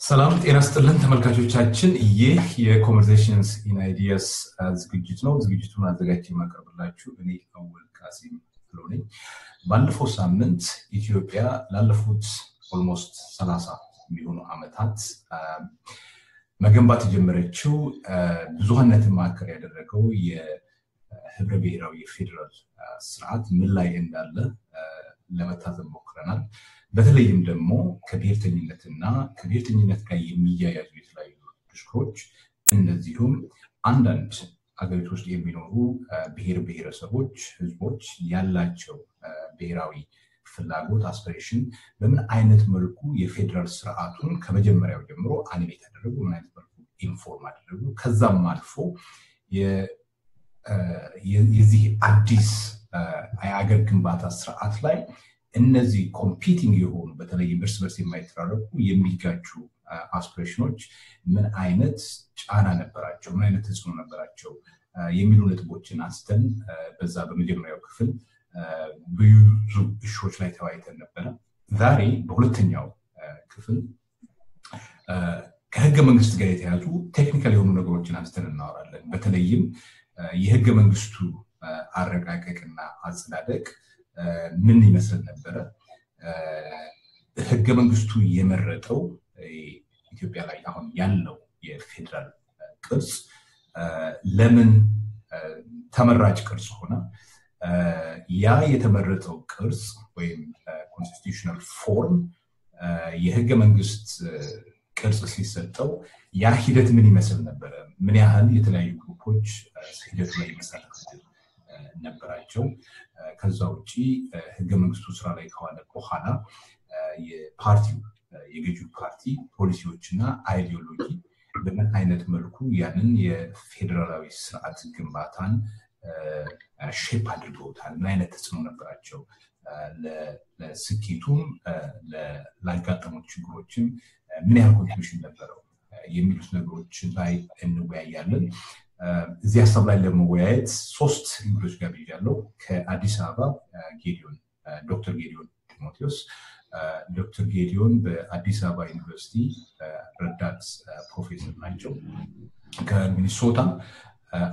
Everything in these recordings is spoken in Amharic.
ሰላም ጤና ይስጥልን ተመልካቾቻችን። ይህ የ Conversations in Ideas ዝግጅት ነው። ዝግጅቱን አዘጋጅ የማቀርብላችሁ እኔ አወል ቃሲም አሎ ነኝ። ባለፈው ሳምንት ኢትዮጵያ ላለፉት almost ሰላሳ የሚሆኑ ዓመታት መገንባት የጀመረችው ብዙሀነትን ማዕከል ያደረገው የህብረ ብሔራዊ የፌዴራል ስርዓት ምን ላይ እንዳለ ለመታዘብ ሞክረናል። በተለይም ደግሞ ከብሔርተኝነትና ከብሔርተኝነት ጋር የሚያያዙ የተለያዩ ድስኩሮች እንደዚሁም አንዳንድ አገሪቱ ውስጥ የሚኖሩ ብሔር ብሔረሰቦች ህዝቦች ያላቸው ብሔራዊ ፍላጎት aspiration በምን አይነት መልኩ የፌዴራል ስርዓቱን ከመጀመሪያው ጀምሮ animate ያደረጉ ምን አይነት መልኩ inform አደረጉ ከዛም አልፎ የዚህ አዲስ የአገር ግንባታ ስርዓት ላይ እነዚህ competing የሆኑ በተለይም እርስ በርስ የማይታረቁ የሚጋጩ aspiration ኦች ምን አይነት ጫና ነበራቸው? ምን አይነት ተጽዕኖ ነበራቸው? የሚሉ ነጥቦችን አንስተን በዛ በመጀመሪያው ክፍል ብዙ issue ኦች ላይ ተወያይተን ነበረ። ዛሬ በሁለተኛው ክፍል ከህገ መንግስት ጋር የተያያዙ technical የሆኑ ነገሮችን አንስተን እናወራለን። በተለይም የህገ መንግስቱ አረቃቀቅና አጸዳደቅ ምን ይመስል ነበረ? ህገ መንግስቱ የመረጠው ኢትዮጵያ ላይ አሁን ያለው የፌዴራል ቅርጽ ለምን ተመራጭ ቅርጽ ሆነ? ያ የተመረጠው ቅርጽ ወይም constitutional form የህገ መንግስት ቅርጽ ሲሰጠው ያ ሂደት ምን ይመስል ነበረ? ምን ያህል የተለያዩ group ኦች ሂደቱ ላይ መሳተፍ ነበራቸው? ከዛ ውጭ ህገ መንግስቱ ስራ ላይ ከዋለ በኋላ የፓርቲው የገዢው ፓርቲ ፖሊሲዎች እና ideology በምን አይነት መልኩ ያንን የፌዴራላዊ ስርዓት ግንባታን shape አድርገውታል? ምን አይነት ተጽዕኖ ነበራቸው? ለስኬቱም ላጋጠሙት ችግሮችም ምን ያህል contribution ነበረው የሚሉት ነገሮች ላይ እንወያያለን። እዚህ ሀሳብ ላይ ለመወያየት ሶስት እንግዶች ጋር ያለው ከአዲስ አበባ ጌዲዮን ዶክተር ጌዲዮን ጢሞቴዎስ። ዶክተር ጌዲዮን በአዲስ አበባ ዩኒቨርሲቲ ረዳት ፕሮፌሰር ናቸው። ከሚኒሶታ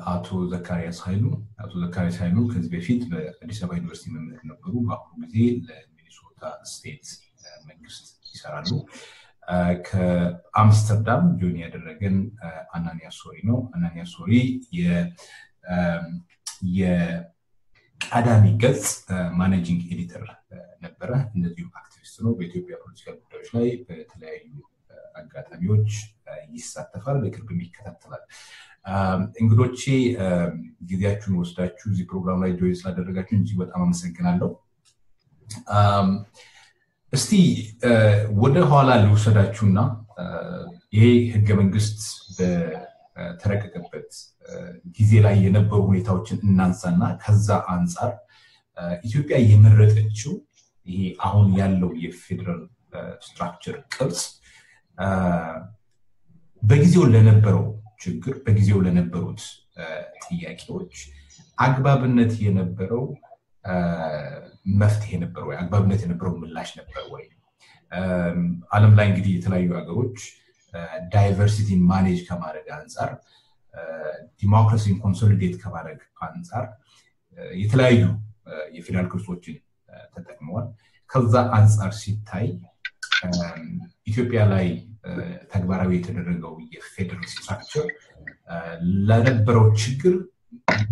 አቶ ዘካሪያስ ኃይሉ። አቶ ዘካሪያስ ኃይሉ ከዚህ በፊት በአዲስ አበባ ዩኒቨርሲቲ መምህር ነበሩ። በአሁኑ ጊዜ ለሚኒሶታ state መንግስት ይሰራሉ ከአምስተርዳም join ያደረገን አናኒያ ሶሪ ነው። አናኒያ ሶሪ የቀዳሚ ገጽ managing editor ነበረ። እንደዚሁም አክቲቪስት ነው። በኢትዮጵያ political ጉዳዮች ላይ በተለያዩ አጋጣሚዎች ይሳተፋል በቅርብም ይከታተላል። እንግዶቼ ጊዜያችሁን ወስዳችሁ እዚህ ፕሮግራም ላይ join ስላደረጋችሁ እጅግ በጣም አመሰግናለሁ እስቲ ወደ ኋላ ልውሰዳችሁና ይሄ ህገ መንግስት በተረቀቀበት ጊዜ ላይ የነበሩ ሁኔታዎችን እናንሳና ከዛ አንጻር ኢትዮጵያ የመረጠችው ይሄ አሁን ያለው የፌዴራል structure ቅርጽ በጊዜው ለነበረው ችግር በጊዜው ለነበሩት ጥያቄዎች አግባብነት የነበረው መፍትሄ ነበር ወይ? አግባብነት የነበረው ምላሽ ነበር ወይ? አለም ላይ እንግዲህ የተለያዩ ሀገሮች diversity ን manage ከማድረግ አንጻር ዲሞክራሲን consolidate ከማድረግ አንጻር የተለያዩ የፌዴራል ቅርጾችን ተጠቅመዋል። ከዛ አንጻር ሲታይ ኢትዮጵያ ላይ ተግባራዊ የተደረገው የፌዴራል structure ለነበረው ችግር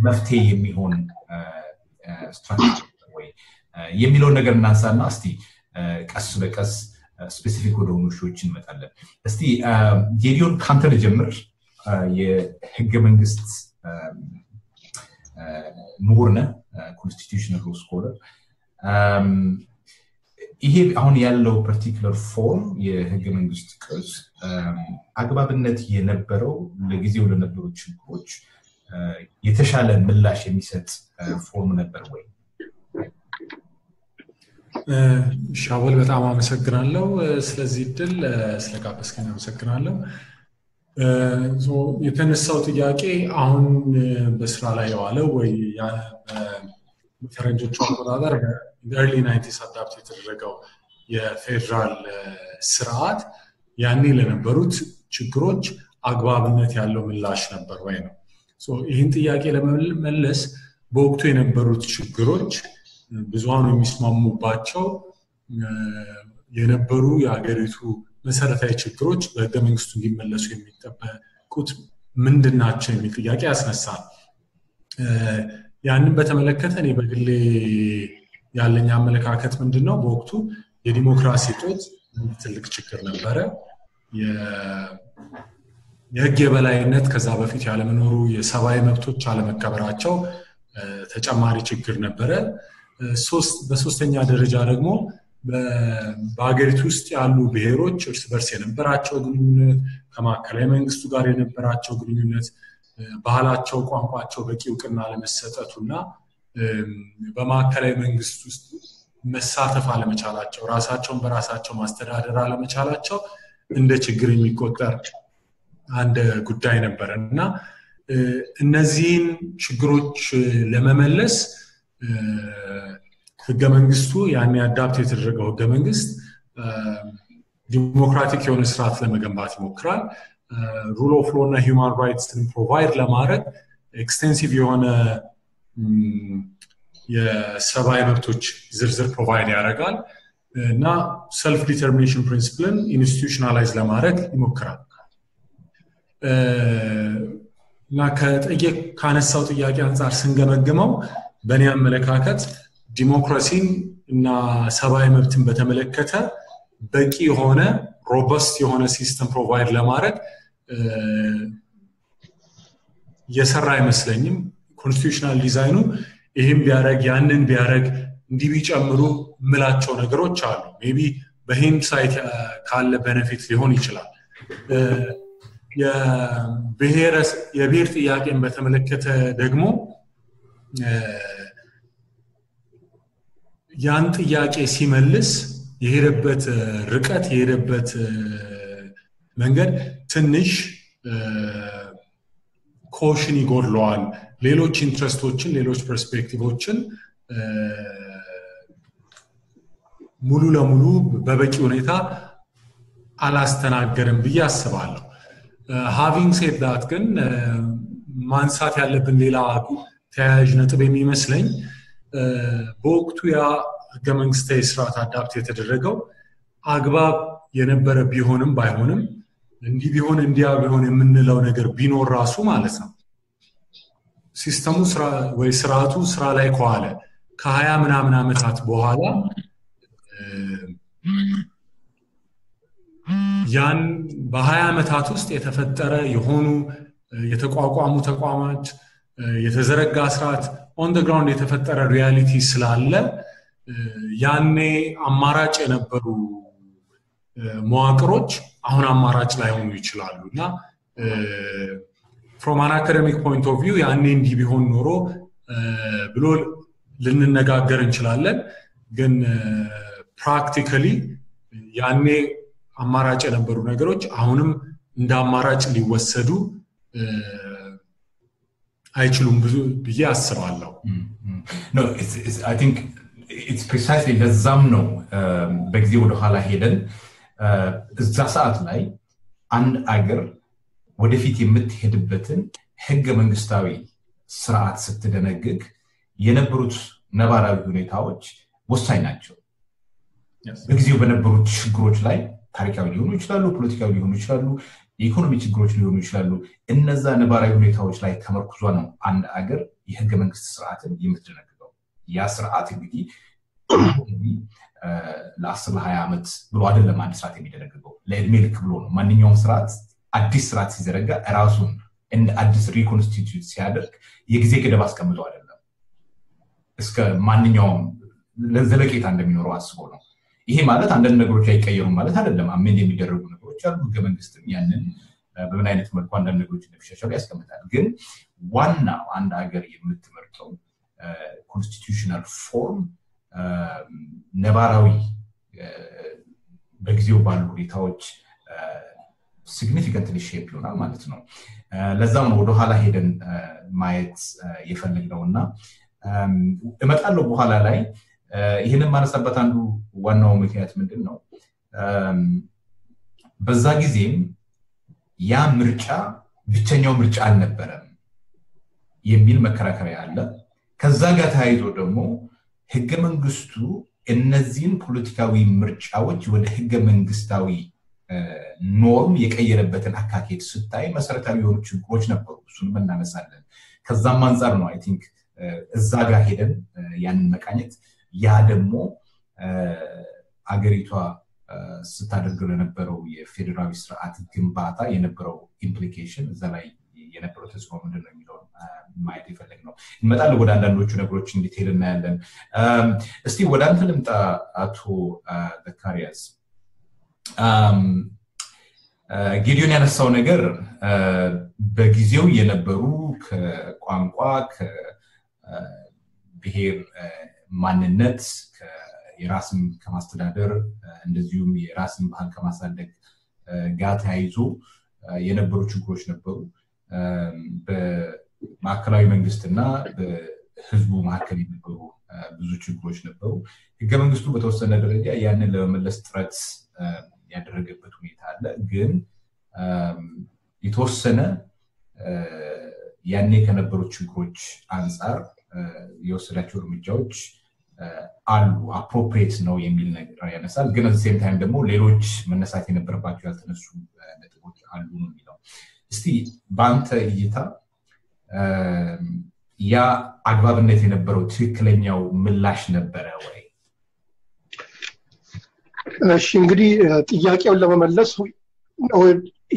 መፍትሄ የሚሆን structure ወይ የሚለውን ነገር እናንሳና እስቲ ቀስ በቀስ specific ወደሆኑ issue ዎች እንመጣለን። እስቲ ጌዲዮን ካንተ ልጀምር። የህገ መንግስት ምሁር ነህ constitutional law scholar ይሄ አሁን ያለው particular form የህገ መንግስት ቅርጽ አግባብነት የነበረው ለጊዜው ለነበሩ ችግሮች የተሻለ ምላሽ የሚሰጥ form ነበር ወይ? ሻወል በጣም አመሰግናለሁ። ስለዚህ እድል ስለጋበዝከኝ አመሰግናለሁ። የተነሳው ጥያቄ አሁን በስራ ላይ የዋለው ወይ በፈረንጆቹ አቆጣጠር በኤርሊ ናይንቲስ አዳፕት የተደረገው የፌዴራል ስርዓት ያኔ ለነበሩት ችግሮች አግባብነት ያለው ምላሽ ነበር ወይ ነው። ይህን ጥያቄ ለመመለስ በወቅቱ የነበሩት ችግሮች ብዙሃኑ የሚስማሙባቸው የነበሩ የሀገሪቱ መሰረታዊ ችግሮች በህገ መንግስቱ እንዲመለሱ የሚጠበቁት ምንድን ናቸው የሚል ጥያቄ ያስነሳል። ያንን በተመለከተ እኔ በግሌ ያለኝ አመለካከት ምንድን ነው? በወቅቱ የዲሞክራሲ ጦት ትልቅ ችግር ነበረ። የህግ የበላይነት ከዛ በፊት ያለመኖሩ፣ የሰብአዊ መብቶች አለመከበራቸው ተጨማሪ ችግር ነበረ። በሶስተኛ ደረጃ ደግሞ በሀገሪቱ ውስጥ ያሉ ብሔሮች እርስ በርስ የነበራቸው ግንኙነት፣ ከማዕከላዊ መንግስቱ ጋር የነበራቸው ግንኙነት፣ ባህላቸው፣ ቋንቋቸው በቂ እውቅና አለመሰጠቱ እና በማዕከላዊ መንግስት ውስጥ መሳተፍ አለመቻላቸው፣ ራሳቸውን በራሳቸው ማስተዳደር አለመቻላቸው እንደ ችግር የሚቆጠር አንድ ጉዳይ ነበረ እና እነዚህን ችግሮች ለመመለስ ህገ መንግስቱ ያን አዳፕት የተደረገው ህገ መንግስት ዲሞክራቲክ የሆነ ስርዓት ለመገንባት ይሞክራል። rule of law እና human rights ን provide ለማድረግ extensive የሆነ የሰብአዊ መብቶች ዝርዝር provide ያደርጋል እና self determination principle ን institutionalize ለማድረግ ይሞክራል እና ከጠየቅ ካነሳው ጥያቄ አንጻር ስንገመግመው በእኔ አመለካከት ዲሞክራሲን እና ሰብአዊ መብትን በተመለከተ በቂ የሆነ robust የሆነ system provide ለማድረግ እየሰራ አይመስለኝም። constitutional design ኡ ይህም ቢያደረግ ያንን ቢያደረግ እንዲህ ቢጨምሩ ምላቸው ነገሮች አሉ። maybe በ hindsight ካለ benefit ሊሆን ይችላል። የብሔር ጥያቄን በተመለከተ ደግሞ ያን ጥያቄ ሲመልስ የሄደበት ርቀት የሄደበት መንገድ ትንሽ caution ይጎድለዋል። ሌሎች interest ኦችን፣ ሌሎች perspective ኦችን ሙሉ ለሙሉ በበቂ ሁኔታ አላስተናገርም ብዬ አስባለሁ። having said that ግን ማንሳት ያለብን ሌላ ተያያዥ ነጥብ የሚመስለኝ በወቅቱ ያ ህገ መንግስታዊ ስርዓት adopt የተደረገው አግባብ የነበረ ቢሆንም ባይሆንም እንዲህ ቢሆን እንዲያ ቢሆን የምንለው ነገር ቢኖር ራሱ ማለት ነው። system ኡ ወይ ስርዓቱ ስራ ላይ ከዋለ ከሀያ ምናምን ዓመታት በኋላ ያን በሀያ ዓመታት ውስጥ የተፈጠረ የሆኑ የተቋቋሙ ተቋማት የተዘረጋ ስርዓት on ground የተፈጠረ reality ስላለ ያኔ አማራጭ የነበሩ መዋቅሮች አሁን አማራጭ ላይሆኑ ይችላሉ እና from an academic point of view ያኔ እንዲህ ቢሆን ኖሮ ብሎ ልንነጋገር እንችላለን። ግን practically ያኔ አማራጭ የነበሩ ነገሮች አሁንም እንደ አማራጭ ሊወሰዱ አይችሉም ብዙ ብዬ አስባለሁ። ፕሪሳይስሊ ለዛም ነው በጊዜ ወደኋላ ሄደን እዛ ሰዓት ላይ አንድ አገር ወደፊት የምትሄድበትን ህገ መንግስታዊ ስርዓት ስትደነግግ የነበሩት ነባራዊ ሁኔታዎች ወሳኝ ናቸው። በጊዜው በነበሩት ችግሮች ላይ ታሪካዊ ሊሆኑ ይችላሉ፣ ፖለቲካዊ ሊሆኑ ይችላሉ፣ የኢኮኖሚ ችግሮች ሊሆኑ ይችላሉ። እነዛ ነባራዊ ሁኔታዎች ላይ ተመርኩዟ ነው አንድ አገር የህገ መንግስት ስርዓትን የምትደነግገው። ያ ስርዓት እንግዲህ ለአስር ለሀያ ዓመት ብሎ አይደለም አንድ ስርዓት የሚደነግገው ለእድሜ ልክ ብሎ ነው። ማንኛውም ስርዓት አዲስ ስርዓት ሲዘረጋ ራሱን እንደ አዲስ ሪኮንስቲቱት ሲያደርግ የጊዜ ገደብ አስቀምጦ አይደለም እስከ ማንኛውም ዘለቄታ እንደሚኖረው አስቦ ነው። ይሄ ማለት አንዳንድ ነገሮች አይቀየሩም ማለት አይደለም። amend የሚደረጉ ነገሮች አሉ። ህገ መንግስትም ያንን በምን አይነት መልኩ አንዳንድ ነገሮች እንደሚሻሻሉ ያስቀምጣል። ግን ዋናው አንድ ሀገር የምትመርጠው constitutional form ነባራዊ በጊዜው ባሉ ሁኔታዎች significantly shape ይሆናል ማለት ነው። ለዛም ነው ወደኋላ ሄደን ማየት የፈለግነው እና እመጣለሁ በኋላ ላይ ይህንን የማነሳበት አንዱ ዋናው ምክንያት ምንድን ነው በዛ ጊዜም ያ ምርጫ ብቸኛው ምርጫ አልነበረም የሚል መከራከሪያ አለ። ከዛ ጋር ተያይዞ ደግሞ ህገ መንግስቱ እነዚህን ፖለቲካዊ ምርጫዎች ወደ ህገ መንግስታዊ norm የቀየረበትን አካሄድ ስታይ መሰረታዊ የሆኑ ችግሮች ነበሩ። እሱንም እናነሳለን። ከዛም አንጻር ነው I think እዛ ጋር ሄደን ያንን መቃኘት ያ ደግሞ አገሪቷ ስታደርገው ለነበረው የፌዴራዊ ስርዓት ግንባታ የነበረው implication እዛ ላይ የነበረው ተጽዕኖ ምንድን ነው የሚለውን ማየት የፈለግነው። እንመጣለን ወደ አንዳንዶቹ ነገሮች in detail እናያለን። እስቲ ወደ አንተ ልምጣ አቶ ዘካሪያስ ጌዲዮን ያነሳው ነገር በጊዜው የነበሩ ከቋንቋ ከብሔር ማንነት የራስን ከማስተዳደር እንደዚሁም የራስን ባህል ከማሳደግ ጋር ተያይዞ የነበሩ ችግሮች ነበሩ። በማዕከላዊ መንግስትና በህዝቡ መካከል የነበሩ ብዙ ችግሮች ነበሩ። ህገ መንግስቱ በተወሰነ ደረጃ ያንን ለመመለስ ጥረት ያደረገበት ሁኔታ አለ። ግን የተወሰነ ያኔ ከነበሩ ችግሮች አንጻር የወሰዳቸው እርምጃዎች አሉ appropriate ነው የሚል ነገር ያነሳል። ግን same time ደግሞ ሌሎች መነሳት የነበረባቸው ያልተነሱ ነጥቦች አሉ ነው የሚለው። እስቲ በአንተ እይታ ያ አግባብነት የነበረው ትክክለኛው ምላሽ ነበረ ወይ? እሺ እንግዲህ ጥያቄውን ለመመለስ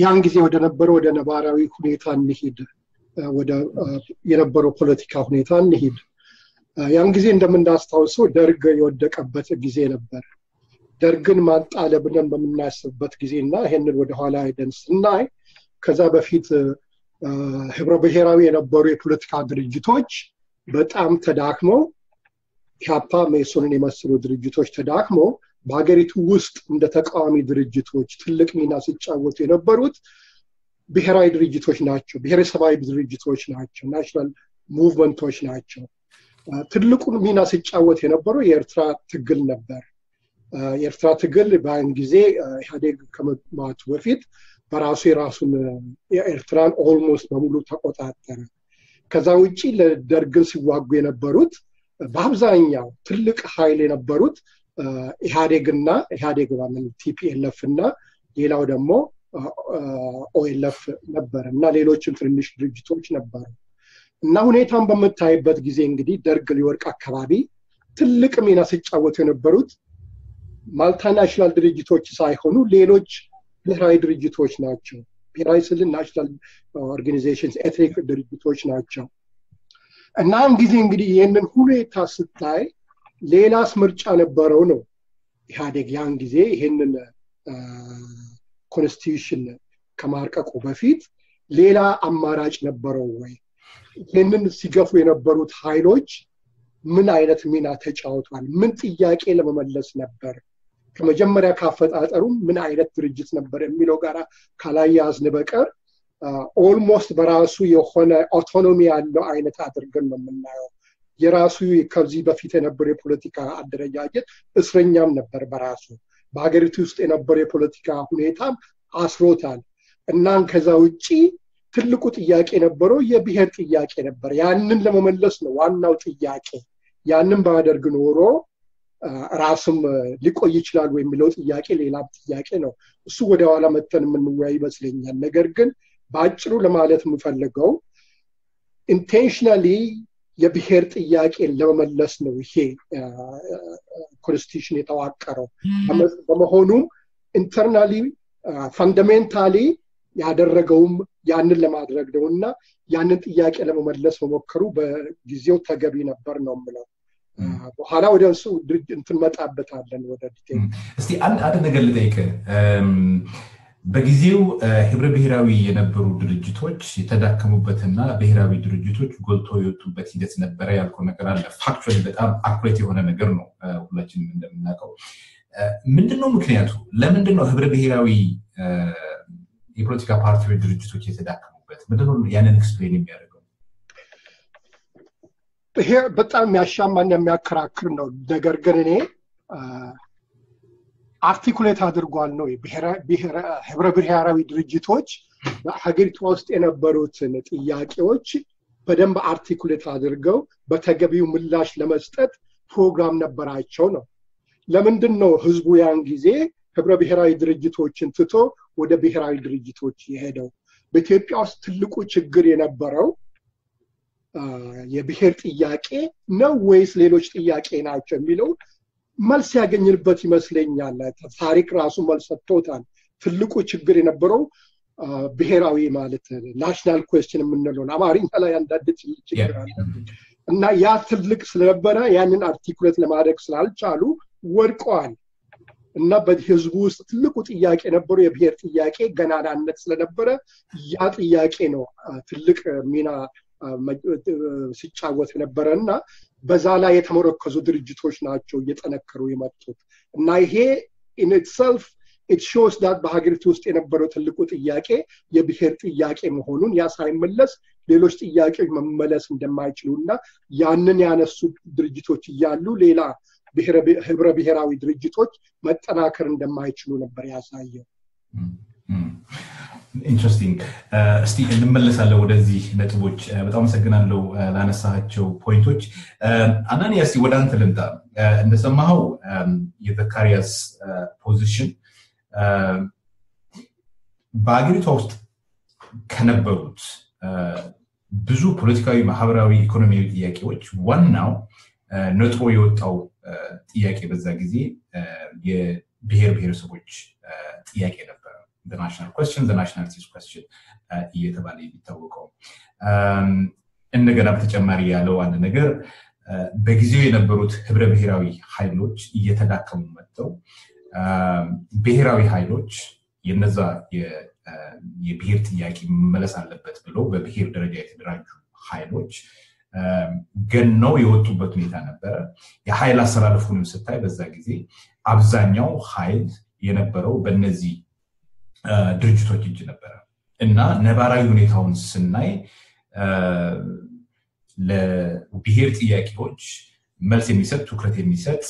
ያን ጊዜ ወደ ነበረው ወደ ነባራዊ ሁኔታ እንሂድ ወደ የነበረው ፖለቲካ ሁኔታ እንሂድ ያን ጊዜ እንደምናስታውሰው ደርግ የወደቀበት ጊዜ ነበር። ደርግን ማጣለ ብለን በምናስብበት ጊዜ እና ይህንን ወደኋላ ሄደን ስናይ ከዛ በፊት ህብረ ብሔራዊ የነበሩ የፖለቲካ ድርጅቶች በጣም ተዳክመው ኢህአፓ መኢሶንን የመሰሉ ድርጅቶች ተዳክመው በሀገሪቱ ውስጥ እንደ ተቃዋሚ ድርጅቶች ትልቅ ሚና ሲጫወቱ የነበሩት ብሔራዊ ድርጅቶች ናቸው። ብሔረሰባዊ ድርጅቶች ናቸው። national movement ኦች ናቸው ትልቁን ሚና ሲጫወት የነበረው የኤርትራ ትግል ነበር። የኤርትራ ትግል በአንድ ጊዜ ኢህአዴግ ከመግባቱ በፊት በራሱ የራሱን የኤርትራን almost በሙሉ ተቆጣጠረ። ከዛ ውጭ ለደርግን ሲዋጉ የነበሩት በአብዛኛው ትልቅ ኃይል የነበሩት ኢህአዴግና ኢህአዴግ TPLF እና ሌላው ደግሞ OLF ነበር እና ሌሎችም ትንንሽ ድርጅቶች ነበሩ እና ሁኔታን በምታይበት ጊዜ እንግዲህ ደርግ ሊወድቅ አካባቢ ትልቅ ሚና ሲጫወቱ የነበሩት multinational ድርጅቶች ሳይሆኑ ሌሎች ብሔራዊ ድርጅቶች ናቸው። ብሔራዊ ስልን national organization ethnic ድርጅቶች ናቸው። እና ጊዜ እንግዲህ ይህንን ሁኔታ ስታይ ሌላስ ምርጫ ነበረው ነው። ኢህአዴግ ያን ጊዜ ይህንን constitution ከማርቀቁ በፊት ሌላ አማራጭ ነበረው ወይ ይህንን ሲገፉ የነበሩት ኃይሎች ምን አይነት ሚና ተጫውቷል? ምን ጥያቄ ለመመለስ ነበር? ከመጀመሪያ ከአፈጣጠሩ ምን አይነት ድርጅት ነበር የሚለው ጋር ካላያዝን በቀር almost በራሱ የሆነ autonomy ያለው አይነት አድርገን ነው የምናየው። የራሱ ከዚህ በፊት የነበረ የፖለቲካ አደረጃጀት እስረኛም ነበር በራሱ። በሀገሪቱ ውስጥ የነበረ የፖለቲካ ሁኔታም አስሮታል። እናም ከዛ ውጭ ትልቁ ጥያቄ የነበረው የብሔር ጥያቄ ነበር። ያንን ለመመለስ ነው ዋናው ጥያቄ። ያንን ባያደርግ ኖሮ ራስም ሊቆይ ይችላሉ የሚለው ጥያቄ ሌላም ጥያቄ ነው። እሱ ወደ ኋላ መጥተን የምንወያይ ይመስለኛል። ነገር ግን በአጭሩ ለማለት የምፈልገው intentionally የብሔር ጥያቄን ለመመለስ ነው ይሄ constitution የተዋቀረው። በመሆኑም internally fundamentally ያደረገውም ያንን ለማድረግ ነው እና ያንን ጥያቄ ለመመለስ መሞከሩ በጊዜው ተገቢ ነበር ነው የምለው በኋላ ወደ እሱ እንመጣበታለን ወደ detail እስቲ አንድ ነገር ልጠይቅ። በጊዜው ህብረ ብሔራዊ የነበሩ ድርጅቶች የተዳከሙበትና ብሔራዊ ድርጅቶች ጎልቶ የወጡበት ሂደት ነበረ ያልከው ነገር አለ። factually በጣም accurate የሆነ ነገር ነው ሁላችንም እንደምናውቀው። ምንድነው ምክንያቱ? ለምንድን ነው ህብረ ብሔራዊ የፖለቲካ ፓርቲዎች ድርጅቶች የተዳከሙበት ምንድነው ያንን explain የሚያደርገው ይሄ በጣም የሚያሻማና የሚያከራክር ነው። ነገር ግን እኔ articulate አድርጓል ነው ህብረ ብሔራዊ ድርጅቶች በሀገሪቷ ውስጥ የነበሩትን ጥያቄዎች በደንብ አርቲኩሌት አድርገው በተገቢው ምላሽ ለመስጠት ፕሮግራም ነበራቸው ነው። ለምንድን ነው ህዝቡ ያን ጊዜ ህብረ ብሔራዊ ድርጅቶችን ትቶ ወደ ብሔራዊ ድርጅቶች የሄደው? በኢትዮጵያ ውስጥ ትልቁ ችግር የነበረው የብሔር ጥያቄ ነው ወይስ ሌሎች ጥያቄ ናቸው የሚለው መልስ ያገኝንበት ይመስለኛል። ታሪክ ራሱ መልስ ሰጥቶታል። ትልቁ ችግር የነበረው ብሔራዊ ማለት national question የምንለውን አማርኛ ላይ አንዳንድ ችግር አለ እና ያ ትልቅ ስለነበረ ያንን articulate ለማድረግ ስላልቻሉ ወድቀዋል እና በህዝቡ ውስጥ ትልቁ ጥያቄ የነበረው የብሔር ጥያቄ ገናናነት ስለነበረ ያ ጥያቄ ነው ትልቅ ሚና ሲጫወት የነበረ እና በዛ ላይ የተመረኮዙ ድርጅቶች ናቸው እየጠነከሩ የመጡት። እና ይሄ in itself it shows that በሀገሪቱ ውስጥ የነበረው ትልቁ ጥያቄ የብሔር ጥያቄ መሆኑን ያ ሳይመለስ ሌሎች ጥያቄዎች መመለስ እንደማይችሉ እና ያንን ያነሱ ድርጅቶች እያሉ ሌላ ህብረ ብሔራዊ ድርጅቶች መጠናከር እንደማይችሉ ነበር ያሳየው። interesting። እስቲ እንመለሳለን ወደዚህ ነጥቦች። በጣም አመሰግናለሁ ላነሳቸው point ኦች። አናንያ፣ እስቲ ወደ አንተ ልምጣ። እንደሰማኸው የዘካሪያስ position በሀገሪቷ ውስጥ ከነበሩት ብዙ ፖለቲካዊ፣ ማህበራዊ፣ ኢኮኖሚያዊ ጥያቄዎች ዋናው ነጥሮ የወጣው ጥያቄ በዛ ጊዜ የብሔር ብሔረሰቦች ጥያቄ ነበረ። national question nationalities question እየተባለ የሚታወቀው እንደገና በተጨማሪ ያለው አንድ ነገር በጊዜው የነበሩት ህብረ ብሔራዊ ኃይሎች እየተዳከሙ መጥተው ብሔራዊ ኃይሎች የነዛ የብሔር ጥያቄ መመለስ አለበት ብለው በብሔር ደረጃ የተደራጁ ኃይሎች ገነው የወጡበት ሁኔታ ነበረ። የኃይል አሰላለፉንም ስታይ በዛ ጊዜ አብዛኛው ኃይል የነበረው በእነዚህ ድርጅቶች እጅ ነበረ እና ነባራዊ ሁኔታውን ስናይ ለብሔር ጥያቄዎች መልስ የሚሰጥ ትኩረት የሚሰጥ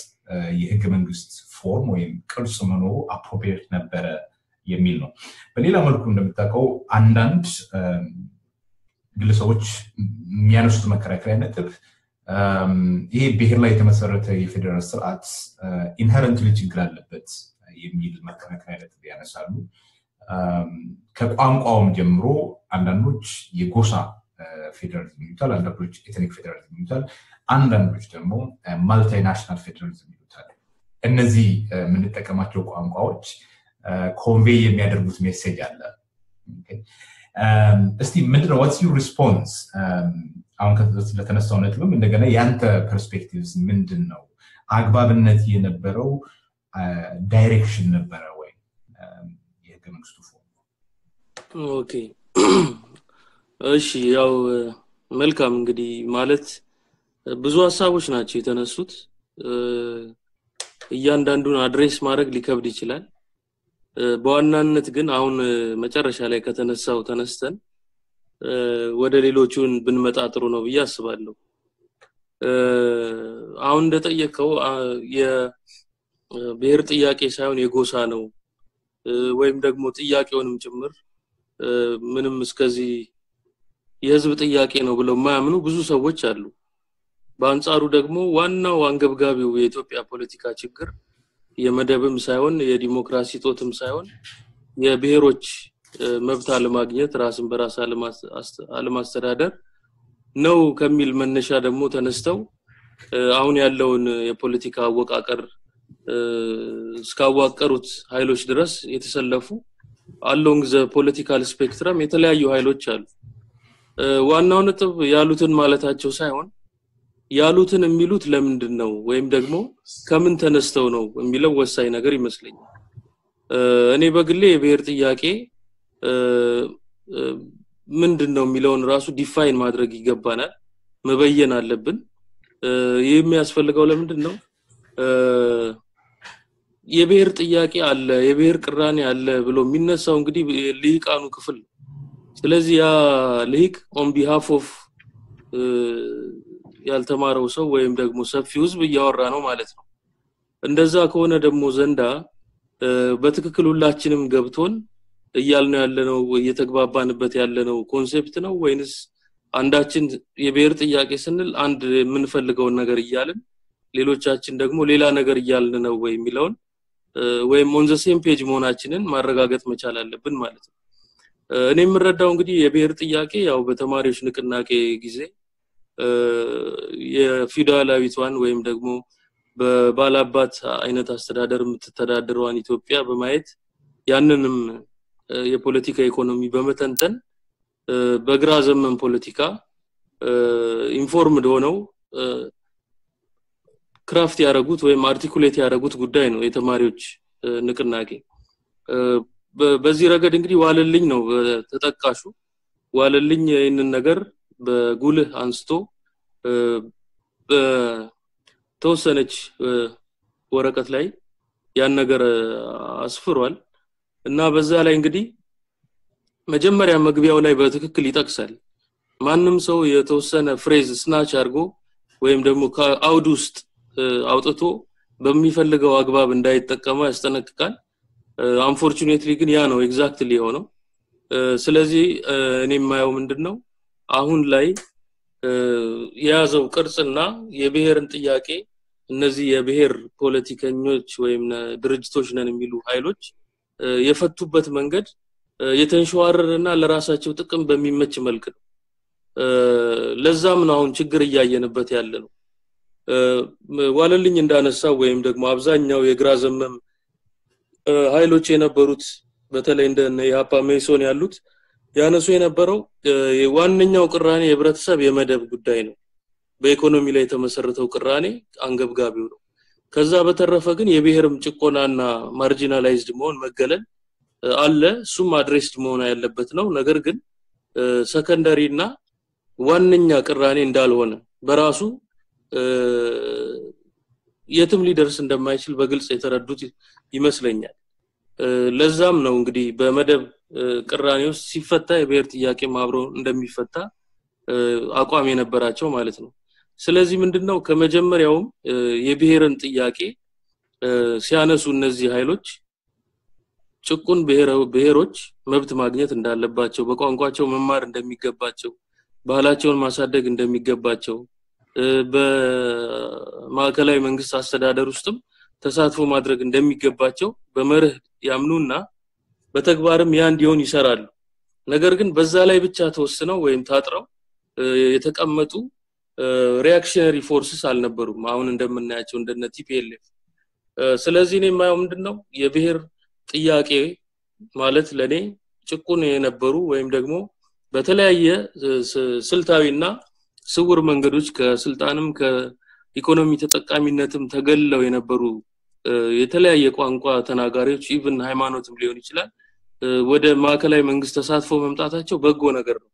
የህገ መንግስት form ወይም ቅርጽ መኖሩ appropriate ነበረ የሚል ነው። በሌላ መልኩ እንደምታውቀው አንዳንድ ግለሰቦች የሚያነሱት መከራከሪያ ነጥብ ይሄ ብሔር ላይ የተመሰረተ የፌዴራል ስርዓት inherently ችግር አለበት የሚል መከራከሪያ ነጥብ ያነሳሉ። ከቋንቋውም ጀምሮ አንዳንዶች የጎሳ ፌዴራሊዝም ይሉታል፣ አንዳንዶች ethnic federalism ይሉታል፣ አንዳንዶች ደግሞ multinational federalism ይሉታል። እነዚህ የምንጠቀማቸው ቋንቋዎች convey የሚያደርጉት message አለ። እስቲ ምንድነው what's your response አሁን ለተነሳው ነጥብም እንደገና የአንተ perspectives ምንድን ነው? አግባብነት የነበረው direction ነበረ ወይ የህገ መንግስቱ? okay እሺ፣ ያው መልካም እንግዲህ ማለት ብዙ ሀሳቦች ናቸው የተነሱት። እያንዳንዱን address ማድረግ ሊከብድ ይችላል። በዋናነት ግን አሁን መጨረሻ ላይ ከተነሳው ተነስተን ወደ ሌሎቹን ብንመጣ ጥሩ ነው ብዬ አስባለሁ። አሁን እንደጠየቀው የብሔር ጥያቄ ሳይሆን የጎሳ ነው ወይም ደግሞ ጥያቄውንም ጭምር ምንም እስከዚህ የህዝብ ጥያቄ ነው ብለው የማያምኑ ብዙ ሰዎች አሉ። በአንጻሩ ደግሞ ዋናው አንገብጋቢው የኢትዮጵያ ፖለቲካ ችግር የመደብም ሳይሆን የዲሞክራሲ ጦትም ሳይሆን የብሔሮች መብት አለማግኘት፣ ራስን በራስ አለማስተዳደር ነው ከሚል መነሻ ደግሞ ተነስተው አሁን ያለውን የፖለቲካ አወቃቀር እስካዋቀሩት ኃይሎች ድረስ የተሰለፉ along the political spectrum የተለያዩ ኃይሎች አሉ። ዋናው ነጥብ ያሉትን ማለታቸው ሳይሆን ያሉትን የሚሉት ለምንድን ነው ወይም ደግሞ ከምን ተነስተው ነው የሚለው ወሳኝ ነገር ይመስለኛል። እኔ በግሌ የብሔር ጥያቄ ምንድን ነው የሚለውን ራሱ define ማድረግ ይገባናል፣ መበየን አለብን። ይህ የሚያስፈልገው ለምንድን ነው? የብሔር ጥያቄ አለ፣ የብሔር ቅራኔ አለ ብሎ የሚነሳው እንግዲህ ልሂቃኑ ክፍል ነው። ስለዚህ ያ ልሂቅ on behalf of ያልተማረው ሰው ወይም ደግሞ ሰፊው ህዝብ እያወራ ነው ማለት ነው። እንደዛ ከሆነ ደግሞ ዘንዳ በትክክል ሁላችንም ገብቶን እያልነው ያለነው እየተግባባንበት ያለነው concept ነው ወይንስ አንዳችን የብሔር ጥያቄ ስንል አንድ የምንፈልገውን ነገር እያልን ሌሎቻችን ደግሞ ሌላ ነገር እያልን ነው ወይ የሚለውን ወይም on the same page መሆናችንን ማረጋገጥ መቻል አለብን ማለት ነው። እኔ የምረዳው እንግዲህ የብሔር ጥያቄ ያው በተማሪዎች ንቅናቄ ጊዜ የፊውዳላዊቷን ወይም ደግሞ በባላባት አይነት አስተዳደር የምትተዳደረዋን ኢትዮጵያ በማየት ያንንም የፖለቲካ ኢኮኖሚ በመተንተን በግራ ዘመም ፖለቲካ informed ሆነው craft ያደረጉት ወይም articulate ያደረጉት ጉዳይ ነው የተማሪዎች ንቅናቄ። በዚህ ረገድ እንግዲህ ዋለልኝ ነው ተጠቃሹ። ዋለልኝ ይህንን ነገር በጉልህ አንስቶ በተወሰነች ወረቀት ላይ ያን ነገር አስፍሯል እና በዛ ላይ እንግዲህ መጀመሪያ መግቢያው ላይ በትክክል ይጠቅሳል። ማንም ሰው የተወሰነ ፍሬዝ ስናች አድርጎ ወይም ደግሞ ከአውድ ውስጥ አውጥቶ በሚፈልገው አግባብ እንዳይጠቀመው ያስጠነቅቃል። unfortunately ግን ያ ነው exactly የሆነው። ስለዚህ እኔ የማየው ምንድን ነው አሁን ላይ የያዘው ቅርጽና የብሔርን ጥያቄ እነዚህ የብሔር ፖለቲከኞች ወይም ድርጅቶች ነን የሚሉ ኃይሎች የፈቱበት መንገድ የተንሸዋረረና ለራሳቸው ጥቅም በሚመች መልክ ነው። ለዛም ነው አሁን ችግር እያየንበት ያለ ነው። ዋለልኝ እንዳነሳው ወይም ደግሞ አብዛኛው የግራ ዘመም ኃይሎች የነበሩት በተለይ እንደ ኢህአፓ መኢሶን ያሉት ያነሱ የነበረው ዋነኛው ቅራኔ የህብረተሰብ የመደብ ጉዳይ ነው። በኢኮኖሚ ላይ የተመሰረተው ቅራኔ አንገብጋቢው ነው። ከዛ በተረፈ ግን የብሔርም ጭቆናና marginalized መሆን መገለል አለ። እሱም addressed መሆን ያለበት ነው። ነገር ግን secondary እና ዋነኛ ቅራኔ እንዳልሆነ በራሱ የትም ሊደርስ እንደማይችል በግልጽ የተረዱት ይመስለኛል። ለዛም ነው እንግዲህ በመደብ ቅራኔ ውስጥ ሲፈታ የብሔር ጥያቄም አብሮ እንደሚፈታ አቋም የነበራቸው ማለት ነው። ስለዚህ ምንድነው ከመጀመሪያውም የብሔርን ጥያቄ ሲያነሱ እነዚህ ኃይሎች ጭቁን ብሔሮች መብት ማግኘት እንዳለባቸው፣ በቋንቋቸው መማር እንደሚገባቸው፣ ባህላቸውን ማሳደግ እንደሚገባቸው፣ በማዕከላዊ መንግስት አስተዳደር ውስጥም ተሳትፎ ማድረግ እንደሚገባቸው በመርህ ያምኑና በተግባርም ያ እንዲሆን ይሰራሉ። ነገር ግን በዛ ላይ ብቻ ተወስነው ወይም ታጥረው የተቀመጡ reactionary forces አልነበሩም፣ አሁን እንደምናያቸው እንደነ TPLF። ስለዚህ እኔ የማየው ምንድነው የብሔር ጥያቄ ማለት ለኔ ጭቁን የነበሩ ወይም ደግሞ በተለያየ ስልታዊና ስውር መንገዶች ከስልጣንም ከኢኮኖሚ ተጠቃሚነትም ተገልለው የነበሩ የተለያየ ቋንቋ ተናጋሪዎች even ሃይማኖትም ሊሆን ይችላል ወደ ማዕከላዊ መንግስት ተሳትፎ መምጣታቸው በጎ ነገር ነው።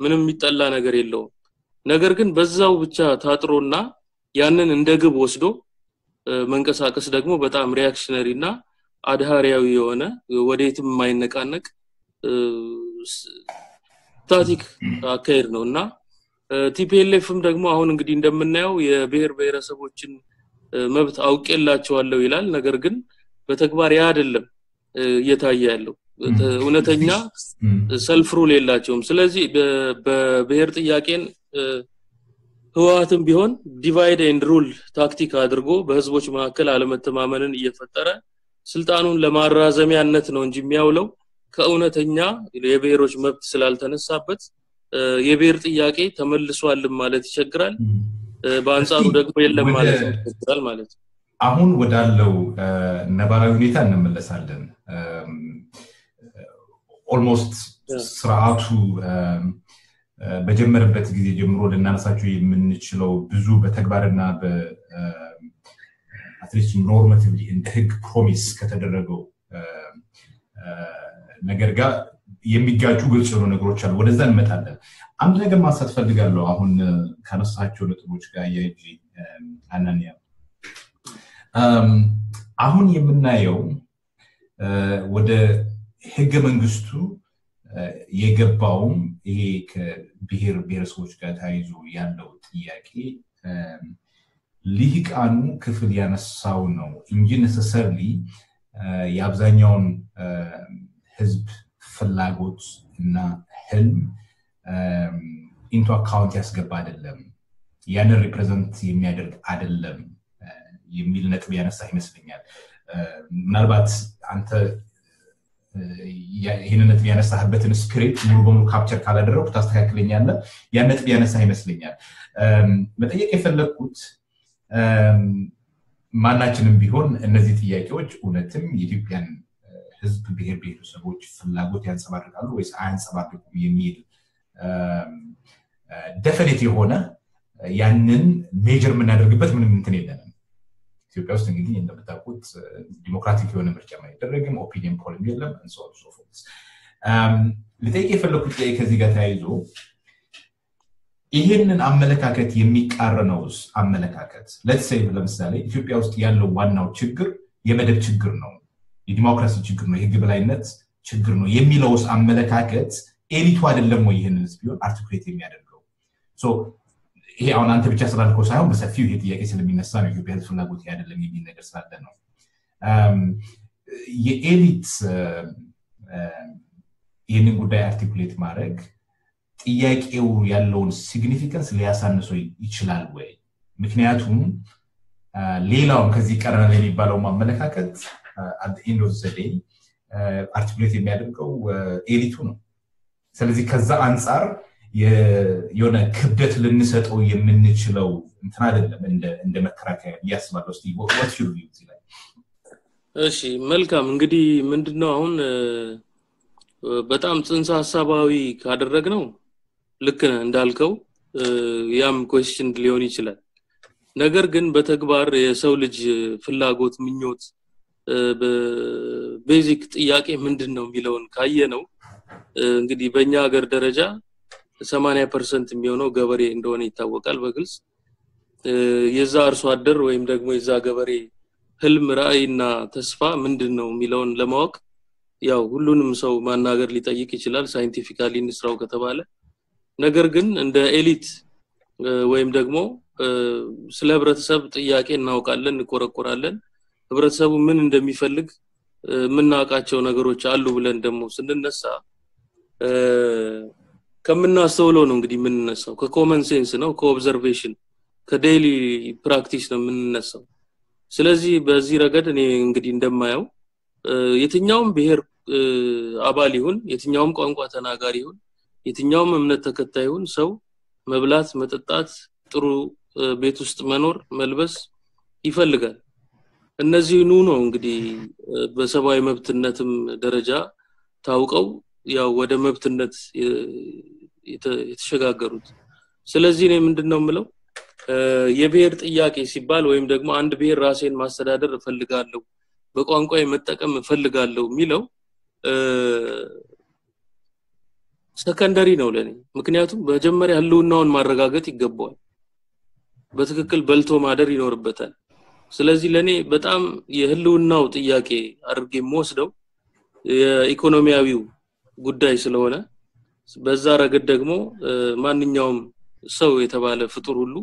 ምንም የሚጠላ ነገር የለውም። ነገር ግን በዛው ብቻ ታጥሮና ያንን እንደ ግብ ወስዶ መንቀሳቀስ ደግሞ በጣም reactionary እና አድሃሪያዊ የሆነ ወዴትም የማይነቃነቅ static አካሄድ ነው እና TPLF ም ደግሞ አሁን እንግዲህ እንደምናየው የብሔር ብሔረሰቦችን መብት አውቄላቸዋለሁ ይላል። ነገር ግን በተግባር ያ አይደለም እየታየ ያለው። እውነተኛ self rule የላቸውም። ስለዚህ በብሔር ጥያቄን ህወሀትም ቢሆን divide and rule tactic አድርጎ በህዝቦች መካከል አለመተማመንን እየፈጠረ ስልጣኑን ለማራዘሚያነት ነው እንጂ የሚያውለው ከእውነተኛ የብሔሮች መብት ስላልተነሳበት የብሔር ጥያቄ ተመልሷልም ማለት ይቸግራል። በአንጻሩ ደግሞ የለም ማለት ይቸግራል ማለት ነው። አሁን ወዳለው ነባራዊ ሁኔታ እንመለሳለን። almost ስርዓቱ በጀመረበት ጊዜ ጀምሮ ልናነሳቸው የምንችለው ብዙ በተግባርና at least normatively እንደ ህግ promise ከተደረገው ነገር ጋር የሚጋጩ ግልጽ የሆኑ ነገሮች አሉ። ወደዛ እንመጣለን። አንድ ነገር ማንሳት እፈልጋለሁ። አሁን ካነሳቸው ነጥቦች ጋር እያይዤ አናንያ አሁን የምናየው ወደ ህገ መንግስቱ የገባውም ይሄ ከብሔር ብሔረሰቦች ጋር ተያይዞ ያለው ጥያቄ ልሂቃኑ ክፍል ያነሳው ነው እንጂ necessarily የአብዛኛውን ህዝብ ፍላጎት እና ህልም into account ያስገባ አይደለም፣ ያንን represent የሚያደርግ አይደለም የሚል ነጥብ ያነሳ ይመስለኛል። ምናልባት አንተ ይህን ነጥብ ያነሳህበትን spirit ሙሉ በሙሉ capture ካላደረግሁ ታስተካክለኛለህ። ያን ነጥብ ያነሳ ይመስለኛል። መጠየቅ የፈለግኩት ማናችንም ቢሆን እነዚህ ጥያቄዎች እውነትም የኢትዮጵያን ህዝብ ብሔር ብሔረሰቦች ፍላጎት ያንጸባርቃሉ ወይስ አያንጸባርቁም የሚል definite የሆነ ያንን measure የምናደርግበት ምንም እንትን የለንም። ኢትዮጵያ ውስጥ እንግዲህ እንደምታውቁት ዲሞክራቲክ የሆነ ምርጫ አይደረግም፣ opinion poll ም የለም። ልጠይቅ የፈለግኩት ጥያቄ ከዚህ ጋር ተያይዞ ይህንን አመለካከት የሚቃረነውስ አመለካከት let's say ለምሳሌ ኢትዮጵያ ውስጥ ያለው ዋናው ችግር የመደብ ችግር ነው፣ የዲሞክራሲ ችግር ነው፣ የህግ በላይነት ችግር ነው የሚለውስ አመለካከት elite ኡ አይደለም ወይ ይህንን ቢሆን articulate የሚያደርገው? ይሄ አሁን አንተ ብቻ ስላልከው ሳይሆን በሰፊው ይሄ ጥያቄ ስለሚነሳ ነው ኢትዮጵያ ህዝብ ፍላጎት አይደለም የሚል ነገር ስላለ ነው። የ elite ይህንን ጉዳይ articulate ማድረግ ጥያቄው ያለውን significance ሊያሳንሰው ይችላል ወይ? ምክንያቱም ሌላውን ከዚህ ቀረናል የሚባለው አመለካከት end of the day articulate የሚያደርገው elite ኡ ነው ስለዚህ ከዛ አንጻር የሆነ ክብደት ልንሰጠው የምንችለው እንትን አይደለም እንደ መከራከያ እያስባለሁ ስ እሺ መልካም። እንግዲህ ምንድነው አሁን በጣም ጽንሰ ሀሳባዊ ካደረግነው ልክ እንዳልከው ያም question ሊሆን ይችላል። ነገር ግን በተግባር የሰው ልጅ ፍላጎት ምኞት basic ጥያቄ ምንድን ነው የሚለውን ካየነው እንግዲህ በእኛ ሀገር ደረጃ ሰማኒያ percent የሚሆነው ገበሬ እንደሆነ ይታወቃል በግልጽ። የዛ አርሶ አደር ወይም ደግሞ የዛ ገበሬ ህልም ራእይና ተስፋ ምንድን ነው የሚለውን ለማወቅ ያው ሁሉንም ሰው ማናገር ሊጠይቅ ይችላል scientifically እንስራው ከተባለ። ነገር ግን እንደ elite ወይም ደግሞ ስለ ህብረተሰብ ጥያቄ እናውቃለን እንቆረቆራለን። ህብረተሰቡ ምን እንደሚፈልግ የምናውቃቸው ነገሮች አሉ ብለን ደግሞ ስንነሳ ከምናስተውለው ነው እንግዲህ የምንነሳው። ከ common sense ነው ከ observation ከ daily practice ነው የምንነሳው። ስለዚህ በዚህ ረገድ እኔ እንግዲህ እንደማየው የትኛውም ብሔር አባል ይሁን የትኛውም ቋንቋ ተናጋሪ ይሁን የትኛውም እምነት ተከታይ ይሁን ሰው መብላት መጠጣት ጥሩ ቤት ውስጥ መኖር መልበስ ይፈልጋል። እነዚህ ኑ ነው እንግዲህ በሰብአዊ መብትነትም ደረጃ ታውቀው ያው ወደ መብትነት የተሸጋገሩት። ስለዚህ እኔ ምንድን ነው የምለው የብሔር ጥያቄ ሲባል ወይም ደግሞ አንድ ብሔር ራሴን ማስተዳደር እፈልጋለሁ በቋንቋ መጠቀም እፈልጋለሁ የሚለው ሰከንደሪ ነው ለኔ ምክንያቱም መጀመሪያ ህልውናውን ማረጋገጥ ይገባዋል። በትክክል በልቶ ማደር ይኖርበታል። ስለዚህ ለኔ በጣም የህልውናው ጥያቄ አድርጌ የምወስደው የኢኮኖሚያዊው ጉዳይ ስለሆነ በዛ ረገድ ደግሞ ማንኛውም ሰው የተባለ ፍጡር ሁሉ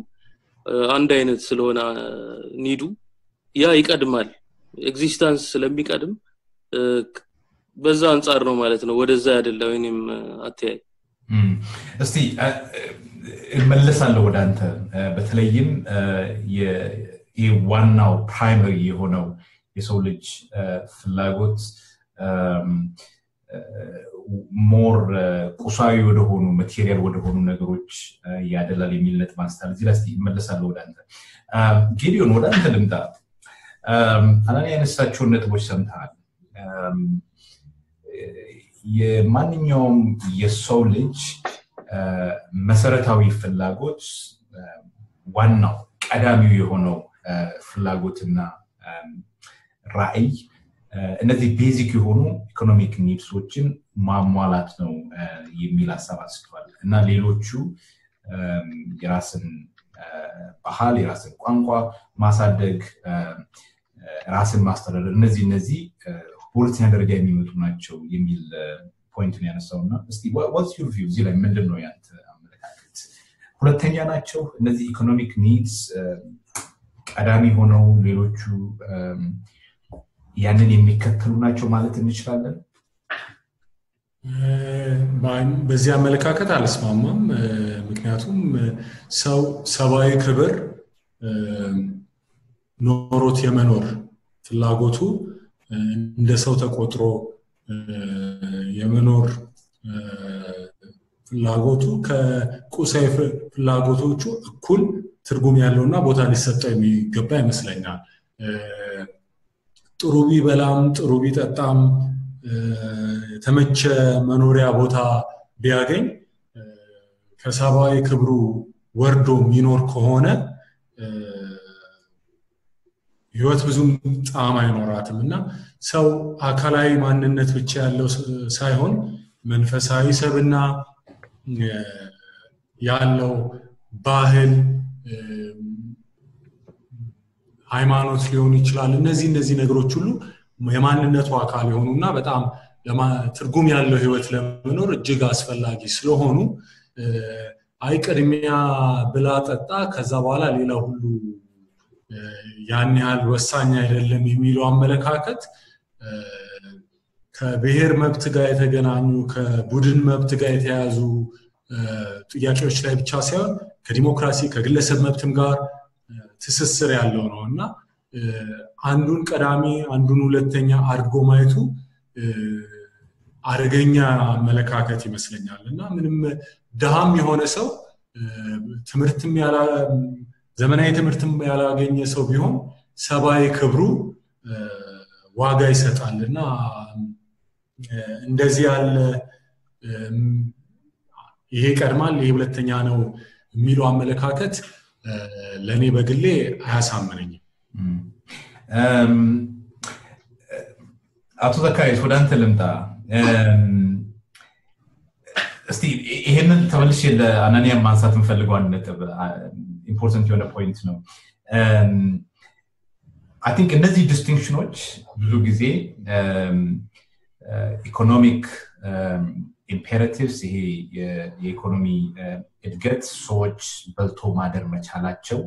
አንድ አይነት ስለሆነ need ኡ ያ ይቀድማል። existence ስለሚቀድም በዛ አንጻር ነው ማለት ነው። ወደዛ ያደለ ወይም አተያይ። እስቲ እመለሳለሁ ወደ አንተ። በተለይም ይህ ዋናው primary የሆነው የሰው ልጅ ፍላጎት more ቁሳዊ ወደሆኑ material ወደሆኑ ነገሮች ያደላል የሚል ነጥብ አንስታል እዚህ ላይ እመለሳለሁ ወደ አንተ። ጌዲዮን ወደ አንተ ልምጣ። አናንያ ያነሳቸውን ነጥቦች ሰምተሃል። የማንኛውም የሰው ልጅ መሰረታዊ ፍላጎት ዋናው ቀዳሚው የሆነው ፍላጎትና ራዕይ እነዚህ basic የሆኑ economic needs ኦችን ማሟላት ነው የሚል ሀሳብ አንስተዋል እና ሌሎቹ የራስን ባህል የራስን ቋንቋ ማሳደግ ራስን ማስተዳደር እነዚህ እነዚህ በሁለተኛ ደረጃ የሚመጡ ናቸው የሚል point ነው ያነሳው። እና እስቲ your view እዚህ ላይ ምንድን ነው ያንተ አመለካከት? ሁለተኛ ናቸው እነዚህ economic needs ቀዳሚ ሆነው ሌሎቹ ያንን የሚከተሉ ናቸው ማለት እንችላለን? በዚህ አመለካከት አልስማማም። ምክንያቱም ሰው ሰብአዊ ክብር ኖሮት የመኖር ፍላጎቱ እንደ ሰው ተቆጥሮ የመኖር ፍላጎቱ ከቁሳዊ ፍላጎቶቹ እኩል ትርጉም ያለውና ቦታ ሊሰጠው የሚገባ ይመስለኛል ጥሩ ቢበላም ጥሩ ቢጠጣም የተመቸ መኖሪያ ቦታ ቢያገኝ ከሰብአዊ ክብሩ ወርዶ የሚኖር ከሆነ ህይወት ብዙም ጣዕም አይኖራትም። እና ሰው አካላዊ ማንነት ብቻ ያለው ሳይሆን መንፈሳዊ ሰብና ያለው ባህል ሃይማኖት ሊሆኑ ይችላል። እነዚህ እነዚህ ነገሮች ሁሉ የማንነቱ አካል የሆኑ እና በጣም ትርጉም ያለው ህይወት ለመኖር እጅግ አስፈላጊ ስለሆኑ አይ ቅድሚያ ብላ ጠጣ ከዛ በኋላ ሌላ ሁሉ ያን ያህል ወሳኝ አይደለም የሚለው አመለካከት ከብሔር መብት ጋር የተገናኙ ከቡድን መብት ጋር የተያዙ ጥያቄዎች ላይ ብቻ ሳይሆን ከዲሞክራሲ ከግለሰብ መብትም ጋር ትስስር ያለው ነው እና አንዱን ቀዳሚ አንዱን ሁለተኛ አድርጎ ማየቱ አደገኛ አመለካከት ይመስለኛል እና ምንም ድሃም የሆነ ሰው ትምህርትም ዘመናዊ ትምህርትም ያላገኘ ሰው ቢሆን ሰብአዊ ክብሩ ዋጋ ይሰጣል እና እንደዚህ ያለ ይሄ ይቀድማል ይሄ ሁለተኛ ነው የሚለው አመለካከት ለእኔ በግሌ አያሳምነኝም። አቶ ዘካሪስ ወደ አንተ ልምጣ። እስቲ ይሄንን ተመልሼ ለአናኒያ ማንሳት አንድ ነጥብ important የሆነ point ነው። I think እነዚህ distinction ኦች ብዙ ጊዜ economic imperatives ይሄ የኢኮኖሚ እድገት ሰዎች በልቶ ማደር መቻላቸው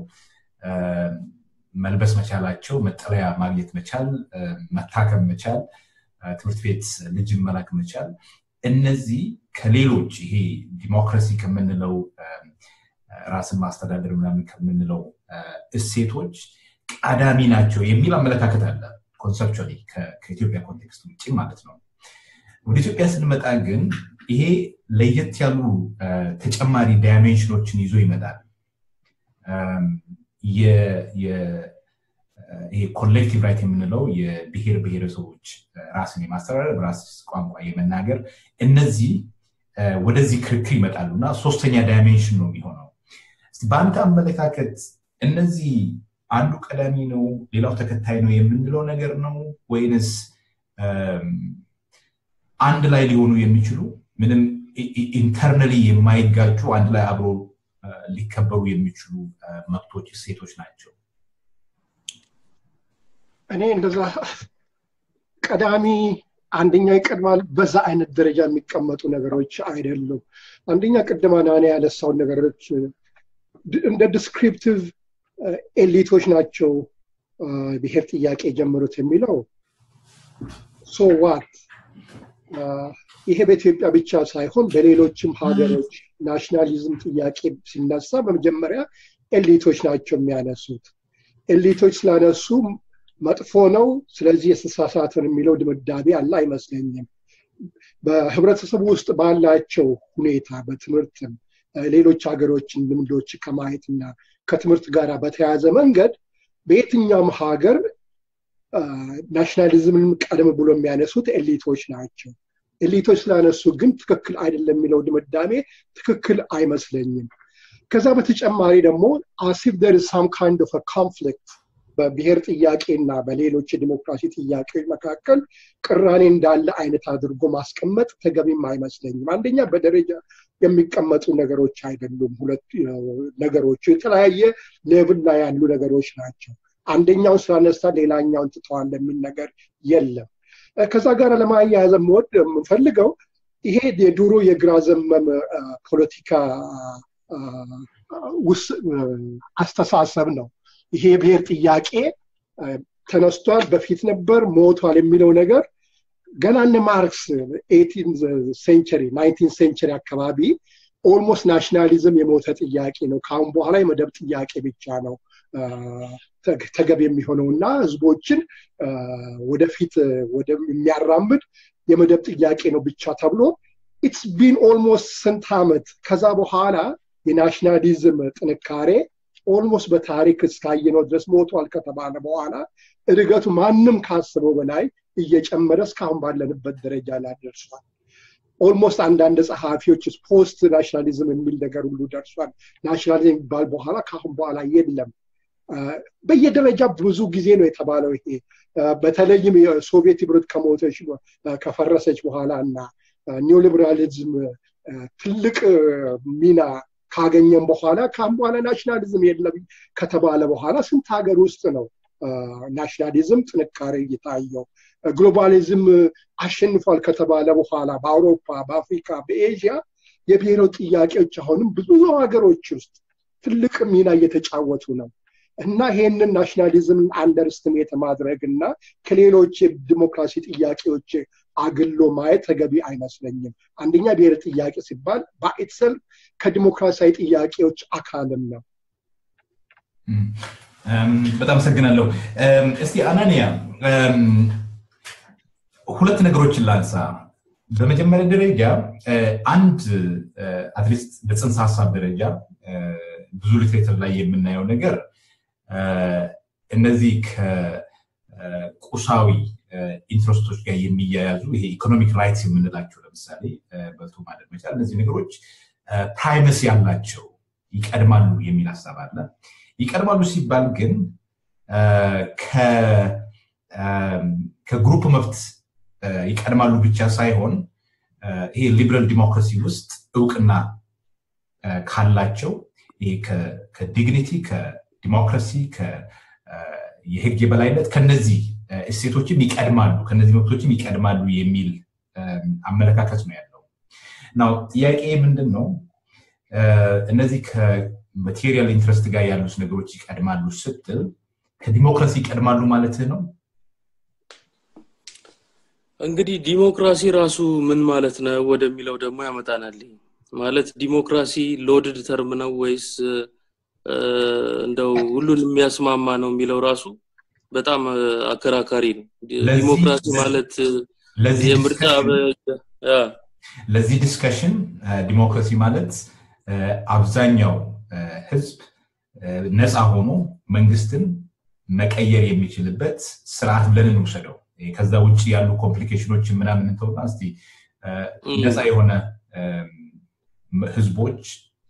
መልበስ መቻላቸው መጠለያ ማግኘት መቻል መታከም መቻል ትምህርት ቤት ልጅን መላክ መቻል እነዚህ ከሌሎች ይሄ ዲሞክራሲ ከምንለው ራስን ማስተዳደር ምናምን ከምንለው እሴቶች ቀዳሚ ናቸው የሚል አመለካከት አለ። conceptually ከኢትዮጵያ context ውጭ ማለት ነው ወደ ኢትዮጵያ ስንመጣ ግን ይሄ ለየት ያሉ ተጨማሪ dimension ኦችን ይዞ ይመጣል። ይሄ collective right የምንለው የብሔር ብሔረሰቦች ራስን የማስተዳደር በራስ ቋንቋ የመናገር እነዚህ ወደዚህ ክርክር ይመጣሉ እና ሶስተኛ dimension ነው የሚሆነው። በአንተ አመለካከት እነዚህ አንዱ ቀዳሚ ነው ሌላው ተከታይ ነው የምንለው ነገር ነው ወይንስ አንድ ላይ ሊሆኑ የሚችሉ ምንም ኢንተርናሊ የማይጋጩ አንድ ላይ አብሮ ሊከበሩ የሚችሉ መብቶች እሴቶች ናቸው። እኔ እንደዛ ቀዳሚ አንደኛው ይቀድማል። በዛ አይነት ደረጃ የሚቀመጡ ነገሮች አይደሉም። አንደኛ ቅድም አናንያ ያነሳውን ነገሮች እንደ descriptive elite ኦች ናቸው ብሔር ጥያቄ የጀመሩት የሚለው so what ይሄ በኢትዮጵያ ብቻ ሳይሆን በሌሎችም ሀገሮች nationalism ጥያቄ ሲነሳ በመጀመሪያ elite ኦች ናቸው የሚያነሱት። elite ኦች ስላነሱ መጥፎ ነው። ስለዚህ የተሳሳትን የሚለው ድምዳሜ አለ አይመስለኝም። በህብረተሰቡ ውስጥ ባላቸው ሁኔታ በትምህርትም ሌሎች ሀገሮችን ልምዶች ከማየት እና ከትምህርት ጋር በተያያዘ መንገድ በየትኛውም ሀገር nationalism ን ቀደም ብሎ የሚያነሱት elite ኦች ናቸው elite ኦች ስላነሱ ግን ትክክል አይደለም የሚለው ድምዳሜ ትክክል አይመስለኝም። ከዛ በተጨማሪ ደግሞ as if there's some kind of conflict በብሔር ጥያቄ እና በሌሎች የዲሞክራሲ ጥያቄዎች መካከል ቅራኔ እንዳለ አይነት አድርጎ ማስቀመጥ ተገቢም አይመስለኝም። አንደኛ በደረጃ የሚቀመጡ ነገሮች አይደሉም። ሁለት ነገሮቹ የተለያየ ሌቭል ላይ ያሉ ነገሮች ናቸው። አንደኛውን ስላነሳ ሌላኛውን ትተዋል የሚል ነገር የለም ከዛ ጋር ለማያያዘ መወድ የምፈልገው ይሄ የዱሮ የግራ ዘመም ፖለቲካ አስተሳሰብ ነው። ይሄ የብሔር ጥያቄ ተነስቷል፣ በፊት ነበር፣ ሞቷል የሚለው ነገር ገና እነ ማርክስ eighteenth century nineteenth century አካባቢ almost nationalism የሞተ ጥያቄ ነው፣ ከአሁን በኋላ የመደብ ጥያቄ ብቻ ነው ተገቢ የሚሆነው እና ህዝቦችን ወደፊት የሚያራምድ የመደብ ጥያቄ ነው ብቻ ተብሎ it's been almost ስንት ዓመት ከዛ በኋላ የ nationalism ጥንካሬ almost በታሪክ እስካየነው ድረስ ሞቷል ከተባለ በኋላ እድገቱ ማንም ካስበው በላይ እየጨመረ እስካሁን ባለንበት ደረጃ ላይ almost አንዳንድ ጸሐፊዎች post nationalism የሚል ነገር ሁሉ ደርሷል። nationalism የሚባል በኋላ ከአሁን በኋላ የለም። በየደረጃ ብዙ ጊዜ ነው የተባለው ይሄ። በተለይም የሶቪየት ህብረት ከሞተች ከፈረሰች በኋላ እና neoliberalism ትልቅ ሚና ካገኘም በኋላ ካም በኋላ nationalism የለም ከተባለ በኋላ ስንት ሀገር ውስጥ ነው nationalism ጥንካሬ እየታየው globalism አሸንፏል ከተባለ በኋላ በአውሮፓ፣ በአፍሪካ፣ በኤዥያ የብሔራዊ ጥያቄዎች አሁንም ብዙ ሀገሮች ውስጥ ትልቅ ሚና እየተጫወቱ ነው እና ይሄንን nationalism ን underestimate ማድረግ እና ከሌሎች የዲሞክራሲ ጥያቄዎች አግሎ ማየት ተገቢ አይመስለኝም። አንደኛ ብሔር ጥያቄ ሲባል በ itself ከዲሞክራሲያዊ ጥያቄዎች አካልም ነው። በጣም አመሰግናለሁ። እስቲ አናንያ ሁለት ነገሮችን ላንሳ። በመጀመሪያ ደረጃ አንድ at least በፅንሰ ሀሳብ ደረጃ ብዙ literature ላይ የምናየው ነገር እነዚህ ከቁሳዊ interest ኦች ጋር የሚያያዙ ይሄ economic rights የምንላቸው ለምሳሌ በልቶ ማደር መቻል እነዚህ ነገሮች primacy ያላቸው ይቀድማሉ የሚል ሀሳብ አለ። ይቀድማሉ ሲባል ግን ከ group መብት ይቀድማሉ ብቻ ሳይሆን ይሄ liberal democracy ውስጥ እውቅና ካላቸው ይሄ ከ dignity ከዲሞክራሲ የህግ የበላይነት ከነዚህ እሴቶችም ይቀድማሉ ከነዚህ መብቶችም ይቀድማሉ የሚል አመለካከት ነው ያለው። now ጥያቄ ምንድን ነው እነዚህ ከ material interest ጋር ያሉት ነገሮች ይቀድማሉ ስትል ከዲሞክራሲ ይቀድማሉ ማለት ነው? እንግዲህ ዲሞክራሲ ራሱ ምን ማለት ነው ወደሚለው ደግሞ ያመጣናል። ማለት ዲሞክራሲ loaded term ነው ወይስ እንደው ሁሉን የሚያስማማ ነው የሚለው ራሱ በጣም አከራካሪ ነው። ዲሞክራሲ ማለት የምርጫ ለዚህ discussion ዲሞክራሲ ማለት አብዛኛው ህዝብ ነፃ ሆኖ መንግስትን መቀየር የሚችልበት ስርዓት ብለን እንውሰደው። ከዛ ውጭ ያሉ complication ኦችን ምናምን እንተውና እስቲ ነፃ የሆነ ህዝቦች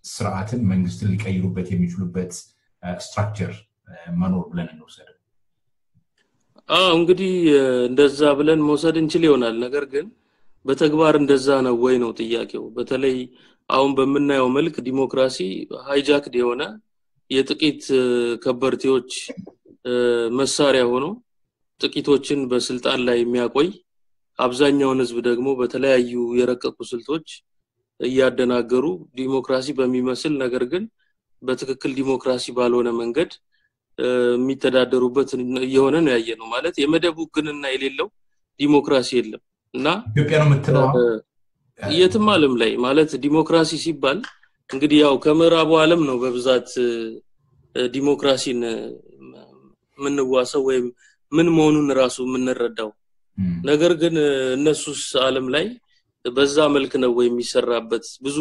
ስርዓትን መንግስትን ሊቀይሩበት የሚችሉበት structure መኖር ብለን እንውሰደው እንግዲህ እንደዛ ብለን መውሰድ እንችል ይሆናል። ነገር ግን በተግባር እንደዛ ነው ወይ ነው ጥያቄው። በተለይ አሁን በምናየው መልክ ዲሞክራሲ hijacked የሆነ የጥቂት ከበርቴዎች መሳሪያ ሆኖ ጥቂቶችን በስልጣን ላይ የሚያቆይ አብዛኛውን ህዝብ ደግሞ በተለያዩ የረቀቁ ስልቶች እያደናገሩ ዲሞክራሲ በሚመስል ነገር ግን በትክክል ዲሞክራሲ ባልሆነ መንገድ የሚተዳደሩበት እየሆነ ነው ያየ ነው ማለት የመደብ ውግንና የሌለው ዲሞክራሲ የለም እና የትም አለም ላይ ማለት ዲሞክራሲ ሲባል እንግዲህ ያው ከምዕራቡ አለም ነው በብዛት ዲሞክራሲን የምንዋሰው ወይም ምን መሆኑን ራሱ የምንረዳው። ነገር ግን እነሱስ አለም ላይ በዛ መልክ ነው ወይ የሚሰራበት? ብዙ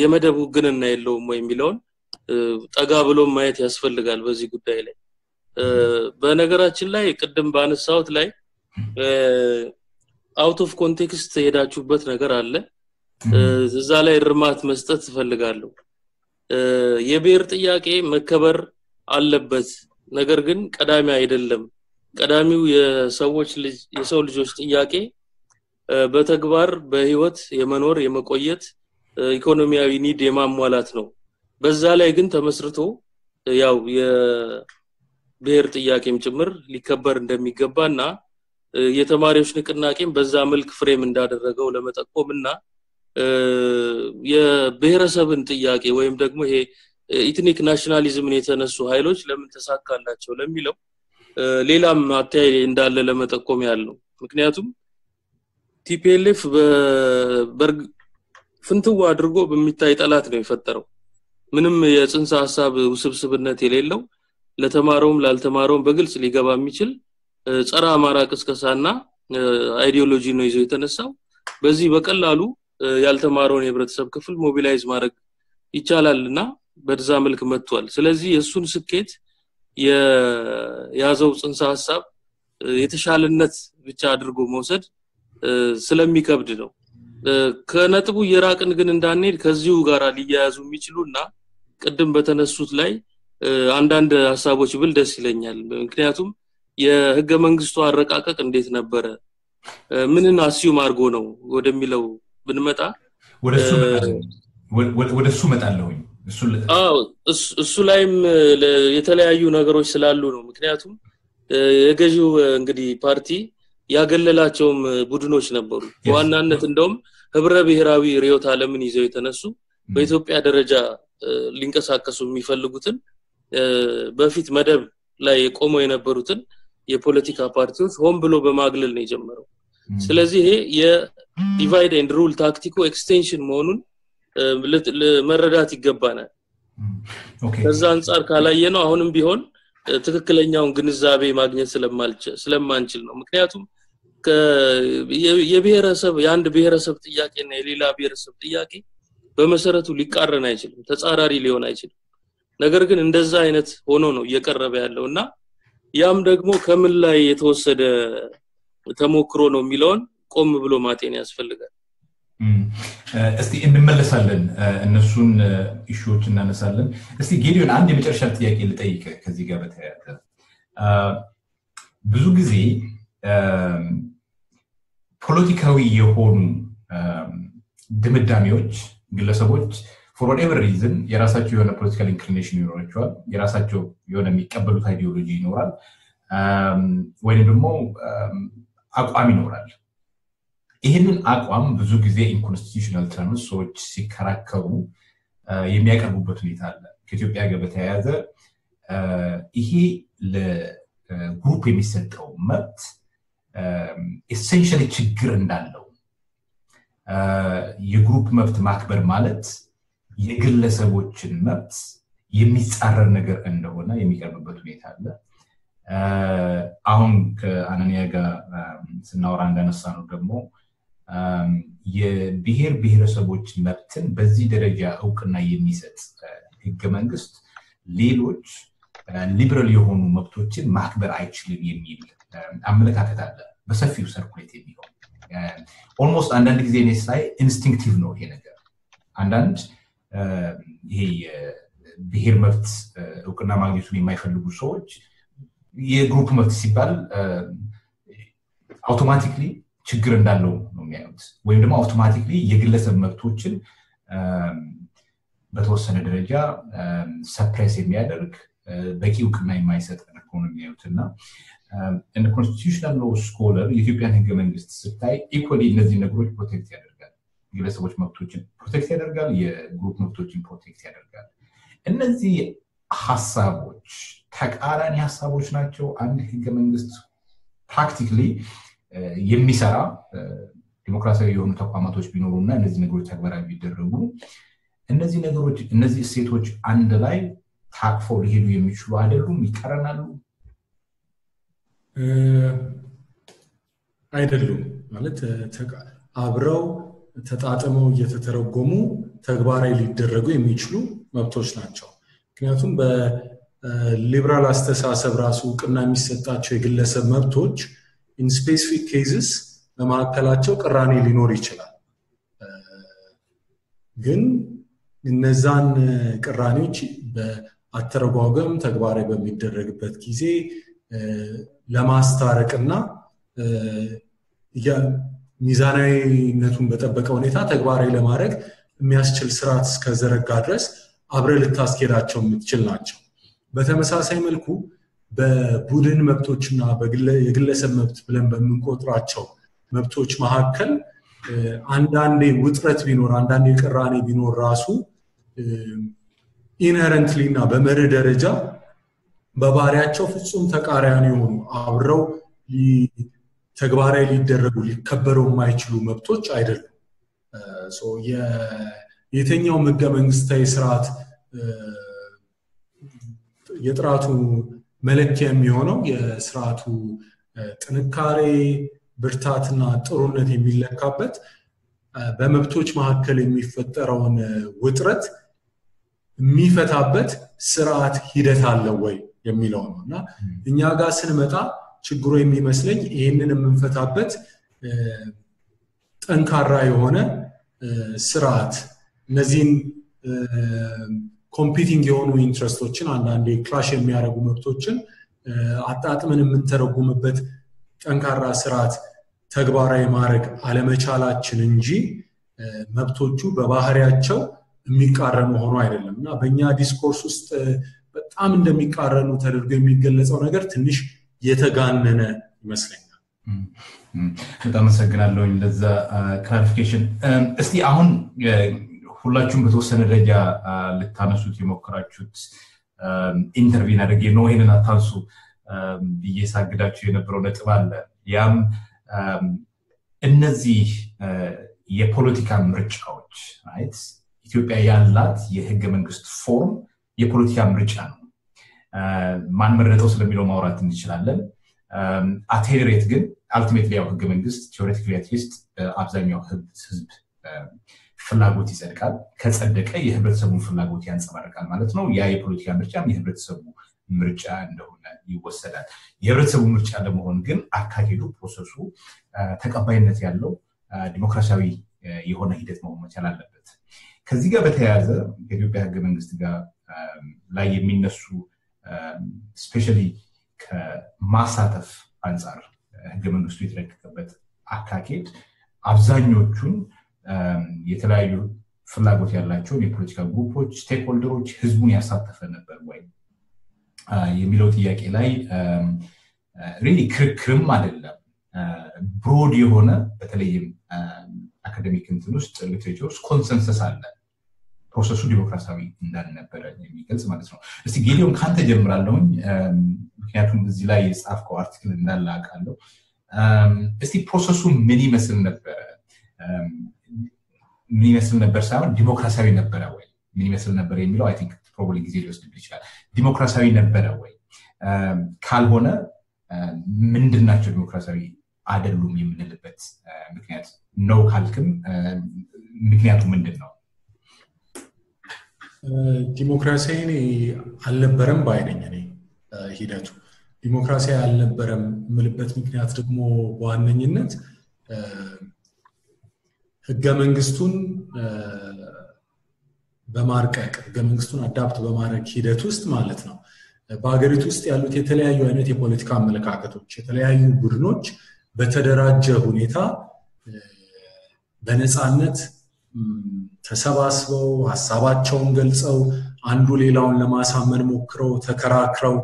የመደብ ውግንና የለውም ወይ የሚለውን ጠጋ ብሎ ማየት ያስፈልጋል በዚህ ጉዳይ ላይ። በነገራችን ላይ ቅድም ባነሳሁት ላይ out of context የሄዳችሁበት ነገር አለ። እዛ ላይ እርማት መስጠት እፈልጋለሁ። የብሔር ጥያቄ መከበር አለበት። ነገር ግን ቀዳሚ አይደለም። ቀዳሚው የሰዎች የሰው ልጆች ጥያቄ በተግባር በህይወት የመኖር የመቆየት ኢኮኖሚያዊ need የማሟላት ነው። በዛ ላይ ግን ተመስርቶ ያው የብሔር ጥያቄም ጭምር ሊከበር እንደሚገባ እና የተማሪዎች ንቅናቄም በዛ መልክ frame እንዳደረገው ለመጠቆም እና የብሔረሰብን ጥያቄ ወይም ደግሞ ይሄ ethnic nationalism ን የተነሱ ኃይሎች ለምን ተሳካላቸው ለሚለው ሌላም አተያይ እንዳለ ለመጠቆም ያለው ምክንያቱም TPLF ፍንትዋ አድርጎ በሚታይ ጠላት ነው የፈጠረው። ምንም የጽንሰ ሀሳብ ውስብስብነት የሌለው ለተማረውም ላልተማረውም በግልጽ ሊገባ የሚችል ጸረ አማራ ቅስቀሳና ideology ነው ይዞ የተነሳው። በዚህ በቀላሉ ያልተማረውን የህብረተሰብ ክፍል mobilize ማድረግ ይቻላል እና በዛ መልክ መጥቷል። ስለዚህ የእሱን ስኬት የያዘው ጽንሰ ሀሳብ የተሻለነት ብቻ አድርጎ መውሰድ ስለሚከብድ ነው። ከነጥቡ የራቅን ግን እንዳንሄድ ከዚሁ ጋር ሊያያዙ የሚችሉ እና ቅድም በተነሱት ላይ አንዳንድ ሀሳቦች ብል ደስ ይለኛል። ምክንያቱም የህገ መንግስቱ አረቃቀቅ እንዴት ነበረ? ምንን አስዩም አድርጎ ነው ወደሚለው ብንመጣ? ወደ እሱ መጣለሁኝ። እሱ ላይም የተለያዩ ነገሮች ስላሉ ነው። ምክንያቱም የገዢው እንግዲህ ፓርቲ ያገለላቸውም ቡድኖች ነበሩ። በዋናነት እንደውም ህብረ ብሔራዊ ርዮት አለምን ይዘው የተነሱ በኢትዮጵያ ደረጃ ሊንቀሳቀሱ የሚፈልጉትን በፊት መደብ ላይ ቆመው የነበሩትን የፖለቲካ ፓርቲዎች ሆን ብሎ በማግለል ነው የጀመረው። ስለዚህ ይሄ የ divide and rule tactic ኡ extension መሆኑን መረዳት ይገባናል። ከዛ አንጻር ካላየነው አሁንም ቢሆን ትክክለኛውን ግንዛቤ ማግኘት ስለማንችል ነው። ምክንያቱም የብሔረሰብ የአንድ ብሔረሰብ ጥያቄና የሌላ ብሔረሰብ ጥያቄ በመሰረቱ ሊቃረን አይችልም ተጻራሪ ሊሆን አይችልም። ነገር ግን እንደዛ አይነት ሆኖ ነው እየቀረበ ያለው እና ያም ደግሞ ከምን ላይ የተወሰደ ተሞክሮ ነው የሚለውን ቆም ብሎ ማጤን ያስፈልጋል እስቲ እንመለሳለን። እነሱን ኢሹዎች እናነሳለን። እስቲ ጌዲዮን አንድ የመጨረሻ ጥያቄ ልጠይቅ ከዚህ ጋር በተያያዘ። ብዙ ጊዜ ፖለቲካዊ የሆኑ ድምዳሜዎች ግለሰቦች for whatever reason የራሳቸው የሆነ political inclination ይኖራቸዋል የራሳቸው የሆነ የሚቀበሉት ideology ይኖራል ወይም ደግሞ አቋም ይኖራል ይህንን አቋም ብዙ ጊዜ in constitutional terms ሰዎች ሲከራከሩ የሚያቀርቡበት ሁኔታ አለ። ከኢትዮጵያ ጋር በተያያዘ ይሄ ለ group የሚሰጠው መብት essentially ችግር እንዳለው የ group መብት ማክበር ማለት የግለሰቦችን መብት የሚጻረር ነገር እንደሆነ የሚቀርብበት ሁኔታ አለ። አሁን ከአነኒያ ጋር ስናወራ እንዳነሳነው ደግሞ የብሔር ብሔረሰቦች መብትን በዚህ ደረጃ እውቅና የሚሰጥ ህገ መንግስት ሌሎች ሊበራል የሆኑ መብቶችን ማክበር አይችልም የሚል አመለካከት አለ። በሰፊው circulate የሚሆን almost አንዳንድ ጊዜ እኔ ሳይ instinctive ነው ይሄ ነገር። አንዳንድ ይሄ የብሔር መብት እውቅና ማግኘቱን የማይፈልጉ ሰዎች የ group መብት ሲባል automatically ችግር እንዳለው ነው የሚያዩት። ወይም ደግሞ automatically የግለሰብ መብቶችን በተወሰነ ደረጃ suppress የሚያደርግ በቂ እውቅና የማይሰጥ ነው የሚያዩት። እና እንደ constitutional law scholar የኢትዮጵያን ህገ መንግስት ስታይ equally እነዚህ ነገሮች protect ያደርጋል። ግለሰቦች መብቶችን protect ያደርጋል የ group መብቶችን protect ያደርጋል። እነዚህ ሀሳቦች ተቃራኒ ሀሳቦች ናቸው አንድ ህገ መንግስት practically የሚሰራ ዲሞክራሲያዊ የሆኑ ተቋማቶች ቢኖሩ እና እነዚህ ነገሮች ተግባራዊ ቢደረጉ እነዚህ ነገሮች እነዚህ እሴቶች አንድ ላይ ታቅፈው ሊሄዱ የሚችሉ አይደሉም? ይቀረናሉ? አይደሉም። ማለት አብረው ተጣጥመው እየተተረጎሙ ተግባራዊ ሊደረጉ የሚችሉ መብቶች ናቸው። ምክንያቱም በሊበራል አስተሳሰብ ራሱ እውቅና የሚሰጣቸው የግለሰብ መብቶች in specific cases በመካከላቸው ቅራኔ ሊኖር ይችላል። ግን እነዛን ቅራኔዎች በአተረጓጎም ተግባራዊ በሚደረግበት ጊዜ ለማስታረቅና ሚዛናዊነቱን በጠበቀ ሁኔታ ተግባራዊ ለማድረግ የሚያስችል ስርዓት እስከዘረጋ ድረስ አብረህ ልታስኬዳቸው የምትችል ናቸው። በተመሳሳይ መልኩ በቡድን መብቶችና የግለሰብ መብት ብለን በምንቆጥራቸው መብቶች መካከል አንዳንዴ ውጥረት ቢኖር አንዳንዴ ቅራኔ ቢኖር ራሱ inherently እና በመርህ ደረጃ በባህሪያቸው ፍጹም ተቃራኒ የሆኑ አብረው ተግባራዊ ሊደረጉ ሊከበሩ የማይችሉ መብቶች አይደሉም። የትኛውም ህገ መንግስታዊ ስርዓት የጥራቱ መለኪያ የሚሆነው የስርዓቱ ጥንካሬ፣ ብርታትና ጥሩነት የሚለካበት በመብቶች መካከል የሚፈጠረውን ውጥረት የሚፈታበት ስርዓት ሂደት አለው ወይ የሚለው ነው። እና እኛ ጋር ስንመጣ ችግሩ የሚመስለኝ ይህንን የምንፈታበት ጠንካራ የሆነ ስርዓት እነዚህን competing የሆኑ interest ኦችን አንዳንዴ clash የሚያደርጉ መብቶችን አጣጥመን የምንተረጉምበት ጠንካራ ስርዓት ተግባራዊ ማድረግ አለመቻላችን እንጂ መብቶቹ በባህሪያቸው የሚቃረኑ ሆኖ አይደለም እና በእኛ discourse ውስጥ በጣም እንደሚቃረኑ ተደርጎ የሚገለጸው ነገር ትንሽ የተጋነነ ይመስለኛል። በጣም አመሰግናለሁ ለዛ clarification። እስቲ አሁን ሁላችሁም በተወሰነ ደረጃ ልታነሱት የሞከራችሁት intervene አድርጌ ነው ይህንን አታንሱ ሳግዳችሁ የነበረው ነጥብ አለ። ያም እነዚህ የፖለቲካ ምርጫዎች right ኢትዮጵያ ያላት የህገ መንግስት form የፖለቲካ ምርጫ ነው። ማን መረጠው ስለሚለው ማውራት እንችላለን። at any rate ግን ultimately ያው ህገ መንግስት theoretically at least አብዛኛው ህዝብ ፍላጎት ይጸድቃል። ከጸደቀ የህብረተሰቡን ፍላጎት ያንጸባርቃል ማለት ነው። ያ የፖለቲካ ምርጫም የህብረተሰቡ ምርጫ እንደሆነ ይወሰዳል። የህብረተሰቡ ምርጫ ለመሆን ግን አካሄዱ፣ process ኡ ተቀባይነት ያለው ዲሞክራሲያዊ የሆነ ሂደት መሆን መቻል አለበት። ከዚህ ጋር በተያያዘ ከኢትዮጵያ ህገ መንግስት ጋር ላይ የሚነሱ especially ከማሳተፍ አንጻር ህገ መንግስቱ የተረቀቀበት አካሄድ አብዛኞቹን የተለያዩ ፍላጎት ያላቸውን የፖለቲካ group ኦች፣ stakeholder ኦች ህዝቡን ያሳተፈ ነበር ወይ የሚለው ጥያቄ ላይ really ክርክርም አይደለም። broad የሆነ በተለይም academic እንትን ውስጥ literature consensus አለ process ኡ ዲሞክራሲያዊ እንዳልነበረ የሚገልጽ ማለት ነው። እስቲ ጌዲዮን ካንተ ጀምራለሁኝ፣ ምክንያቱም እዚህ ላይ የጻፍከው article እንዳለ አውቃለሁ። እስቲ process ኡ ምን ይመስል ነበረ? ምን ይመስል ነበር ሳይሆን ዲሞክራሲያዊ ነበረ ወይ? ምን ይመስል ነበር የሚለው I think probably ጊዜ ሊወስድብህ ይችላል። ዲሞክራሲያዊ ነበረ ወይ? ካልሆነ ምንድን ናቸው ዲሞክራሲያዊ አይደሉም የምንልበት ምክንያት ነው ካልክም ምክንያቱ ምንድን ነው? ዲሞክራሲያዊ አልነበረም ባይነኝ እኔ ሂደቱ ዲሞክራሲያዊ አልነበረም የምልበት ምክንያት ደግሞ በዋነኝነት ህገ መንግስቱን በማርቀቅ ህገ መንግስቱን አዳፕት በማድረግ ሂደት ውስጥ ማለት ነው በሀገሪቱ ውስጥ ያሉት የተለያዩ አይነት የፖለቲካ አመለካከቶች የተለያዩ ቡድኖች በተደራጀ ሁኔታ በነፃነት ተሰባስበው ሀሳባቸውን ገልጸው አንዱ ሌላውን ለማሳመን ሞክረው ተከራክረው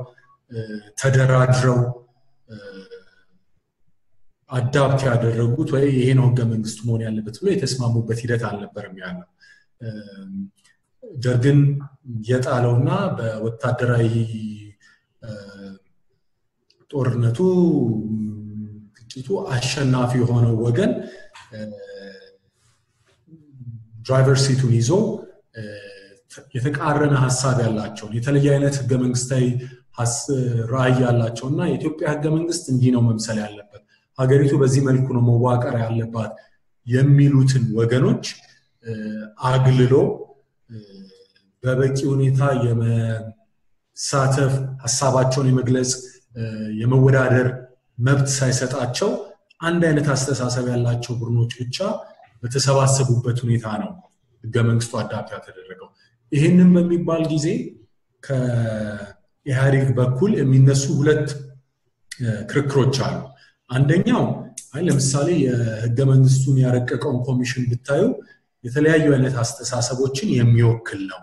ተደራድረው አዳፕት ያደረጉት ወይ ይሄ ነው ህገ መንግስቱ መሆን ያለበት ብሎ የተስማሙበት ሂደት አልነበረም ያለው። ደርግን የጣለውና በወታደራዊ ጦርነቱ ግጭቱ አሸናፊ የሆነው ወገን driver seat ኡን ይዞ የተቃረነ ሀሳብ ያላቸውን የተለየ አይነት ህገ መንግስታዊ ራዕይ ያላቸው እና የኢትዮጵያ ህገ መንግስት እንዲህ ነው መምሰል ያለበት ሀገሪቱ በዚህ መልኩ ነው መዋቀር ያለባት የሚሉትን ወገኖች አግልሎ በበቂ ሁኔታ የመሳተፍ ሀሳባቸውን የመግለጽ የመወዳደር መብት ሳይሰጣቸው አንድ አይነት አስተሳሰብ ያላቸው ቡድኖች ብቻ በተሰባሰቡበት ሁኔታ ነው ህገ መንግስቱ አዳፕት ያተደረገው። ይህንን በሚባል ጊዜ ከኢህአዴግ በኩል የሚነሱ ሁለት ክርክሮች አሉ። አንደኛው አይ ለምሳሌ የህገ መንግስቱን ያረቀቀውን ኮሚሽን ብታዩ የተለያዩ አይነት አስተሳሰቦችን የሚወክል ነው።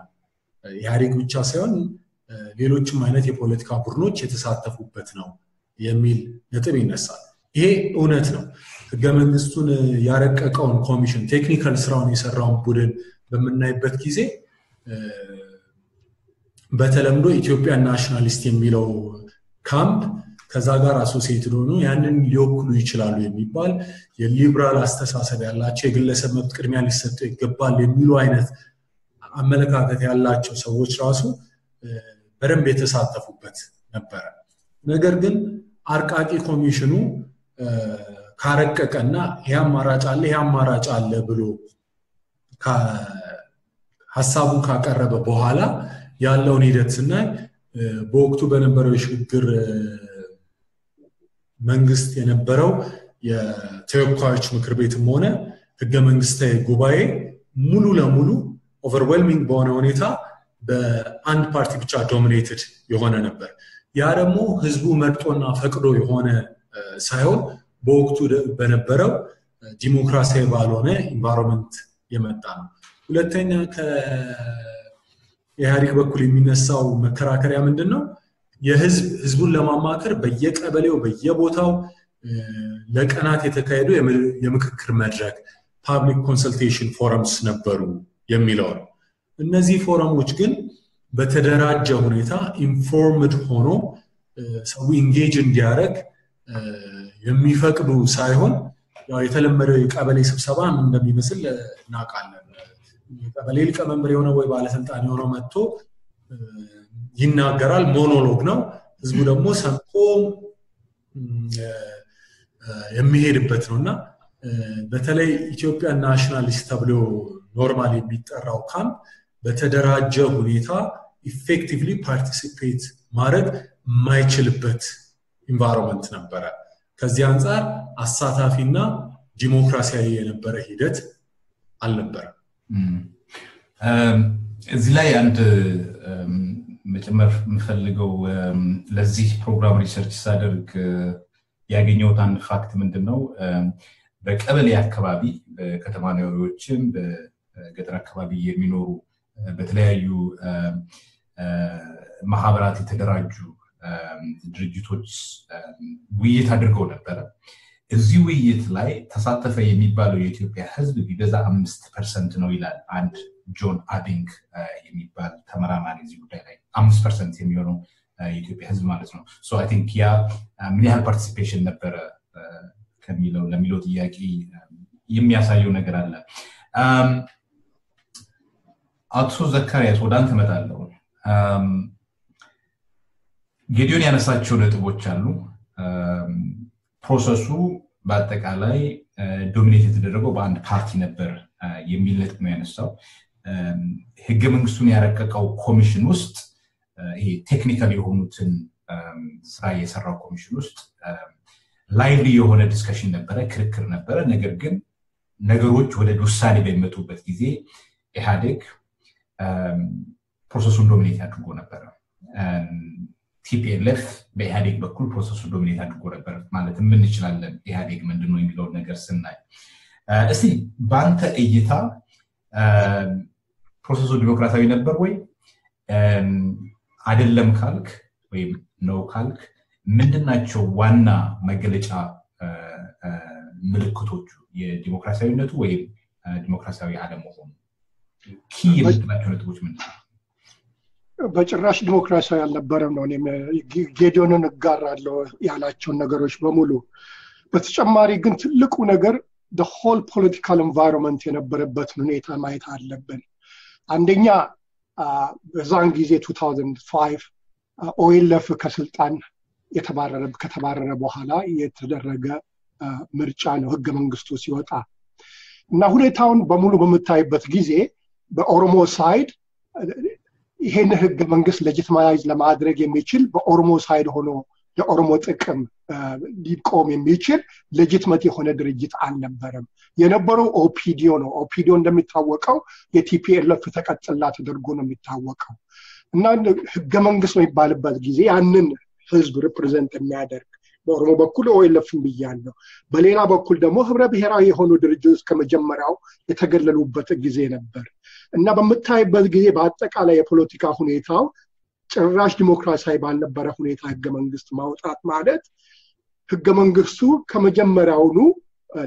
ኢህአዴግ ብቻ ሳይሆን ሌሎችም አይነት የፖለቲካ ቡድኖች የተሳተፉበት ነው የሚል ነጥብ ይነሳል። ይሄ እውነት ነው። ህገ መንግስቱን ያረቀቀውን ኮሚሽን technical ስራውን የሰራውን ቡድን በምናይበት ጊዜ በተለምዶ ኢትዮጵያ nationalist የሚለው ካምፕ ከዛ ጋር associated ሆኑ ያንን ሊወክሉ ይችላሉ የሚባል የሊብራል አስተሳሰብ ያላቸው የግለሰብ መብት ቅድሚያ ሊሰጠው ይገባል የሚሉ አይነት አመለካከት ያላቸው ሰዎች ራሱ በደንብ የተሳተፉበት ነበረ። ነገር ግን አርቃቂ ኮሚሽኑ ካረቀቀና ይህ አማራጭ አለ ይህ አማራጭ አለ ብሎ ሀሳቡን ካቀረበ በኋላ ያለውን ሂደት ስናይ በወቅቱ በነበረው የሽግግር መንግስት የነበረው የተወካዮች ምክር ቤትም ሆነ ህገ መንግስታዊ ጉባኤ ሙሉ ለሙሉ overwhelming በሆነ ሁኔታ በአንድ ፓርቲ ብቻ dominated የሆነ ነበር። ያ ደግሞ ህዝቡ መርጦና ፈቅዶ የሆነ ሳይሆን በወቅቱ በነበረው ዲሞክራሲያዊ ባልሆነ environment የመጣ ነው። ሁለተኛ ከኢህአዴግ በኩል የሚነሳው መከራከሪያ ምንድን ነው? የህዝብ ህዝቡን ለማማከር በየቀበሌው በየቦታው ለቀናት የተካሄዱ የምክክር መድረክ public consultation forums ነበሩ የሚለው ነው። እነዚህ ፎረሞች ግን በተደራጀ ሁኔታ informed ሆኖ ሰው engage እንዲያደረግ የሚፈቅዱ ሳይሆን የተለመደው የቀበሌ ስብሰባ እንደሚመስል እናውቃለን። የቀበሌ ሊቀመንበር የሆነ ወይ ባለስልጣን የሆነው መጥቶ ይናገራል። monologue ነው። ህዝቡ ደግሞ ሰምቶ የሚሄድበት ነው እና በተለይ ኢትዮጵያ nationalist ተብሎ normal የሚጠራው ካምፕ በተደራጀ ሁኔታ effectively participate ማድረግ የማይችልበት environment ነበረ። ከዚህ አንጻር አሳታፊና ዲሞክራሲያዊ የነበረ ሂደት አልነበረም። እዚህ ላይ አንድ መጨመር የምፈልገው ለዚህ ፕሮግራም research ሳደርግ ያገኘሁት አንድ fact ምንድን ነው? በቀበሌ አካባቢ በከተማ ነዋሪዎችም በገጠር አካባቢ የሚኖሩ በተለያዩ ማህበራት የተደራጁ ድርጅቶች ውይይት አድርገው ነበረ። እዚህ ውይይት ላይ ተሳተፈ የሚባለው የኢትዮጵያ ሕዝብ ቢበዛ አምስት percent ነው ይላል አንድ ጆን አዲንግ የሚባል ተመራማሪ እዚህ ጉዳይ ላይ አምስት percent የሚሆነው የኢትዮጵያ ሕዝብ ማለት ነው። I think ያ ምን ያህል participation ነበረ ከሚለው ለሚለው ጥያቄ የሚያሳየው ነገር አለ። አቶ ዘካርያስ ወደ አንተ እመጣለሁ። ጌዲዮን ያነሳቸው ነጥቦች አሉ። process ኡ በአጠቃላይ dominate የተደረገው በአንድ ፓርቲ ነበር የሚል ነጥብ ነው ያነሳው። ህገ መንግስቱን ያረቀቀው ኮሚሽን ውስጥ ይሄ technical የሆኑትን ስራ የሰራው ኮሚሽን ውስጥ lively የሆነ discussion ነበረ፣ ክርክር ነበረ። ነገር ግን ነገሮች ወደ ውሳኔ በሚመጡበት ጊዜ ኢህአዴግ process ኡን dominate አድርጎ ነበረ። TPLF በኢህአዴግ በኩል process ኡን dominate አድርጎ ነበር ማለት የምንችላለን። ኢህአዴግ ምንድን ነው የሚለውን ነገር ስናይ እስቲ በአንተ እይታ process ኡ ዲሞክራሲያዊ ነበር ወይ አይደለም ካልክ ወይም ነው ካልክ ምንድናቸው ዋና መገለጫ ምልክቶቹ የዲሞክራሲያዊነቱ ወይም ዲሞክራሲያዊ አለመሆኑ key የምትላቸው ነጥቦች ምንድን ነው? በጭራሽ ዲሞክራሲያዊ አልነበረም ነው። ጌዲዮንን እጋራለሁ ያላቸውን ነገሮች በሙሉ። በተጨማሪ ግን ትልቁ ነገር whole political environment የነበረበትን ሁኔታ ማየት አለብን። አንደኛ በዛን ጊዜ 2005 OLF ከስልጣን ከተባረረ በኋላ የተደረገ ምርጫ ነው ህገ መንግስቱ ሲወጣ እና ሁኔታውን በሙሉ በምታይበት ጊዜ በኦሮሞ side ይሄን ህገ መንግስት legitimize ለማድረግ የሚችል በኦሮሞ side ሆኖ ለኦሮሞ ጥቅም ሊቆም የሚችል legitimate የሆነ ድርጅት አልነበረም። የነበረው OPDO ነው። OPDO እንደሚታወቀው የ TPLF ተቀጥላ ተደርጎ ነው የሚታወቀው እና ህገ መንግስት በሚባልበት ጊዜ ያንን ህዝብ represent የሚያደርግ በኦሮሞ በኩል OLF ን ብያለሁ። በሌላ በኩል ደግሞ ህብረ ብሔራዊ የሆኑ ድርጅቶች ከመጀመሪያው የተገለሉበት ጊዜ ነበር እና በምታይበት ጊዜ በአጠቃላይ የፖለቲካ ሁኔታው ጭራሽ ዲሞክራሲያዊ ባልነበረ ሁኔታ ህገ መንግስት ማውጣት ማለት ህገ መንግስቱ ከመጀመሪያውኑ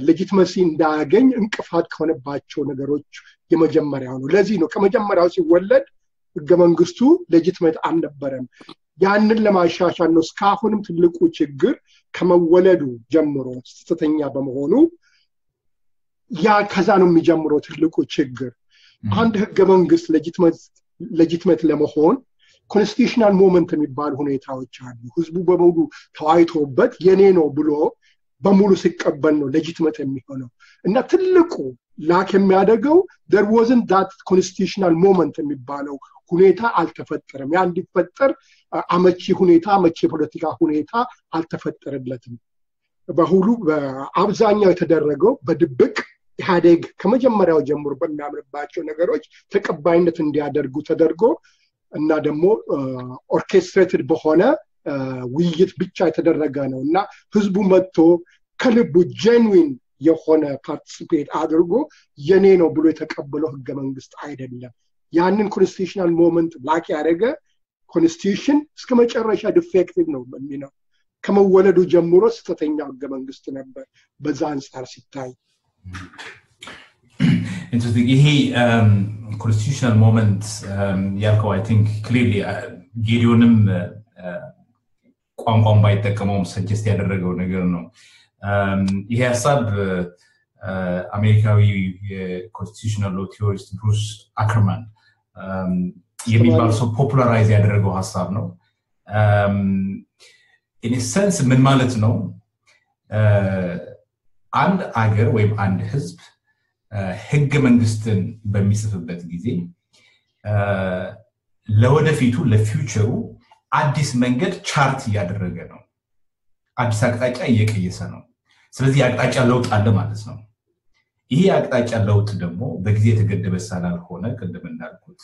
ሌጂትመሲ እንዳያገኝ እንቅፋት ከሆነባቸው ነገሮች የመጀመሪያው ነው። ለዚህ ነው ከመጀመሪያው ሲወለድ ህገ መንግስቱ ሌጂትመት አልነበረም። ያንን ለማሻሻል ነው። እስካሁንም ትልቁ ችግር ከመወለዱ ጀምሮ ስህተተኛ በመሆኑ ያ ከዛ ነው የሚጀምረው ትልቁ ችግር። አንድ ህገ መንግስት ሌጂትመት ለመሆን constitutional moment የሚባሉ ሁኔታዎች አሉ። ህዝቡ በሙሉ ተዋይቶበት የኔ ነው ብሎ በሙሉ ሲቀበል ነው legitimate የሚሆነው እና ትልቁ lack የሚያደርገው there wasn't that constitutional moment የሚባለው ሁኔታ አልተፈጠረም። ያ እንዲፈጠር አመቺ ሁኔታ አመቺ የፖለቲካ ሁኔታ አልተፈጠረለትም። በሁሉ በአብዛኛው የተደረገው በድብቅ ኢህአዴግ ከመጀመሪያው ጀምሮ በሚያምንባቸው ነገሮች ተቀባይነት እንዲያደርጉ ተደርጎ እና ደግሞ orchestrated በሆነ ውይይት ብቻ የተደረገ ነው እና ህዝቡ መጥቶ ከልቡ genuine የሆነ participate አድርጎ የኔ ነው ብሎ የተቀበለው ህገ መንግስት አይደለም። ያንን constitutional moment lack ያደረገ constitution እስከ መጨረሻ defective ነው የሚለው ከመወለዱ ጀምሮ ስህተተኛ ህገ መንግስት ነበር በዛ አንጻር ሲታይ interesting ይሄ constitutional moment ያልከው I think clearly ጌዲዮንም ቋንቋን ባይጠቀመውም suggest ያደረገው ነገር ነው. ይሄ ሀሳብ አሜሪካዊ የ constitutional law theorist ብሩስ አክርማን የሚባል ሰው popularize ያደረገው ሀሳብ ነው. in essence ምን ማለት ነው አንድ አገር ወይም አንድ ህዝብ ህገ መንግስትን በሚጽፍበት ጊዜ ለወደፊቱ ለፊውቸሩ አዲስ መንገድ ቻርት እያደረገ ነው። አዲስ አቅጣጫ እየቀየሰ ነው። ስለዚህ የአቅጣጫ ለውጥ አለ ማለት ነው። ይሄ የአቅጣጫ ለውጥ ደግሞ በጊዜ የተገደበ ስላልሆነ ቅድም እንዳልኩት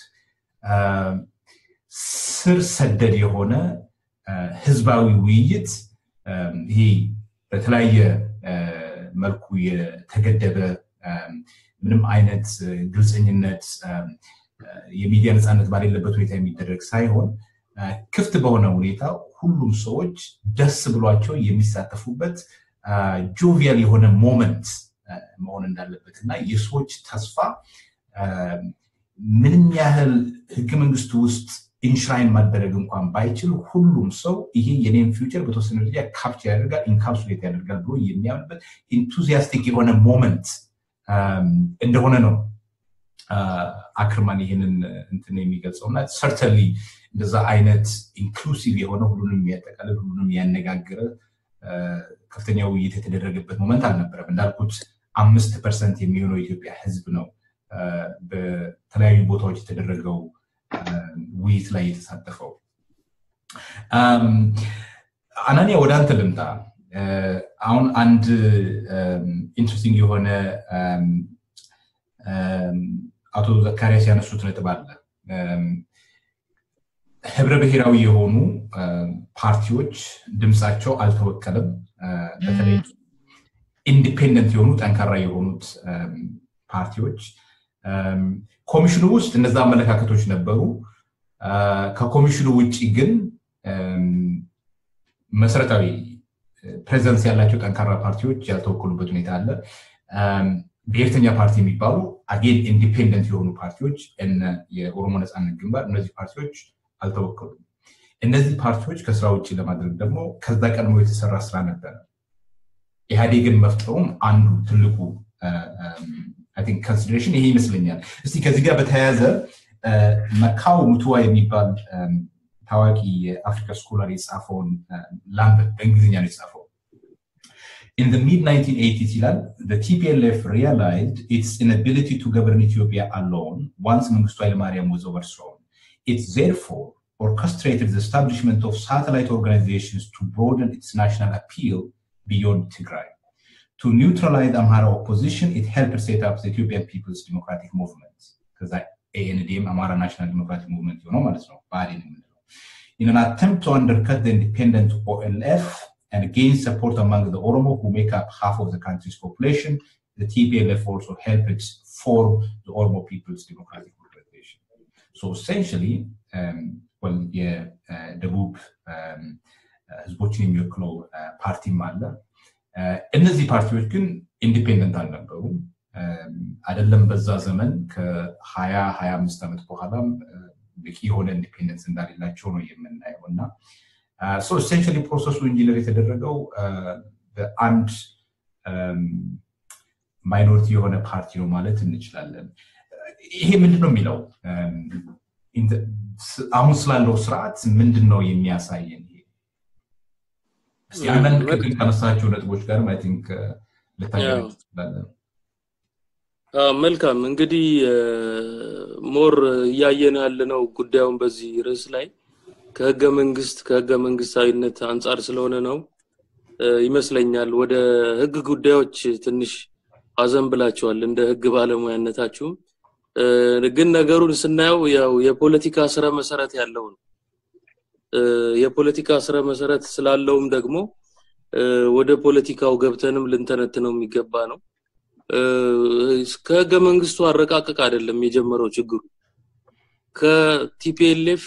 ስር ሰደድ የሆነ ህዝባዊ ውይይት ይሄ በተለያየ መልኩ የተገደበ ምንም አይነት ግልፀኝነት የሚዲያ ነፃነት ባሌለበት ሁኔታ የሚደረግ ሳይሆን ክፍት በሆነ ሁኔታ ሁሉም ሰዎች ደስ ብሏቸው የሚሳተፉበት jovial የሆነ moment መሆን እንዳለበት እና የሰዎች ተስፋ ምንም ያህል ህገ መንግስቱ ውስጥ enshrine ማድረግ እንኳን ባይችል ሁሉም ሰው ይሄ የኔም future በተወሰነ ደረጃ capture ያደርጋል encapsulate ያደርጋል ብሎ የሚያምንበት enthusiastic የሆነ moment እንደሆነ ነው አክርማን ይህንን እንትን የሚገልጸው። እና certainly እንደዛ አይነት inclusive የሆነ ሁሉንም የሚያጠቃልል ሁሉንም ያነጋገረ ከፍተኛ ውይይት የተደረገበት moment አልነበረም። እንዳልኩት አምስት percent የሚሆነው የኢትዮጵያ ህዝብ ነው በተለያዩ ቦታዎች የተደረገው ውይይት ላይ የተሳተፈው። አናንያ ወደ አንተ ልምጣ። አሁን አንድ interesting የሆነ አቶ ዘካሪያስ ያነሱት ነጥብ አለ። ህብረ ብሔራዊ የሆኑ ፓርቲዎች ድምፃቸው አልተወከለም። በተለይ independent የሆኑ ጠንካራ የሆኑት ፓርቲዎች ኮሚሽኑ ውስጥ እነዛ አመለካከቶች ነበሩ። ከኮሚሽኑ ውጭ ግን መሰረታዊ presence ያላቸው ጠንካራ ፓርቲዎች ያልተወከሉበት ሁኔታ አለ። ብሔርተኛ ፓርቲ የሚባሉ again independent የሆኑ ፓርቲዎች እነ የኦሮሞ ነፃነት ግንባር እነዚህ ፓርቲዎች አልተወከሉም። እነዚህ ፓርቲዎች ከስራ ውጭ ለማድረግ ደግሞ ከዛ ቀድሞ የተሰራ ስራ ነበረ ኢህአዴግን መፍጠሩም አንዱ ትልቁ ኮንሲደሬሽን ይሄ ይመስለኛል እስቲ ከዚህ ጋር በተያያዘ መካው ሙቱዋ የሚባል ታዋቂ የአፍሪካ ስኮላር የጻፈውን ላምበት በእንግሊዝኛ ነው የጻፈው In the mid 1980s, Hilal, the TPLF realized its inability to govern Ethiopia alone once Mengistu Haile was overthrown. It therefore orchestrated the establishment of satellite organizations to broaden its national appeal beyond Tigray. To neutralize Amhara opposition, it helped set up the Ethiopian People's Democratic Movement. Because that ANDM, Amhara National Democratic Movement, you know, in an attempt to undercut the independent OLF and gain support among the Oromo, who make up half of the country's population, the TPLF also helped form the Oromo People's Democratic Organization. So essentially, um, well, yeah, uh, the group um, ህዝቦችን የሚወክለው ፓርቲም አለ። እነዚህ ፓርቲዎች ግን independent አልነበሩም። አይደለም በዛ ዘመን ከሀያ ሀያ አምስት ዓመት በኋላም በቂ የሆነ independence እንዳሌላቸው ነው የምናየው እና essentially process ኡ engineer የተደረገው በአንድ minority የሆነ ፓርቲ ነው ማለት እንችላለን። ይሄ ምንድን ነው የሚለው አሁን ስላለው ስርዓት ምንድን ነው የሚያሳየን? አንዳንድ ቅድም ካነሳቸው ነጥቦች ጋር I think ልታገኝ ትችላለን። መልካም እንግዲህ more እያየን ያለነው ጉዳዩን በዚህ ርዕስ ላይ ከህገ መንግስት ከህገ መንግስታዊነት አንጻር ስለሆነ ነው ይመስለኛል። ወደ ህግ ጉዳዮች ትንሽ አዘን ብላችኋል እንደ ህግ ባለሙያነታችሁም። ግን ነገሩን ስናየው ያው የፖለቲካ ስረ መሰረት ያለው ነው። የፖለቲካ ስረ መሰረት ስላለውም ደግሞ ወደ ፖለቲካው ገብተንም ልንተነትነው የሚገባ ነው። ከህገ መንግስቱ አረቃቀቅ አይደለም የጀመረው ችግሩ ከቲፒኤልኤፍ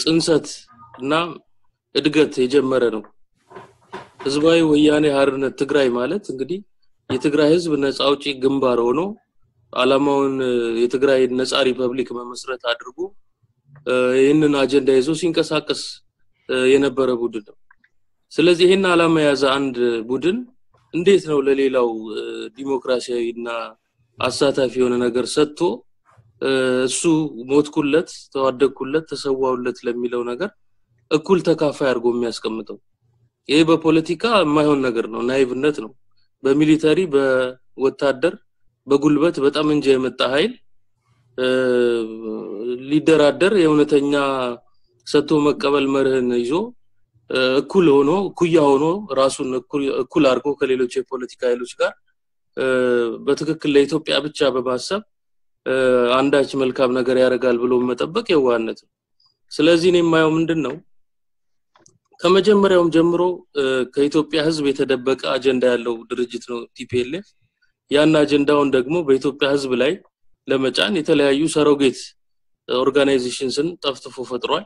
ጽንሰት እና እድገት የጀመረ ነው። ህዝባዊ ወያኔ ሀርነት ትግራይ ማለት እንግዲህ የትግራይ ህዝብ ነፃ አውጪ ግንባር ሆኖ አላማውን የትግራይ ነፃ ሪፐብሊክ መመስረት አድርጎ ይህንን አጀንዳ ይዞ ሲንቀሳቀስ የነበረ ቡድን ነው። ስለዚህ ይህን አላማ የያዘ አንድ ቡድን እንዴት ነው ለሌላው ዲሞክራሲያዊ እና አሳታፊ የሆነ ነገር ሰጥቶ እሱ ሞትኩለት፣ ተዋደግኩለት፣ ተሰዋውለት ለሚለው ነገር እኩል ተካፋይ አድርጎ የሚያስቀምጠው? ይሄ በፖለቲካ የማይሆን ነገር ነው፣ ናይቭነት ነው። በሚሊተሪ በወታደር በጉልበት በጠመንጃ የመጣ ኃይል ሊደራደር የእውነተኛ ሰጥቶ መቀበል መርህን ይዞ እኩል ሆኖ እኩያ ሆኖ ራሱን እኩል አድርጎ ከሌሎች የፖለቲካ ኃይሎች ጋር በትክክል ለኢትዮጵያ ብቻ በማሰብ አንዳች መልካም ነገር ያደርጋል ብሎ መጠበቅ የዋህነት ነው። ስለዚህ እኔ የማየው ምንድን ነው ከመጀመሪያውም ጀምሮ ከኢትዮጵያ ሕዝብ የተደበቀ አጀንዳ ያለው ድርጅት ነው TPLF። ያን አጀንዳውን ደግሞ በኢትዮጵያ ሕዝብ ላይ ለመጫን የተለያዩ surrogate organizations ን ጠፍጥፎ ፈጥሯል።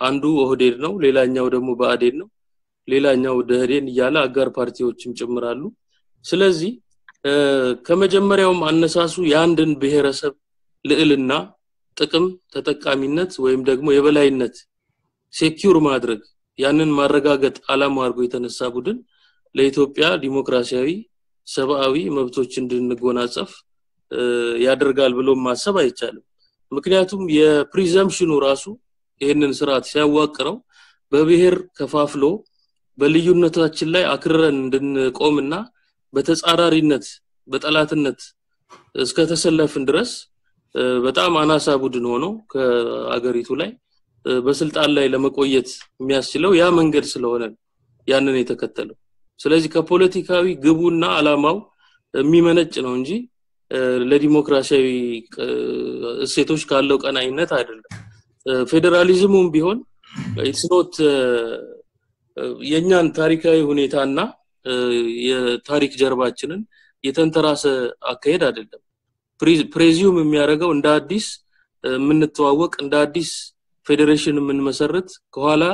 አንዱ ኦህዴድ ነው፣ ሌላኛው ደግሞ ብአዴን ነው፣ ሌላኛው ደህዴን እያለ አጋር ፓርቲዎችም ጭምራሉ። ስለዚህ ከመጀመሪያውም አነሳሱ የአንድን ብሔረሰብ ልዕልና፣ ጥቅም፣ ተጠቃሚነት ወይም ደግሞ የበላይነት ሴኪውር ማድረግ ያንን ማረጋገጥ አላማ አድርጎ የተነሳ ቡድን ለኢትዮጵያ ዲሞክራሲያዊ ሰብአዊ መብቶች እንድንጎናጸፍ ያደርጋል ብሎ ማሰብ አይቻልም። ምክንያቱም የፕሪዘምፕሽኑ ራሱ ይህንን ስርዓት ሲያዋቅረው በብሔር ከፋፍሎ በልዩነታችን ላይ አክርረን እንድንቆም እና በተጻራሪነት በጠላትነት እስከተሰለፍን ድረስ በጣም አናሳ ቡድን ሆኖ ከአገሪቱ ላይ በስልጣን ላይ ለመቆየት የሚያስችለው ያ መንገድ ስለሆነ ያንን የተከተለው። ስለዚህ ከፖለቲካዊ ግቡና አላማው የሚመነጭ ነው እንጂ ለዲሞክራሲያዊ እሴቶች ካለው ቀናይነት አይደለም። ፌዴራሊዝሙም ቢሆን ኢትስኖት የእኛን ታሪካዊ ሁኔታና የታሪክ ጀርባችንን የተንተራሰ አካሄድ አይደለም። ፕሬዚዩም የሚያደርገው እንደ አዲስ የምንተዋወቅ እንደ አዲስ ፌዴሬሽን የምንመሰርት ከኋላ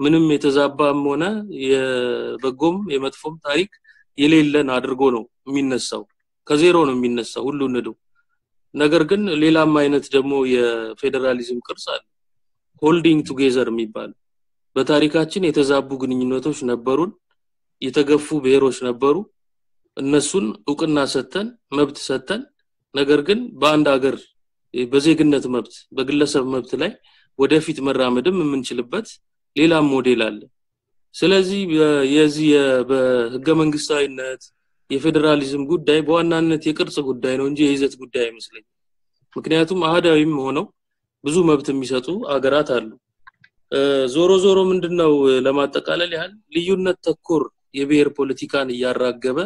ምንም የተዛባም ሆነ የበጎም የመጥፎም ታሪክ የሌለን አድርጎ ነው የሚነሳው። ከዜሮ ነው የሚነሳው ሁሉ ንዱ። ነገር ግን ሌላም አይነት ደግሞ የፌዴራሊዝም ቅርጽ አለ። holding together የሚባል በታሪካችን የተዛቡ ግንኙነቶች ነበሩን፣ የተገፉ ብሔሮች ነበሩ። እነሱን እውቅና ሰተን መብት ሰተን ነገር ግን በአንድ ሀገር በዜግነት መብት በግለሰብ መብት ላይ ወደፊት መራመድም የምንችልበት ሌላም ሞዴል አለ። ስለዚህ የዚህ በህገ መንግስታዊነት የፌዴራሊዝም ጉዳይ በዋናነት የቅርጽ ጉዳይ ነው እንጂ የይዘት ጉዳይ አይመስለኝም። ምክንያቱም አህዳዊም ሆነው ብዙ መብት የሚሰጡ አገራት አሉ። ዞሮ ዞሮ ምንድነው ለማጠቃለል ያህል ልዩነት ተኮር የብሔር ፖለቲካን እያራገበ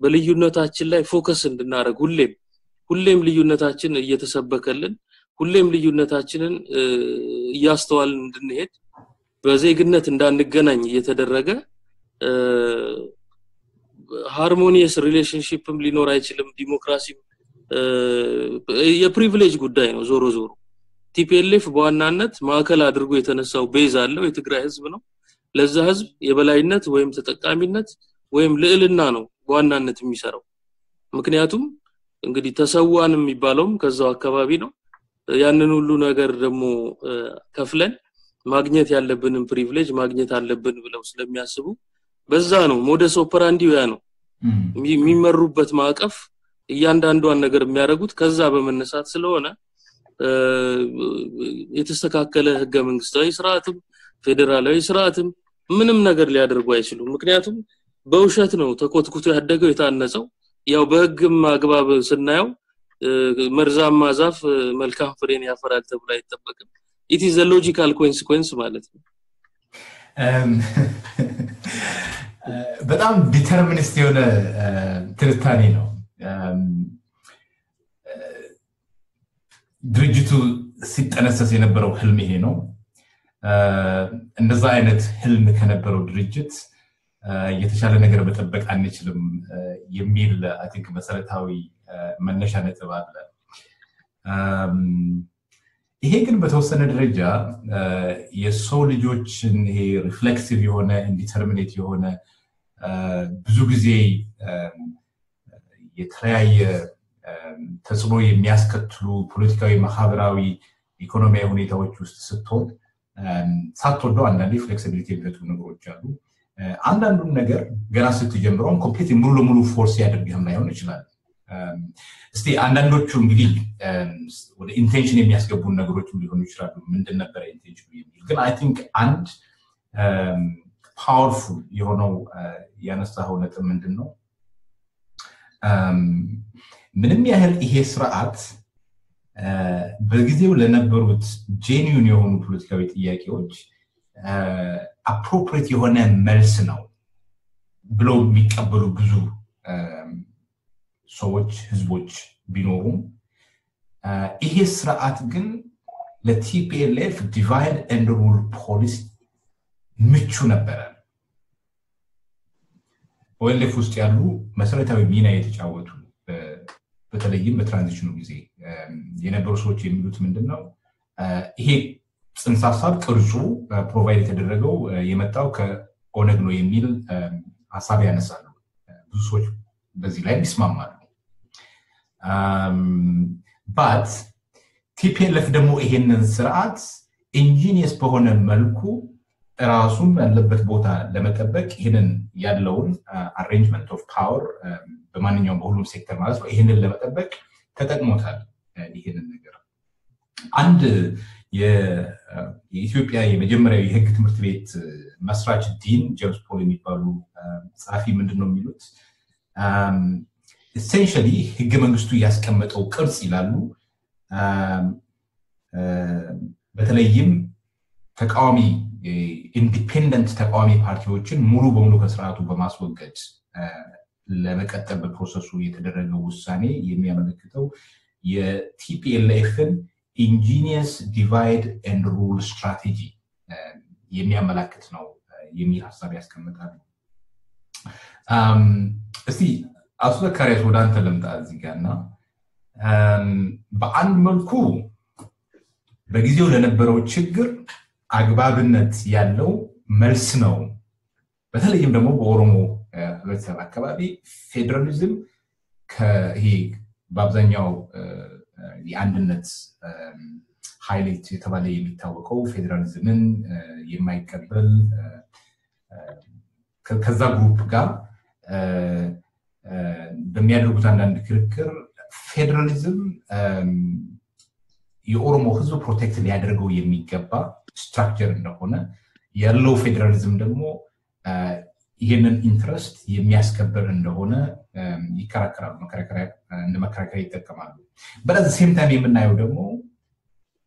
በልዩነታችን ላይ focus እንድናደርግ ሁሌም ሁሌም ልዩነታችን እየተሰበከልን ሁሌም ልዩነታችንን እያስተዋልን እንድንሄድ በዜግነት እንዳንገናኝ እየተደረገ harmonious relationship ም ሊኖር አይችልም። ዲሞክራሲም የ privilege ጉዳይ ነው። ዞሮ ዞሮ TPLF በዋናነት ማዕከል አድርጎ የተነሳው base አለው የትግራይ ህዝብ ነው። ለዛ ህዝብ የበላይነት ወይም ተጠቃሚነት ወይም ልዕልና ነው በዋናነት የሚሰራው ምክንያቱም እንግዲህ ተሰዋን የሚባለውም ከዛው አካባቢ ነው ያንን ሁሉ ነገር ደግሞ ከፍለን ማግኘት ያለብንን privilege ማግኘት አለብን ብለው ስለሚያስቡ በዛ ነው። modus operandi ው ያ ነው። የሚመሩበት ማዕቀፍ እያንዳንዷን ነገር የሚያደርጉት ከዛ በመነሳት ስለሆነ የተስተካከለ ህገ መንግስታዊ ስርዓትም ፌዴራላዊ ስርዓትም ምንም ነገር ሊያደርጉ አይችሉም። ምክንያቱም በውሸት ነው ተኮትኩቶ ያደገው የታነጸው። ያው በህግም አግባብ ስናየው መርዛማ ዛፍ መልካም ፍሬን ያፈራል ተብሎ አይጠበቅም። it is logical consequence ማለት ነው በጣም determinist የሆነ ትንታኔ ነው። ድርጅቱ ሲጠነሰስ የነበረው ህልም ይሄ ነው። እንደዛ አይነት ህልም ከነበረው ድርጅት የተሻለ ነገር መጠበቅ አንችልም የሚል think መሰረታዊ መነሻ ነጥብ አለ ይሄ ግን በተወሰነ ደረጃ የሰው ልጆችን ይሄ reflexive የሆነ indeterminate የሆነ ብዙ ጊዜ የተለያየ ተጽዕኖ የሚያስከትሉ ፖለቲካዊ ማህበራዊ ኢኮኖሚያዊ ሁኔታዎች ውስጥ ስትሆን ሳትወደው አንዳንዴ flexibility የሚፈጥሩ ነገሮች አሉ። አንዳንዱን ነገር ገና ስትጀምረውን complete ሙሉ ለሙሉ force ያደርግህም ላይሆን ይችላል እስቲ አንዳንዶቹ እንግዲህ ወደ intention የሚያስገቡን ነገሮች ሊሆኑ ይችላሉ። ምንድን ነበረ intention ኑ የሚል? ግን I think አንድ powerful የሆነው ያነሳኸው ነጥብ ምንድን ነው? ምንም ያህል ይሄ ስርዓት በጊዜው ለነበሩት genuine የሆኑ ፖለቲካዊ ጥያቄዎች appropriate የሆነ መልስ ነው ብለው የሚቀበሉ ብዙ ሰዎች ህዝቦች ቢኖሩም ይሄ ስርዓት ግን ለ TPLF divide and rule policy ምቹ ነበረ። OLF ውስጥ ያሉ መሰረታዊ ሚና የተጫወቱ በተለይም በ transition ኑ ጊዜ የነበሩ ሰዎች የሚሉት ምንድን ነው ይሄ ጽንሰ ሀሳብ ቅርጹ provide የተደረገው የመጣው ከኦነግ ነው የሚል ሀሳብ ያነሳሉ። ብዙ ሰዎች በዚህ ላይ ይስማማሉ but TPLF ደግሞ ይሄንን ስርዓት ingenious በሆነ መልኩ ራሱም ያለበት ቦታ ለመጠበቅ ይህንን ያለውን arrangement of power በማንኛውም በሁሉም ሴክተር ማለት ነው ይህንን ለመጠበቅ ተጠቅሞታል ይህንን ነገር። አንድ የኢትዮጵያ የመጀመሪያው የህግ ትምህርት ቤት መስራች ዲን ጀምስ ፖል የሚባሉ ጸሐፊ ምንድን ነው የሚሉት essentially ህገ መንግስቱ ያስቀመጠው ቅርጽ ይላሉ። በተለይም ተቃዋሚ independent ተቃዋሚ ፓርቲዎችን ሙሉ በሙሉ ከስርዓቱ በማስወገድ ለመቀጠል በ process ኡ የተደረገው ውሳኔ የሚያመለክተው የ TPLF ን ingenious divide and rule strategy የሚያመላክት ነው የሚል ሀሳብ ያስቀምጣሉ። እስቲ አቶ ዘካሪያስ ወደ አንተ ልምጣ እዚህ ጋር እና በአንድ መልኩ በጊዜው ለነበረው ችግር አግባብነት ያለው መልስ ነው። በተለይም ደግሞ በኦሮሞ ህብረተሰብ አካባቢ ፌዴራሊዝም ይሄ በአብዛኛው የአንድነት ኃይል የተባለ የሚታወቀው ፌዴራሊዝምን የማይቀበል ከዛ group ጋር በሚያደርጉት አንዳንድ ክርክር ፌዴራሊዝም የኦሮሞ ህዝብ protect ሊያደርገው የሚገባ structure እንደሆነ ያለው ፌዴራሊዝም ደግሞ ይህንን interest የሚያስከብር እንደሆነ ይከራከራሉ እንደ መከራከሪያ ይጠቀማሉ። በዚ same time የምናየው ደግሞ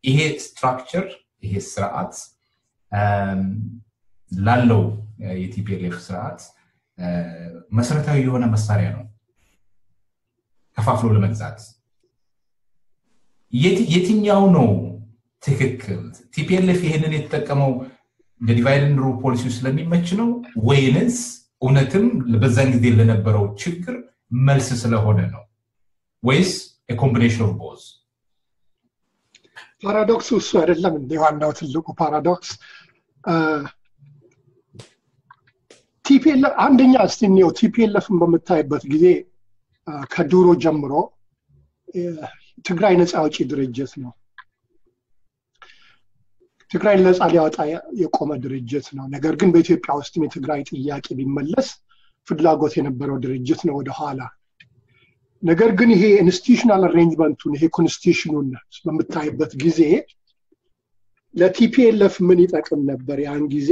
ይሄ structure ይሄ ስርዓት ላለው የ TPLF ስርዓት መሰረታዊ የሆነ መሳሪያ ነው። ከፋፍሎ ለመግዛት። የትኛው ነው ትክክል? TPLF ይህንን የተጠቀመው በ divide rule policy ስለሚመች ነው ወይንስ እውነትም በዛን ጊዜ ለነበረው ችግር መልስ ስለሆነ ነው? ወይስ combination of both paradox ኡ እሱ አይደለም እንደ ዋናው ትልቁ paradox TPLF አንደኛ እስቲ እንየው TPLF ን በምታይበት ጊዜ ከድሮ ጀምሮ ትግራይ ነፃ አውጪ ድርጅት ነው። ትግራይ ነፃ ሊያወጣ የቆመ ድርጅት ነው። ነገር ግን በኢትዮጵያ ውስጥም የትግራይ ጥያቄ ቢመለስ ፍላጎት የነበረው ድርጅት ነው ወደኋላ። ነገር ግን ይሄ institutional arrangement ኡን ይሄ constitution ኡን በምታይበት ጊዜ ለ TPLF ምን ይጠቅም ነበር? ያን ጊዜ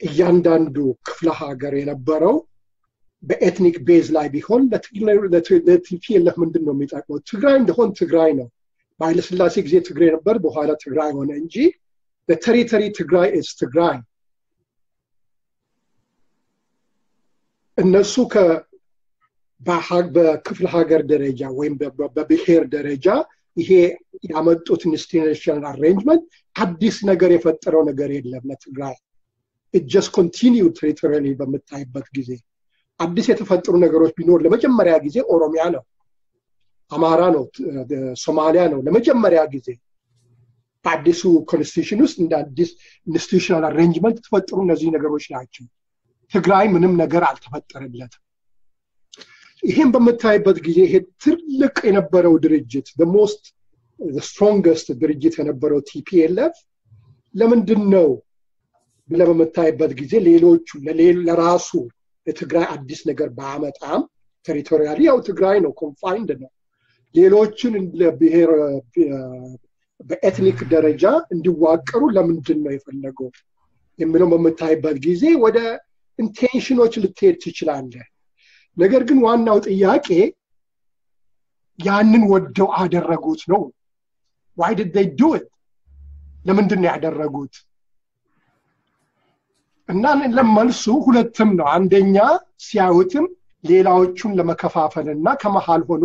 እያንዳንዱ ክፍለ ሀገር የነበረው በ ethnic base ላይ ቢሆን ለ TPLF ምንድን ነው የሚጠቅመው? ትግራይ እንደሆን ትግራይ ነው። በኃይለስላሴ ጊዜ ትግራይ ነበር፣ በኋላ ትግራይ ሆነ እንጂ ለ territory ትግራይ is ትግራይ። እነሱ በክፍለ ሀገር ደረጃ ወይም በብሔር ደረጃ ይሄ ያመጡት institutional arrangement አዲስ ነገር የፈጠረው ነገር የለም ለትግራይ it just continue territorially በምታይበት ጊዜ አዲስ የተፈጠሩ ነገሮች ቢኖር ለመጀመሪያ ጊዜ ኦሮሚያ ነው፣ አማራ ነው፣ ሶማሊያ ነው። ለመጀመሪያ ጊዜ በአዲሱ constitution ውስጥ እንደ አዲስ institutional arrangement የተፈጠሩ እነዚህ ነገሮች ናቸው። ትግራይ ምንም ነገር አልተፈጠረለትም። ይህም በምታይበት ጊዜ ይሄ ትልቅ የነበረው ድርጅት most strongest ድርጅት የነበረው TPLF ለምንድን ነው ብለህ በምታይበት ጊዜ ሌሎቹ ለራሱ የትግራይ አዲስ ነገር ባያመጣም territorially ያው ትግራይ ነው፣ confined ነው። ሌሎችን ብሔር በ ethnic ደረጃ እንዲዋቀሩ ለምንድን ነው የፈለገው የሚለው በምታይበት ጊዜ ወደ intention ኦች ልትሄድ ትችላለህ። ነገር ግን ዋናው ጥያቄ ያንን ወደው አደረጉት ነው። why they do? ለምንድን ነው ያደረጉት? እና ለመልሱ ሁለትም ነው። አንደኛ ሲያዩትም ሌላዎቹን ለመከፋፈል እና ከመሃል ሆኖ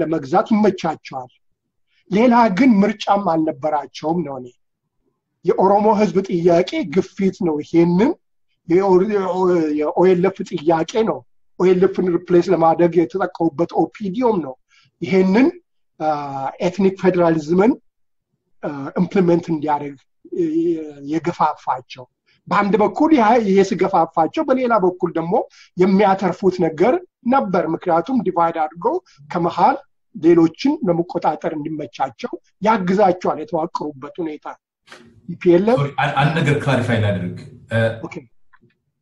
ለመግዛት ይመቻቸዋል። ሌላ ግን ምርጫም አልነበራቸውም ነው። እኔ የኦሮሞ ህዝብ ጥያቄ ግፊት ነው። ይሄንን የ OLF ጥያቄ ነው። OLF ን replace ለማድረግ የተጠቀሙበት OPDO ም ነው። ይሄንን ethnic ፌዴራሊዝምን implement እንዲያደርግ የገፋፋቸው በአንድ በኩል ይሄ ስገፋፋቸው፣ በሌላ በኩል ደግሞ የሚያተርፉት ነገር ነበር። ምክንያቱም divide አድርገው ከመሃል ሌሎችን ለመቆጣጠር እንዲመቻቸው ያግዛቸዋል። የተዋቀሩበት ሁኔታ አንድ ነገር clarify ላድርግ።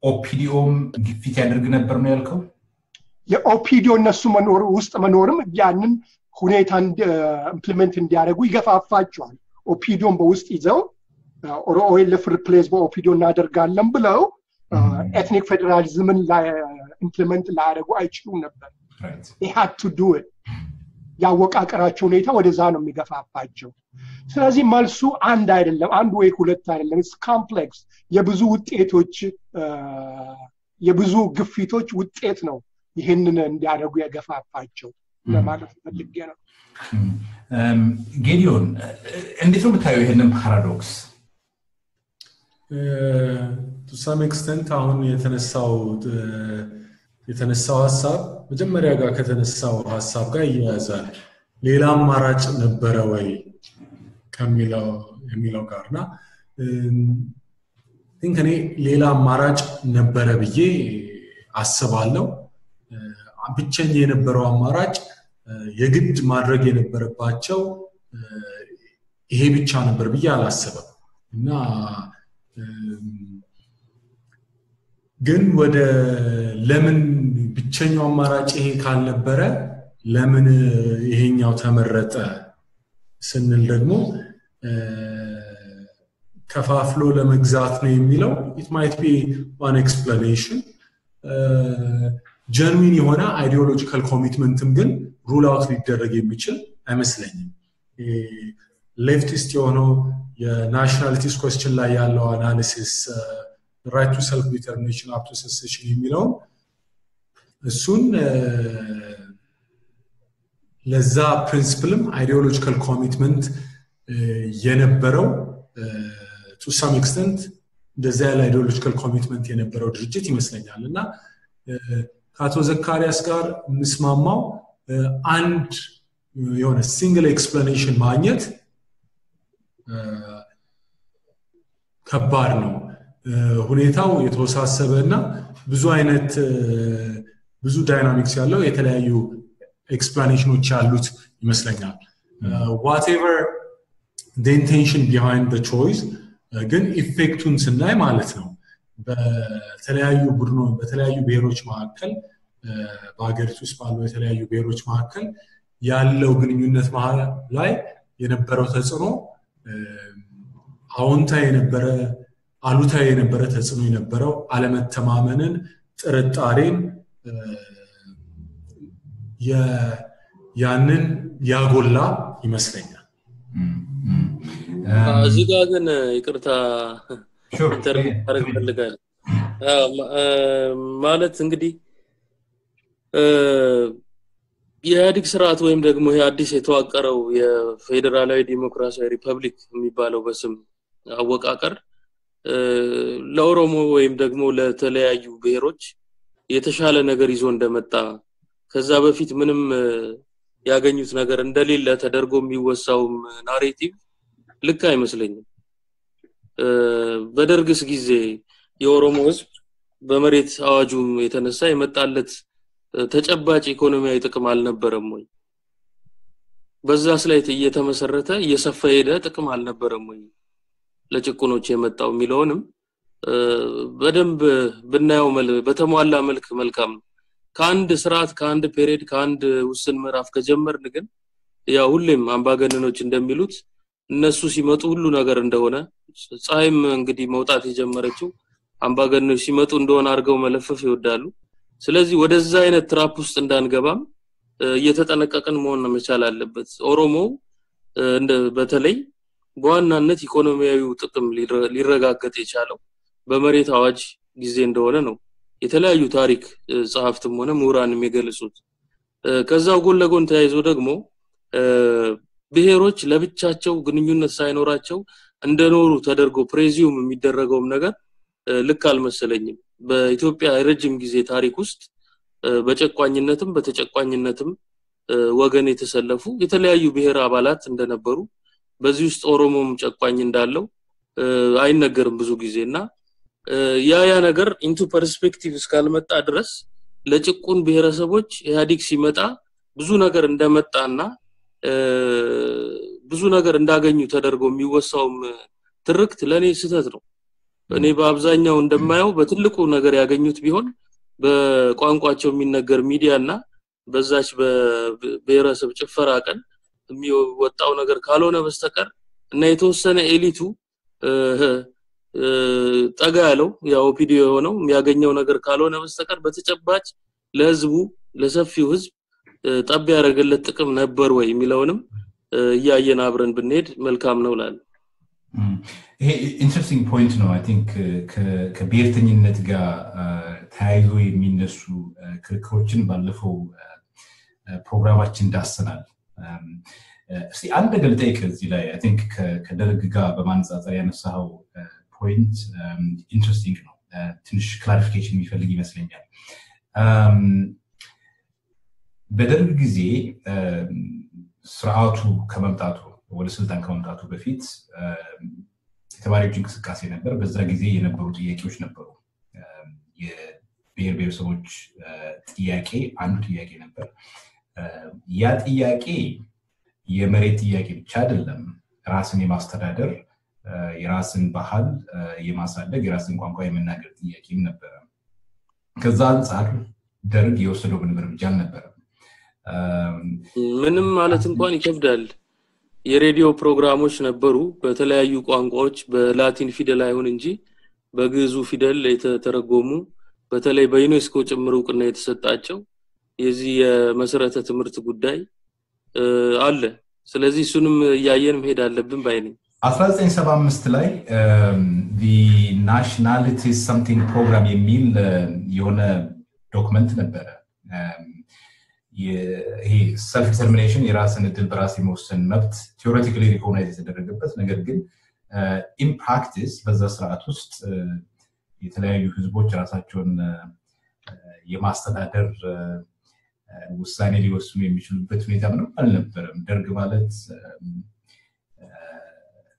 OPDO ም ግፊት ያደርግ ነበር ነው ያልከው? የ OPDO እነሱ መኖር ውስጥ መኖርም ያንን ሁኔታ implement እንዲያደርጉ ይገፋፋቸዋል። OPDO ን በውስጥ ይዘው OLF replace በ OPDO እናደርጋለን ብለው ethnic ፌዴራሊዝምን implement ላያደርጉ አይችሉም ነበር። to do ያወቃቀራቸው ሁኔታ ወደዛ ነው የሚገፋፋቸው። ስለዚህ መልሱ አንድ አይደለም፣ አንድ ወይ ሁለት አይደለም። complex የብዙ ውጤቶች የብዙ ግፊቶች ውጤት ነው ይህንን እንዲያደርጉ የገፋፋቸው ለማለት ፈልጌ ነው። ጌዲዮን እንዴት ነው የምታየው ይህንን paradox? to some extent አሁን የተነሳው የተነሳው ሀሳብ መጀመሪያ ጋር ከተነሳው ሀሳብ ጋር ይያያዛል። ሌላ አማራጭ ነበረ ወይ የሚለው ጋር እና think እኔ ሌላ አማራጭ ነበረ ብዬ አስባለሁ። ብቸኛ የነበረው አማራጭ የግድ ማድረግ የነበረባቸው ይሄ ብቻ ነበር ብዬ አላስብም እና ግን ወደ ለምን ብቸኛው አማራጭ ይሄ ካልነበረ ለምን ይሄኛው ተመረጠ ስንል ደግሞ ከፋፍሎ ለመግዛት ነው የሚለው it might be one explanation genuine የሆነ ideological commitment ም ግን rule out ሊደረግ የሚችል አይመስለኝም። leftist የሆነው የ nationalities question ላይ ያለው analysis right to self determination up to secession የሚለውን እሱን ለዛ principle ም ideological commitment የነበረው to some extent እንደዚያ ያለ ideological commitment የነበረው ድርጅት ይመስለኛል። እና ከአቶ ዘካሪያስ ጋር የምስማማው አንድ የሆነ single explanation ማግኘት ከባድ ነው። ሁኔታው የተወሳሰበ እና ብዙ አይነት ብዙ dynamics ያለው የተለያዩ explanation ኖች ያሉት ይመስለኛል whatever intention behind choice ግን effect ኡን ስናይ ማለት ነው በተለያዩ ቡድኖች በተለያዩ ብሔሮች መካከል በሀገሪቱ ውስጥ ባሉ የተለያዩ ብሔሮች መካከል ያለው ግንኙነት ላይ የነበረው ተጽዕኖ አዎንታ የነበረ አሉታ የነበረ ተጽዕኖ የነበረው አለመተማመንን ጥርጣሬን ያንን ያጎላ ይመስለኛል። እዚህ ጋር ግን ይቅርታ ተርግ ፈልጋል ማለት እንግዲህ የኢህአዲግ ስርዓት ወይም ደግሞ አዲስ የተዋቀረው የፌዴራላዊ ዲሞክራሲያዊ ሪፐብሊክ የሚባለው በስም አወቃቀር ለኦሮሞ ወይም ደግሞ ለተለያዩ ብሔሮች የተሻለ ነገር ይዞ እንደመጣ ከዛ በፊት ምንም ያገኙት ነገር እንደሌለ ተደርጎ የሚወሳውም ናሬቲቭ ልክ አይመስለኝም። በደርግስ ጊዜ የኦሮሞ ህዝብ በመሬት አዋጁም የተነሳ የመጣለት ተጨባጭ ኢኮኖሚያዊ ጥቅም አልነበረም ወይ? በዛስ ላይ እየተመሰረተ እየሰፋ ሄደ ጥቅም አልነበረም ወይ? ለጭቁኖች የመጣው የሚለውንም በደንብ ብናየው በተሟላ መልክ መልካም ነው። ከአንድ ስርዓት ከአንድ ፔሪድ ከአንድ ውስን ምዕራፍ ከጀመርን ግን ያ ሁሌም አምባገነኖች እንደሚሉት እነሱ ሲመጡ ሁሉ ነገር እንደሆነ ፀሐይም እንግዲህ መውጣት የጀመረችው አምባገነኖች ሲመጡ እንደሆነ አድርገው መለፈፍ ይወዳሉ ስለዚህ ወደዛ አይነት ትራፕ ውስጥ እንዳንገባም እየተጠነቀቅን መሆን መቻል አለበት። ኦሮሞ በተለይ በዋናነት ኢኮኖሚያዊው ጥቅም ሊረጋገጥ የቻለው በመሬት አዋጅ ጊዜ እንደሆነ ነው። የተለያዩ ታሪክ ጸሐፍትም ሆነ ምሁራንም የገለጹት። ከዛው ጎን ለጎን ተያይዞ ደግሞ ብሔሮች ለብቻቸው ግንኙነት ሳይኖራቸው እንደኖሩ ተደርጎ ፕሬዚዩም የሚደረገውም ነገር ልክ አልመሰለኝም በኢትዮጵያ የረጅም ጊዜ ታሪክ ውስጥ በጨቋኝነትም በተጨቋኝነትም ወገን የተሰለፉ የተለያዩ ብሔር አባላት እንደነበሩ በዚህ ውስጥ ኦሮሞም ጨቋኝ እንዳለው አይነገርም ብዙ ጊዜ እና ያ ያ ነገር into perspective እስካልመጣ ድረስ ለጭቁን ብሔረሰቦች ኢህአዲግ ሲመጣ ብዙ ነገር እንደመጣና ብዙ ነገር እንዳገኙ ተደርጎ የሚወሳውም ትርክት ለእኔ ስህተት ነው እኔ በአብዛኛው እንደማየው በትልቁ ነገር ያገኙት ቢሆን በቋንቋቸው የሚነገር ሚዲያ እና በዛች በብሔረሰብ ጭፈራ ቀን የሚወጣው ነገር ካልሆነ በስተቀር እና የተወሰነ ኤሊቱ ጠጋ ያለው ያው የሆነው የሚያገኘው ነገር ካልሆነ በስተቀር በተጨባጭ ለህዝቡ ለሰፊው ህዝብ ጠብ ያደረገለት ጥቅም ነበር ወይ የሚለውንም እያየን አብረን ብንሄድ መልካም ነው ላለ ይሄ interesting point ነው I think ከብሔርተኝነት ጋር ተያይዞ የሚነሱ ክርክሮችን ባለፈው ፕሮግራማችን ዳሰናል እስቲ አንድ ነገር ልጠይቅ እዚህ ላይ I think ከደርግ ጋር በማነጻጸር ያነሳው point interesting ነው ትንሽ clarification የሚፈልግ ይመስለኛል በደርግ ጊዜ ስርዓቱ ከመምጣቱ ወደ ስልጣን ከመምጣቱ በፊት የተማሪዎች እንቅስቃሴ ነበር። በዛ ጊዜ የነበሩ ጥያቄዎች ነበሩ። የብሔር ብሔረሰቦች ጥያቄ አንዱ ጥያቄ ነበር። ያ ጥያቄ የመሬት ጥያቄ ብቻ አይደለም። ራስን የማስተዳደር የራስን ባህል የማሳደግ የራስን ቋንቋ የመናገር ጥያቄም ነበረ። ከዛ አንጻር ደርግ የወሰደው ምንም እርምጃ አልነበረም። ምንም ማለት እንኳን ይከብዳል የሬዲዮ ፕሮግራሞች ነበሩ። በተለያዩ ቋንቋዎች በላቲን ፊደል አይሁን እንጂ በግዙ ፊደል የተተረጎሙ በተለይ በዩኔስኮ ጭምር እውቅና የተሰጣቸው የዚህ የመሰረተ ትምህርት ጉዳይ አለ። ስለዚህ እሱንም እያየን መሄድ አለብን ባይ ነኝ። 1975 ላይ nationality something program የሚል የሆነ document ነበረ ይሄ self-determination የራስን እድል በራስ የመወሰን መብት theoretically recognize የተደረገበት ነገር ግን in practice በዛ ስርዓት ውስጥ የተለያዩ ህዝቦች ራሳቸውን የማስተዳደር ውሳኔ ሊወስኑ የሚችሉበት ሁኔታ ምንም አልነበረም። ደርግ ማለት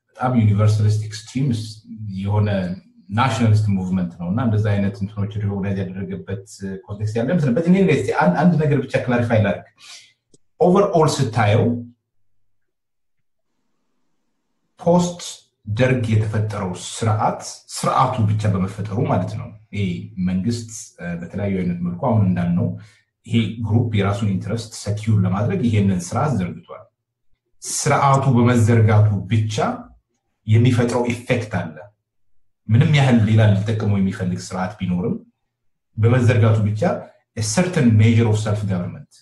በጣም universalist extremes የሆነ nationalist movement ነው እና እንደዛ አይነት እንትኖች recognize ያደረገበት context ያለ ይመስለበት እኔ አንድ ነገር ብቻ clarify ላድርግ። overall ስታየው post ደርግ የተፈጠረው ስርዓት ስርዓቱ ብቻ በመፈጠሩ ማለት ነው። ይህ መንግስት በተለያዩ አይነት መልኩ አሁን እንዳልነው ይሄ group የራሱን interest secure ለማድረግ ይሄንን ስርዓት ዘርግቷል። ስርዓቱ በመዘርጋቱ ብቻ የሚፈጥረው effect አለ ምንም ያህል ሌላ ሊጠቀመው የሚፈልግ ስርዓት ቢኖርም በመዘርጋቱ ብቻ certain measure of self-government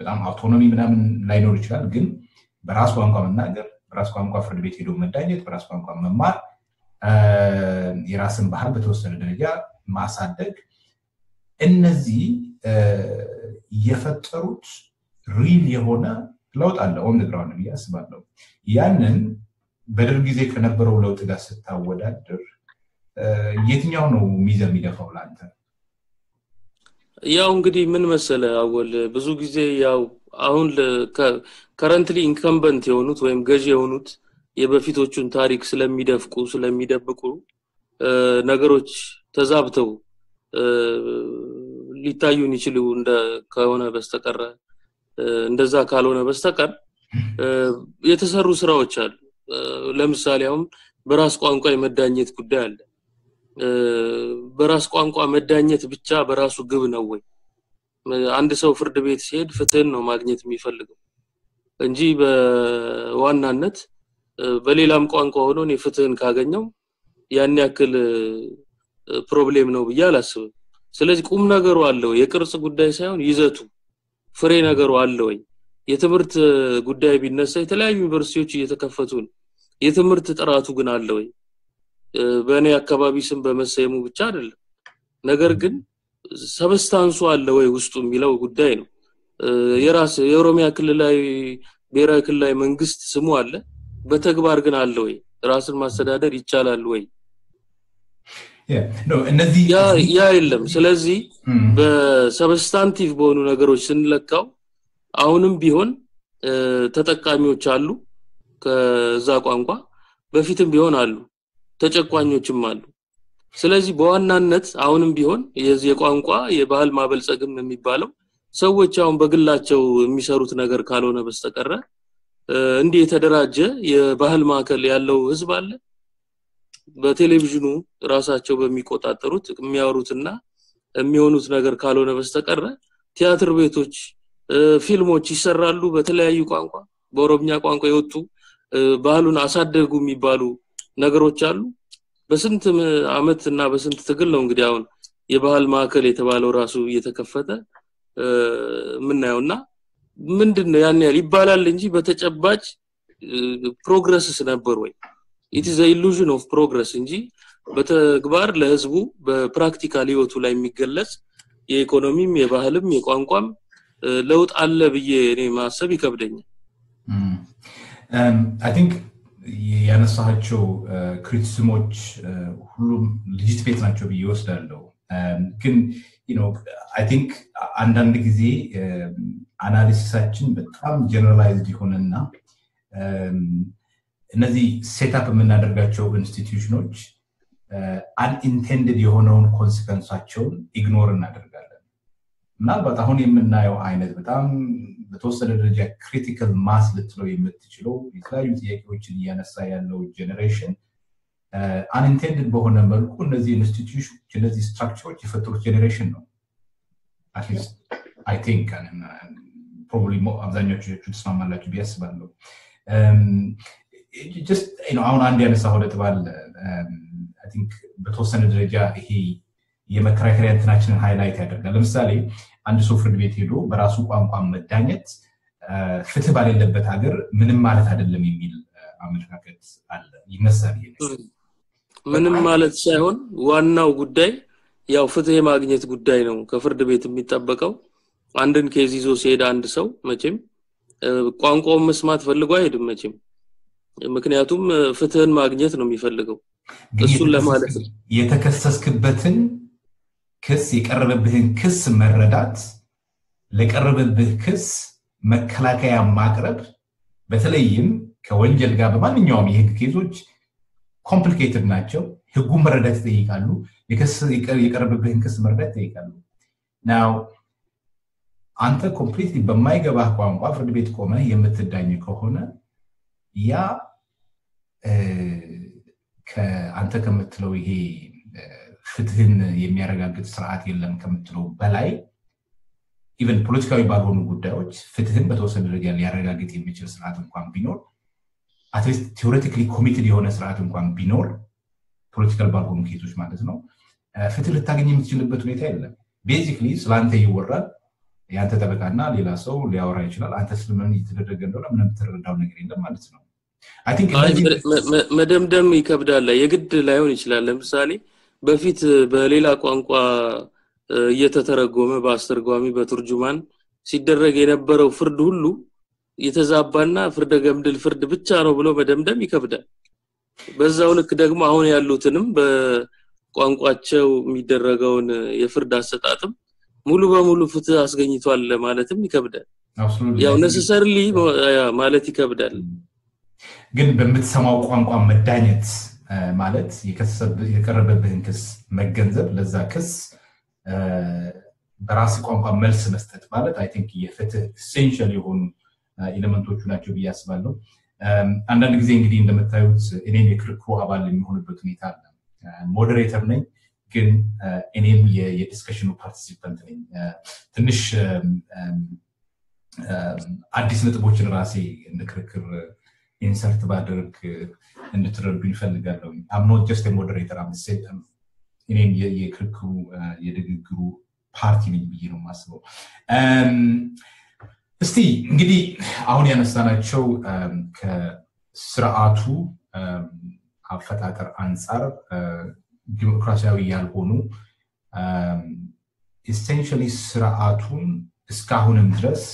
በጣም autonomy ምናምን ላይኖር ይችላል። ግን በራስ ቋንቋ መናገር በራስ ቋንቋ ፍርድ ቤት ሄዶ መዳኘት በራስ ቋንቋ መማር የራስን ባህል በተወሰነ ደረጃ ማሳደግ እነዚህ የፈጠሩት real የሆነ ለውጥ አለ። on ground ብዬ አስባለሁ። ያንን በደርግ ጊዜ ከነበረው ለውጥ ጋር ስታወዳድር የትኛው ነው ሚዛን የሚደፋው ለአንተ? ያው እንግዲህ ምን መሰለ አወል ብዙ ጊዜ ያው አሁን currently incumbent የሆኑት ወይም ገዢ የሆኑት የበፊቶቹን ታሪክ ስለሚደፍቁ ስለሚደብቁ ነገሮች ተዛብተው ሊታዩን ይችሉ ከሆነ በስተቀረ እንደዛ ካልሆነ በስተቀር የተሰሩ ስራዎች አሉ። ለምሳሌ አሁን በራስ ቋንቋ የመዳኘት ጉዳይ አለ በራስ ቋንቋ መዳኘት ብቻ በራሱ ግብ ነው ወይ? አንድ ሰው ፍርድ ቤት ሲሄድ ፍትህን ነው ማግኘት የሚፈልገው እንጂ በዋናነት በሌላም ቋንቋ ሆኖ እኔ ፍትህን ካገኘው ያን ያክል problem ነው ብዬ አላስብም። ስለዚህ ቁም ነገሩ አለው የቅርጽ ጉዳይ ሳይሆን ይዘቱ ፍሬ ነገሩ አለ ወይ? የትምህርት ጉዳይ ቢነሳ የተለያዩ ዩኒቨርሲቲዎች እየተከፈቱ ነው። የትምህርት ጥራቱ ግን አለ ወይ በእኔ አካባቢ ስም በመሰየሙ ብቻ አይደለም። ነገር ግን substance ኡ አለ ወይ ውስጡ የሚለው ጉዳይ ነው። የራስ የኦሮሚያ ክልላዊ ብሔራዊ ክልላዊ መንግስት ስሙ አለ። በተግባር ግን አለ ወይ? ራስን ማስተዳደር ይቻላል ወይ? ያ የለም። ስለዚህ በሰብስታንቲቭ በሆኑ ነገሮች ስንለካው አሁንም ቢሆን ተጠቃሚዎች አሉ። ከዛ ቋንቋ በፊትም ቢሆን አሉ ተጨቋኞችም አሉ። ስለዚህ በዋናነት አሁንም ቢሆን የዚህ የቋንቋ የባህል ማበልጸግም የሚባለው ሰዎች አሁን በግላቸው የሚሰሩት ነገር ካልሆነ በስተቀረ እንዲህ የተደራጀ የባህል ማዕከል ያለው ህዝብ አለ? በቴሌቪዥኑ ራሳቸው በሚቆጣጠሩት የሚያወሩትና የሚሆኑት ነገር ካልሆነ በስተቀረ ቲያትር ቤቶች ፊልሞች ይሰራሉ በተለያዩ ቋንቋ። በኦሮምኛ ቋንቋ የወጡ ባህሉን አሳደጉ የሚባሉ ነገሮች አሉ። በስንት አመት እና በስንት ትግል ነው እንግዲህ አሁን የባህል ማዕከል የተባለው ራሱ እየተከፈተ የምናየውና ምንድን ነው ያን ያህል ይባላል እንጂ በተጨባጭ progress ነበር ወይ? it is illusion of progress እንጂ በተግባር ለህዝቡ በ practical ህይወቱ ላይ የሚገለጽ የኢኮኖሚም የባህልም የቋንቋም ለውጥ አለ ብዬ እኔ ማሰብ ይከብደኛል። I think ያነሳቸው criticism ኦች ሁሉም legitimate ናቸው ብዬ ወስዳለሁ ግን I think አንዳንድ ጊዜ analysis ኣችን በጣም generalized ይሆንና እነዚህ set up የምናደርጋቸው institution ኖች unintended የሆነውን consequence ኣቸውን ignore እናደርጋለን። ምናልባት አሁን የምናየው አይነት በጣም በተወሰነ ደረጃ critical mass ልትለው የምትችለው የተለያዩ ጥያቄዎችን እያነሳ ያለው generation unintended በሆነ መልኩ እነዚህ institution ኖች እነዚህ structure ኦች የፈጠሩት generation ነው። at least I think probably አብዛኛዎቹ ተስማማላችሁ ብዬ አሁን አንድ ያነሳው ነጥብ አለ። በተወሰነ ደረጃ ይሄ የመከራከሪያ እንትናችንን highlight ያደርጋል። ለምሳሌ አንድ ሰው ፍርድ ቤት ሄዶ በራሱ ቋንቋ መዳኘት ፍትህ ባሌለበት ሀገር ምንም ማለት አይደለም የሚል አመለካከት አለ። ይነሳል ምንም ማለት ሳይሆን ዋናው ጉዳይ ያው ፍትህ የማግኘት ጉዳይ ነው ከፍርድ ቤት የሚጠበቀው። አንድን case ይዞ ሲሄድ አንድ ሰው መቼም ቋንቋውን መስማት ፈልጎ አይሄድም መቼም። ምክንያቱም ፍትህን ማግኘት ነው የሚፈልገው። እሱን ለማለት ነው የተከሰስክበትን ክስ የቀረበብህን ክስ መረዳት ለቀረበብህ ክስ መከላከያ ማቅረብ በተለይም ከወንጀል ጋር በማንኛውም የህግ case ኦች complicated ናቸው ህጉን መረዳት ይጠይቃሉ። የቀረበብህን ክስ መረዳት ይጠይቃሉ። now አንተ completely በማይገባህ ቋንቋ ፍርድ ቤት ቆመህ የምትዳኝ ከሆነ ያ አንተ ከምትለው ይሄ ፍትህን የሚያረጋግጥ ስርዓት የለም ከምትለው በላይ even ፖለቲካዊ ባልሆኑ ጉዳዮች ፍትህን በተወሰነ ደረጃ ሊያረጋግጥ የሚችል ስርዓት እንኳን ቢኖር at least theoretically committed የሆነ ስርዓት እንኳን ቢኖር political ባልሆኑ case ኦች ማለት ነው ፍትህ ልታገኝ የምትችልበት ሁኔታ የለም። basically ስለአንተ ይወራል። የአንተ ጠበቃና ሌላ ሰው ሊያወራ ይችላል። አንተ ስለምን እየተደረገ እንደሆነ ምንም የምትረዳው ነገር የለም ማለት ነው። መደምደም ይከብዳል። የግድ ላይሆን ይችላል። ለምሳሌ በፊት በሌላ ቋንቋ እየተተረጎመ በአስተርጓሚ በቱርጁማን ሲደረግ የነበረው ፍርድ ሁሉ የተዛባና ፍርደ ገምድል ፍርድ ብቻ ነው ብሎ መደምደም ይከብዳል። በዛው ልክ ደግሞ አሁን ያሉትንም በቋንቋቸው የሚደረገውን የፍርድ አሰጣጥም ሙሉ በሙሉ ፍትህ አስገኝቷል ማለትም ይከብዳል። ያው necessarily ማለት ይከብዳል። ግን በምትሰማው ቋንቋ መዳኘት ማለት የቀረበብህን ክስ መገንዘብ፣ ለዛ ክስ በራስ ቋንቋ መልስ መስጠት ማለት I think የፍትህ essential የሆኑ element ኦቹ ናቸው ብዬ አስባለሁ። አንዳንድ ጊዜ እንግዲህ እንደምታዩት እኔም የክርክሩ አባል የሚሆንበት ሁኔታ አለ። moderator ነኝ፣ ግን እኔም የ discussion ኡ participant ነኝ። ትንሽ አዲስ ነጥቦችን ራሴ እንደ ክርክር insert ባደርግ እንድትረዱ ይፈልጋለሁ። I'm not just moderator እኔም የክርክሩ የንግግሩ ፓርቲ ነኝ ብዬ ነው የማስበው። እስቲ እንግዲህ አሁን ያነሳናቸው ከስርዓቱ አፈጣጠር አንጻር ዲሞክራሲያዊ ያልሆኑ essentially ስርዓቱን እስካሁንም ድረስ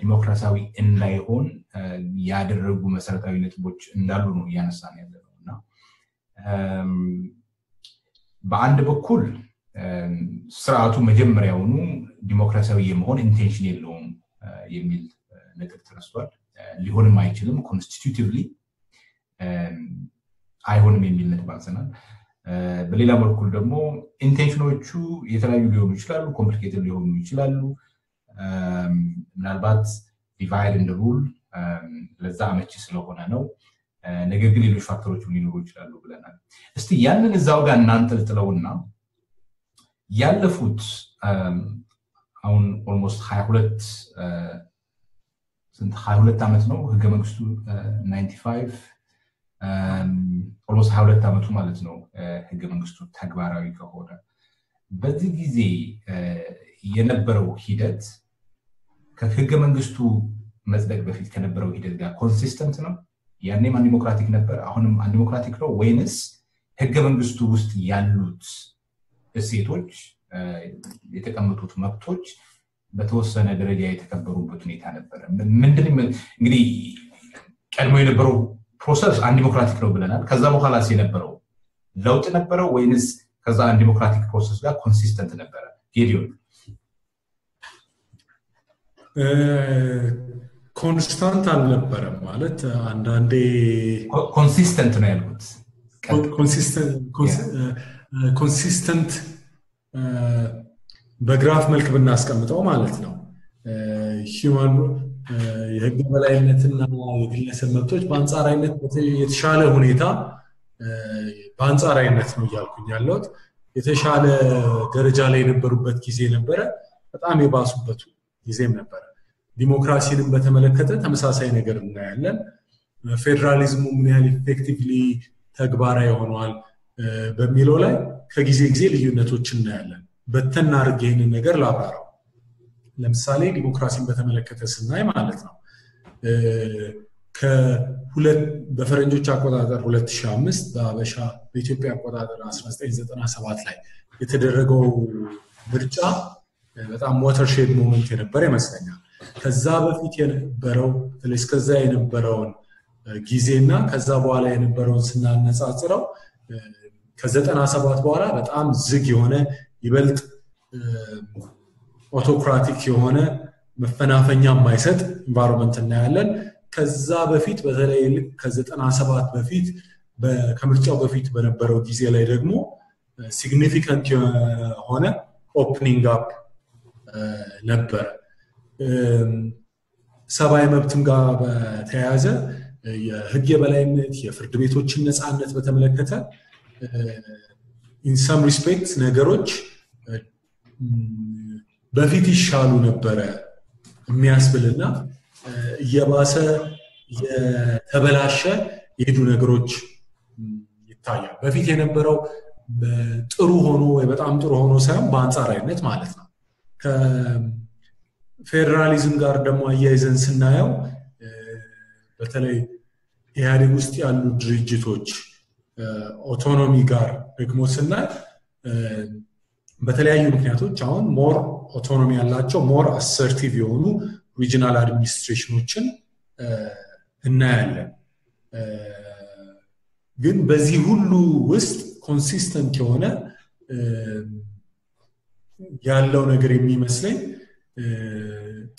ዲሞክራሲያዊ እንዳይሆን ያደረጉ መሰረታዊ ነጥቦች እንዳሉ ነው እያነሳን ያለ ነው እና በአንድ በኩል ስርዓቱ መጀመሪያውኑ ዲሞክራሲያዊ የመሆን intention የለውም የሚል ነጥብ ተነስቷል። ሊሆንም አይችልም፣ constitutively አይሆንም የሚል ነጥብ አንሰናል። በሌላ በኩል ደግሞ intention ኦቹ የተለያዩ ሊሆኑ ይችላሉ፣ complicated ሊሆኑ ይችላሉ። ምናልባት divide and rule ለዛ አመቺ ስለሆነ ነው። ነገር ግን ሌሎች factor ኦችም ሊኖሩ ይችላሉ ብለናል። እስቲ ያንን እዛው ጋር እናንጠልጥለውና ያለፉት አሁን almost ሀያ ሁለት ስንት ሀያ ሁለት ዓመት ነው ህገ መንግስቱ almost ሀያ ሁለት ዓመቱ ማለት ነው ህገ መንግስቱ ተግባራዊ ከሆነ በዚህ ጊዜ የነበረው ሂደት ከህገ መንግስቱ መጽደቅ በፊት ከነበረው ሂደት ጋር consistent ነው? ያኔም undemocratic ነበር፣ አሁንም undemocratic ነው ወይንስ ህገ መንግስቱ ውስጥ ያሉት እሴቶች የተቀመጡት መብቶች በተወሰነ ደረጃ የተከበሩበት ሁኔታ ነበረ? ምንድን እንግዲህ ቀድሞ የነበረው process undemocratic ነው ብለናል። ከዛ በኋላ የነበረው ለውጥ ነበረው ወይንስ ከዛ undemocratic process ጋር consistent ነበረ? ጌዲዮን constant አልነበረም ማለት አንዳንዴ consistent ነው ያልኩት። consistent በ graph መልክ ብናስቀምጠው ማለት ነው። human የህግ በላይነትና የግለሰብ መብቶች በአንጻራዊነት የተሻለ ሁኔታ በአንጻራዊነት ነው እያልኩኝ ያለሁት የተሻለ ደረጃ ላይ የነበሩበት ጊዜ ነበረ። በጣም የባሱበት ጊዜም ነበረ። ዲሞክራሲንም በተመለከተ ተመሳሳይ ነገር እናያለን። ፌዴራሊዝሙ ምን ያህል effectively ተግባራዊ ሆኗል በሚለው ላይ ከጊዜ ጊዜ ልዩነቶች እናያለን። በተን አድርጌ ይህንን ነገር ላብራራው። ለምሳሌ ዲሞክራሲን በተመለከተ ስናይ ማለት ነው በፈረንጆች አቆጣጠር 2005 በአበሻ በኢትዮጵያ አቆጣጠር 1997 ላይ የተደረገው ምርጫ በጣም watershed moment የነበረ ይመስለኛል። ከዛ በፊት የነበረው እስከዛ የነበረውን ጊዜና ከዛ በኋላ የነበረውን ስናነጻጽረው ከዘጠና ሰባት በኋላ በጣም ዝግ የሆነ ይበልጥ autocratic የሆነ መፈናፈኛ የማይሰጥ environment እናያለን። ከዛ በፊት በተለይ ከዘጠና ሰባት በፊት ከምርጫው በፊት በነበረው ጊዜ ላይ ደግሞ significant የሆነ opening up ነበረ። ሰብአዊ መብትም ጋር በተያያዘ የህግ የበላይነት የፍርድ ቤቶችን ነፃነት በተመለከተ in some respect ነገሮች በፊት ይሻሉ ነበረ የሚያስብልና እየባሰ የተበላሸ የሄዱ ነገሮች ይታያል። በፊት የነበረው ጥሩ ሆኖ ወይ በጣም ጥሩ ሆኖ ሳይሆን በአንጻራዊነት ማለት ነው። ከፌዴራሊዝም ጋር ደግሞ አያይዘን ስናየው በተለይ ኢህአዴግ ውስጥ ያሉ ድርጅቶች autonomy ጋር ደግሞ ስናይ በተለያዩ ምክንያቶች አሁን more autonomy ያላቸው more assertive የሆኑ regional administration ኦችን እናያለን። ግን በዚህ ሁሉ ውስጥ consistent የሆነ ያለው ነገር የሚመስለኝ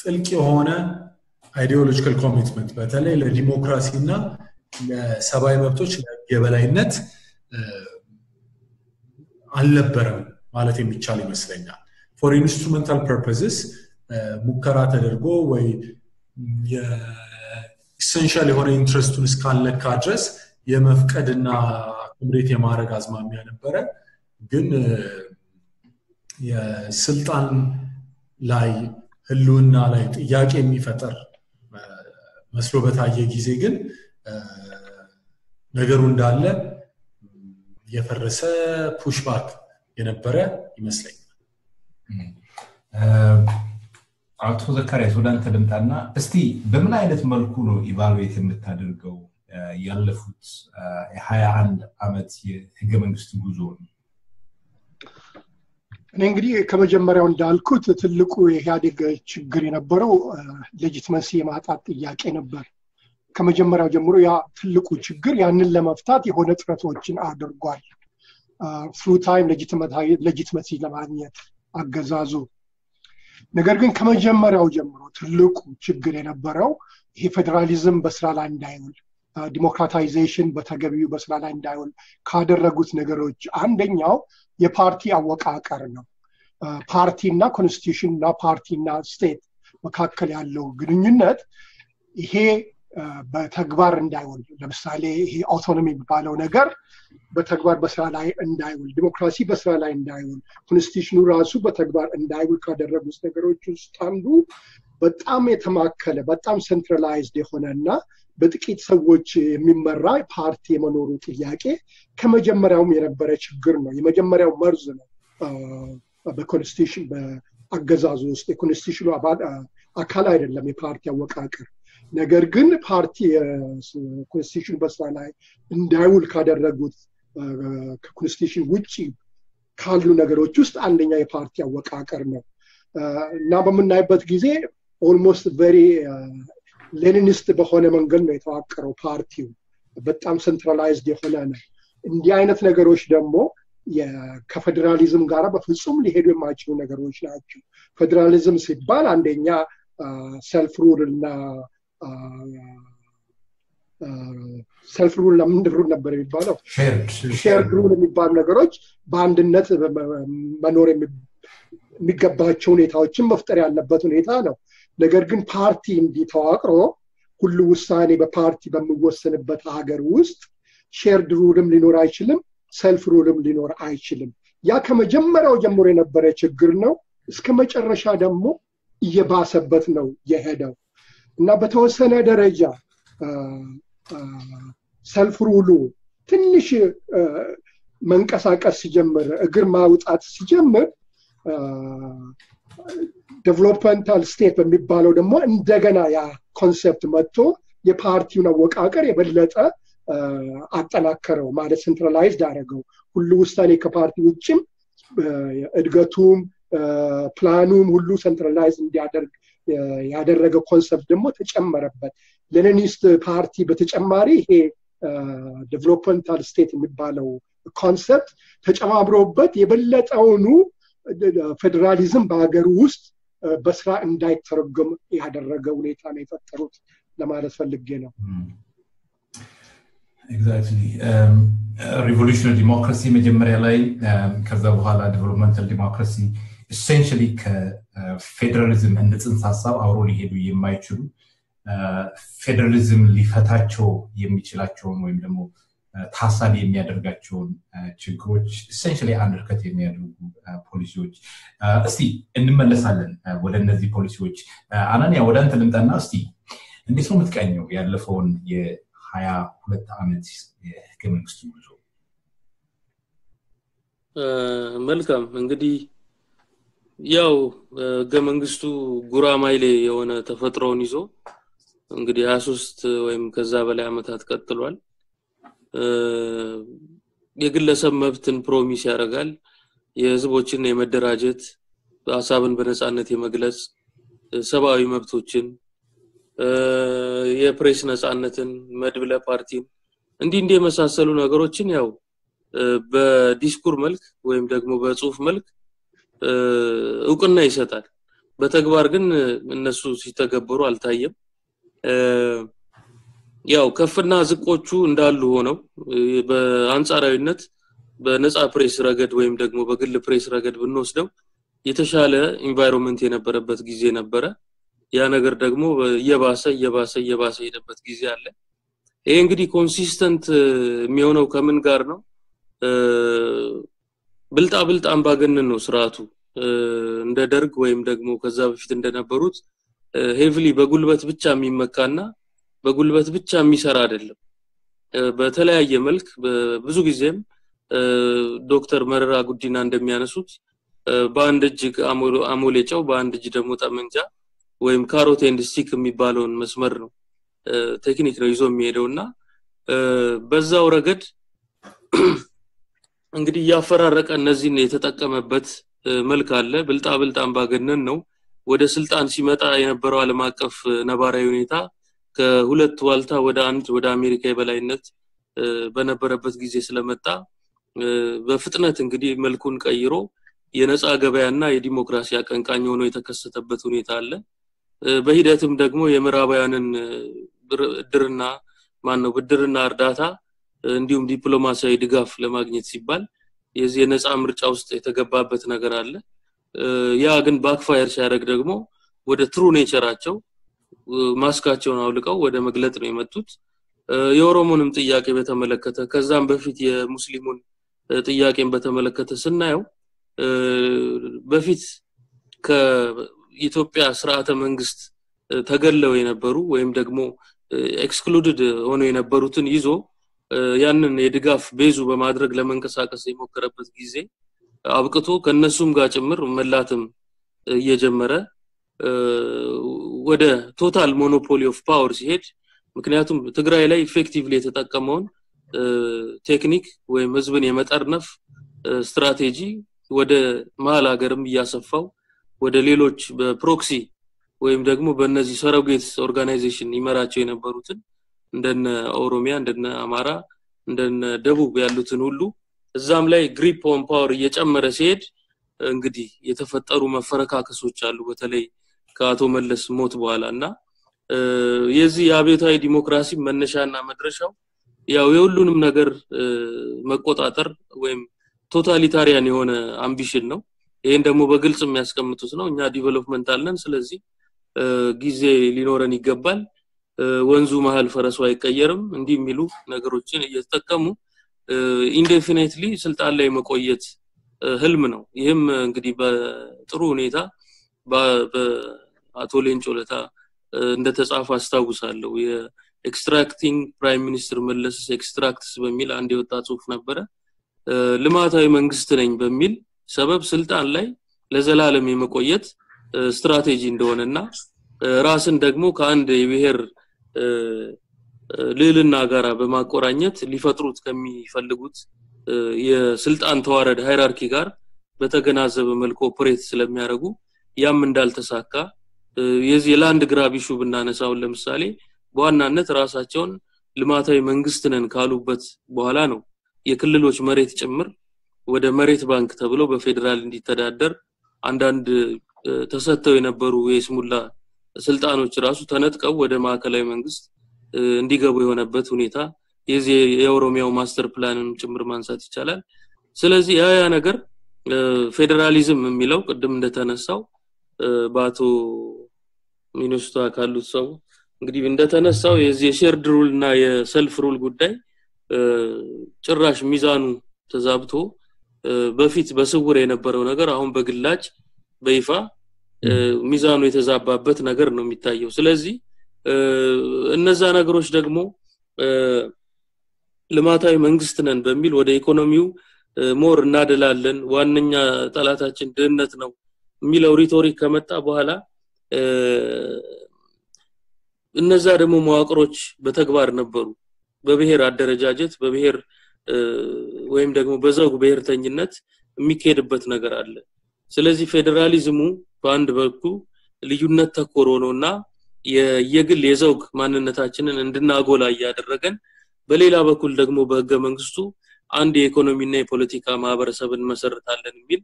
ጥልቅ የሆነ ideological commitment በተለይ ለዲሞክራሲ እና ለሰብአዊ መብቶች የበላይነት አልነበረም ማለት የሚቻል ይመስለኛል። for instrumental purposes ሙከራ ተደርጎ ወይ essential የሆነ interest ኡን እስካልነካ ድረስ የመፍቀድና accommodate የማድረግ አዝማሚያ ነበረ። ግን የስልጣን ላይ ህልውና ላይ ጥያቄ የሚፈጠር መስሎ በታየ ጊዜ ግን ነገሩ እንዳለ የ fierce pushback የነበረ ይመስለኛል። አቶ ዘካርያስ ወደ አንተ ልምጣና እስቲ በምን አይነት መልኩ ነው evaluate የምታደርገው ያለፉት የሀያ አንድ ዓመት የህገ መንግስት ጉዞ ነው? እኔ እንግዲህ ከመጀመሪያው እንዳልኩት ትልቁ የኢህአዴግ ችግር የነበረው legitimacy የማጣት ጥያቄ ነበር። ከመጀመሪያው ጀምሮ ያ ትልቁ ችግር ያንን ለመፍታት የሆነ ጥረቶችን አድርጓል። through time legitimacy ለማግኘት አገዛዙ። ነገር ግን ከመጀመሪያው ጀምሮ ትልቁ ችግር የነበረው ይሄ ፌዴራሊዝም በስራ ላይ እንዳይውል democratization በተገቢው በስራ ላይ እንዳይውል ካደረጉት ነገሮች አንደኛው የፓርቲ አወቃቀር ነው። ፓርቲና constitution እና ፓርቲና state መካከል ያለው ግንኙነት ይሄ በተግባር እንዳይውል ለምሳሌ ይሄ autonomy የሚባለው ነገር በተግባር በስራ ላይ እንዳይውል፣ ዲሞክራሲ በስራ ላይ እንዳይውል፣ constitution ኡ ራሱ በተግባር እንዳይውል ካደረጉት ነገሮች ውስጥ አንዱ በጣም የተማከለ በጣም centralized የሆነ እና በጥቂት ሰዎች የሚመራ ፓርቲ የመኖሩ ጥያቄ ከመጀመሪያውም የነበረ ችግር ነው። የመጀመሪያው መርዝ ነው። በ constitution በአገዛዙ ውስጥ የ constitution ኡ አካል አይደለም የፓርቲ አወቃቀር። ነገር ግን ፓርቲ constitution በስራ ላይ እንዳይውል ካደረጉት ከ constitution ውጭ ካሉ ነገሮች ውስጥ አንደኛ የፓርቲ አወቃቀር ነው እና በምናይበት ጊዜ almost very Leninist በሆነ መንገድ ነው የተዋቀረው ፓርቲው። በጣም centralized የሆነ ነው። እንዲህ አይነት ነገሮች ደግሞ ከፌዴራሊዝም ጋር በፍጹም ሊሄዱ የማይችሉ ነገሮች ናቸው። ፌዴራሊዝም ሲባል አንደኛ self rule እና self rule ለምንድን rule ነበር የሚባለው? shared rule የሚባሉ ነገሮች በአንድነት መኖር የሚገባቸው ሁኔታዎችን መፍጠር ያለበት ሁኔታ ነው። ነገር ግን ፓርቲ እንዲህ ተዋቅሮ ሁሉ ውሳኔ በፓርቲ በሚወሰንበት ሀገር ውስጥ shared rule ም ሊኖር አይችልም፣ self rule ም ሊኖር አይችልም። ያ ከመጀመሪያው ጀምሮ የነበረ ችግር ነው። እስከ መጨረሻ ደግሞ እየባሰበት ነው የሄደው እና በተወሰነ ደረጃ self rule ኡ ትንሽ መንቀሳቀስ ሲጀምር እግር ማውጣት ሲጀምር developmental state በሚባለው ደግሞ እንደገና ያ concept መጥቶ የፓርቲውን አወቃቀር የበለጠ አጠናከረው ማለት centralized አደረገው። ሁሉ ውሳኔ ከፓርቲ ውጭም እድገቱም ፕላኑም ሁሉ centralize እንዲያደርግ ያደረገ concept ደግሞ ተጨመረበት። Leninist ፓርቲ በተጨማሪ ይሄ developmental state የሚባለው concept ተጨማምሮበት የበለጠውኑ ፌዴራሊዝም በሀገር ውስጥ በስራ እንዳይተረጎም ያደረገ ሁኔታ ነው የፈጠሩት ለማለት ፈልጌ ነው። exactly revolutionary democracy መጀመሪያ ላይ ከዛ በኋላ developmental democracy essentially ከፌዴራሊዝም እንደ ጽንሰ ሀሳብ አብሮ ሊሄዱ የማይችሉ ፌዴራሊዝም ሊፈታቸው የሚችላቸውን ወይም ደግሞ ታሳቢ የሚያደርጋቸውን ችግሮች ኢሴንሽሊ አንደርከት የሚያደርጉ ፖሊሲዎች እስቲ እንመለሳለን ወደ እነዚህ ፖሊሲዎች አናንያ ወደ አንተ ልምጣና እስቲ እንዴት ነው የምትቃኘው ያለፈውን የሀያ ሁለት ዓመት የህገ መንግስቱ ጉዞ? መልካም እንግዲህ ያው ህገ መንግስቱ ጉራማይሌ የሆነ ተፈጥሮውን ይዞ እንግዲህ ሀያ ሶስት ወይም ከዛ በላይ አመታት ቀጥሏል የግለሰብ መብትን promise ያደርጋል። የህዝቦችን የመደራጀት ሀሳብን በነፃነት የመግለጽ ሰብአዊ መብቶችን የፕሬስ ነፃነትን መድብለ ፓርቲን እንዲህ እንዲህ የመሳሰሉ ነገሮችን ያው በዲስኩር መልክ ወይም ደግሞ በጽሁፍ መልክ እውቅና ይሰጣል። በተግባር ግን እነሱ ሲተገበሩ አልታየም ያው ከፍና ዝቆቹ እንዳሉ ሆነው በአንጻራዊነት በነፃ ፕሬስ ረገድ ወይም ደግሞ በግል ፕሬስ ረገድ ብንወስደው የተሻለ environment የነበረበት ጊዜ ነበረ። ያ ነገር ደግሞ እየባሰ እየባሰ እየባሰ ሄደበት ጊዜ አለ። ይሄ እንግዲህ consistent የሚሆነው ከምን ጋር ነው? ብልጣ ብልጥ አምባገነን ነው ስርዓቱ። እንደ ደርግ ወይም ደግሞ ከዛ በፊት እንደነበሩት heavily በጉልበት ብቻ የሚመካና በጉልበት ብቻ የሚሰራ አይደለም። በተለያየ መልክ ብዙ ጊዜም ዶክተር መረራ ጉዲና እንደሚያነሱት በአንድ እጅ አሞሌ ጨው በአንድ እጅ ደግሞ ጠመንጃ ወይም carrot stick የሚባለውን መስመር ነው technique ነው ይዞ የሚሄደው እና በዛው ረገድ እንግዲህ እያፈራረቀ እነዚህን የተጠቀመበት መልክ አለ። ብልጣ ብልጥ አምባገነን ነው። ወደ ስልጣን ሲመጣ የነበረው ዓለም አቀፍ ነባራዊ ሁኔታ ከሁለት ዋልታ ወደ አንድ ወደ አሜሪካ የበላይነት በነበረበት ጊዜ ስለመጣ በፍጥነት እንግዲህ መልኩን ቀይሮ የነፃ ገበያና የዲሞክራሲ አቀንቃኝ ሆኖ የተከሰተበት ሁኔታ አለ። በሂደትም ደግሞ የምዕራባውያንን ብድርና ማን ነው ብድርና እርዳታ እንዲሁም ዲፕሎማሲያዊ ድጋፍ ለማግኘት ሲባል የዚህ የነፃ ምርጫ ውስጥ የተገባበት ነገር አለ። ያ ግን ባክፋየር ሲያደርግ ደግሞ ወደ ትሩ ኔቸራቸው ማስካቸውን አውልቀው ወደ መግለጥ ነው የመጡት። የኦሮሞንም ጥያቄ በተመለከተ ከዛም በፊት የሙስሊሙን ጥያቄን በተመለከተ ስናየው በፊት ከኢትዮጵያ ስርዓተ መንግስት ተገለው የነበሩ ወይም ደግሞ excluded ሆነው የነበሩትን ይዞ ያንን የድጋፍ base ኡ በማድረግ ለመንቀሳቀስ የሞከረበት ጊዜ አብቅቶ ከነሱም ጋር ጭምር መላተም እየጀመረ ወደ total monopoly of power ሲሄድ ምክንያቱም ትግራይ ላይ effectively የተጠቀመውን ቴክኒክ ወይም ህዝብን የመጠርነፍ ስትራቴጂ ወደ መሀል ሀገርም እያሰፋው ወደ ሌሎች በ proxy ወይም ደግሞ በእነዚህ surrogate organization ይመራቸው የነበሩትን እንደነ ኦሮሚያ እንደነ አማራ እንደነ ደቡብ ያሉትን ሁሉ እዛም ላይ grip on power እየጨመረ ሲሄድ እንግዲህ የተፈጠሩ መፈረካከሶች አሉ። በተለይ ከአቶ መለስ ሞት በኋላ እና የዚህ የአብዮታዊ ዲሞክራሲ መነሻና መድረሻው ያው የሁሉንም ነገር መቆጣጠር ወይም totalitarian የሆነ ambition ነው። ይህን ደግሞ በግልጽ የሚያስቀምጡት ነው። እኛ development አለን ስለዚህ ጊዜ ሊኖረን ይገባል። ወንዙ መሀል ፈረሱ አይቀየርም። እንዲህ የሚሉ ነገሮችን እየተጠቀሙ indefinitely ስልጣን ላይ መቆየት ህልም ነው። ይህም እንግዲህ በጥሩ ሁኔታ በአቶ ሌንጮ ለታ እንደተጻፈ አስታውሳለሁ። የ extracting prime minister መለስ extracts በሚል አንድ የወጣ ጽሁፍ ነበረ። ልማታዊ መንግስት ነኝ በሚል ሰበብ ስልጣን ላይ ለዘላለም የመቆየት ስትራቴጂ እንደሆነና ራስን ደግሞ ከአንድ የብሔር ልዕልና ጋራ በማቆራኘት ሊፈጥሩት ከሚፈልጉት የስልጣን ተዋረድ hierarchy ጋር በተገናዘበ መልኩ operate ስለሚያደርጉ ያም እንዳልተሳካ የዚህ የ land grab issue ብናነሳውን ለምሳሌ በዋናነት ራሳቸውን ልማታዊ መንግስት ነን ካሉበት በኋላ ነው የክልሎች መሬት ጭምር ወደ መሬት ባንክ ተብሎ በፌዴራል እንዲተዳደር አንዳንድ ተሰጥተው የነበሩ የስሙላ ስልጣኖች ራሱ ተነጥቀው ወደ ማዕከላዊ መንግስት እንዲገቡ የሆነበት ሁኔታ የዚህ የኦሮሚያው master plan ን ጭምር ማንሳት ይቻላል። ስለዚህ ያ ያ ነገር ፌዴራሊዝም የሚለው ቅድም እንደተነሳው በአቶ ሚኒስቷ ካሉት ሰው እንግዲህ እንደተነሳው የዚህ የሼርድ ሩል እና የሰልፍ ሩል ጉዳይ ጭራሽ ሚዛኑ ተዛብቶ በፊት በስውር የነበረው ነገር አሁን በግላጭ በይፋ ሚዛኑ የተዛባበት ነገር ነው የሚታየው። ስለዚህ እነዛ ነገሮች ደግሞ ልማታዊ መንግስት ነን በሚል ወደ ኢኮኖሚው ሞር እናደላለን፣ ዋነኛ ጠላታችን ድህነት ነው የሚለው ሪቶሪክ ከመጣ በኋላ እነዛ ደግሞ መዋቅሮች በተግባር ነበሩ። በብሔር አደረጃጀት በብሔር ወይም ደግሞ በዘውግ ብሔርተኝነት የሚካሄድበት ነገር አለ። ስለዚህ ፌዴራሊዝሙ በአንድ በኩል ልዩነት ተኮር ሆኖና የየግል የዘውግ ማንነታችንን እንድናጎላ እያደረገን በሌላ በኩል ደግሞ በህገ መንግስቱ አንድ የኢኮኖሚና የፖለቲካ ማህበረሰብ እንመሰርታለን የሚል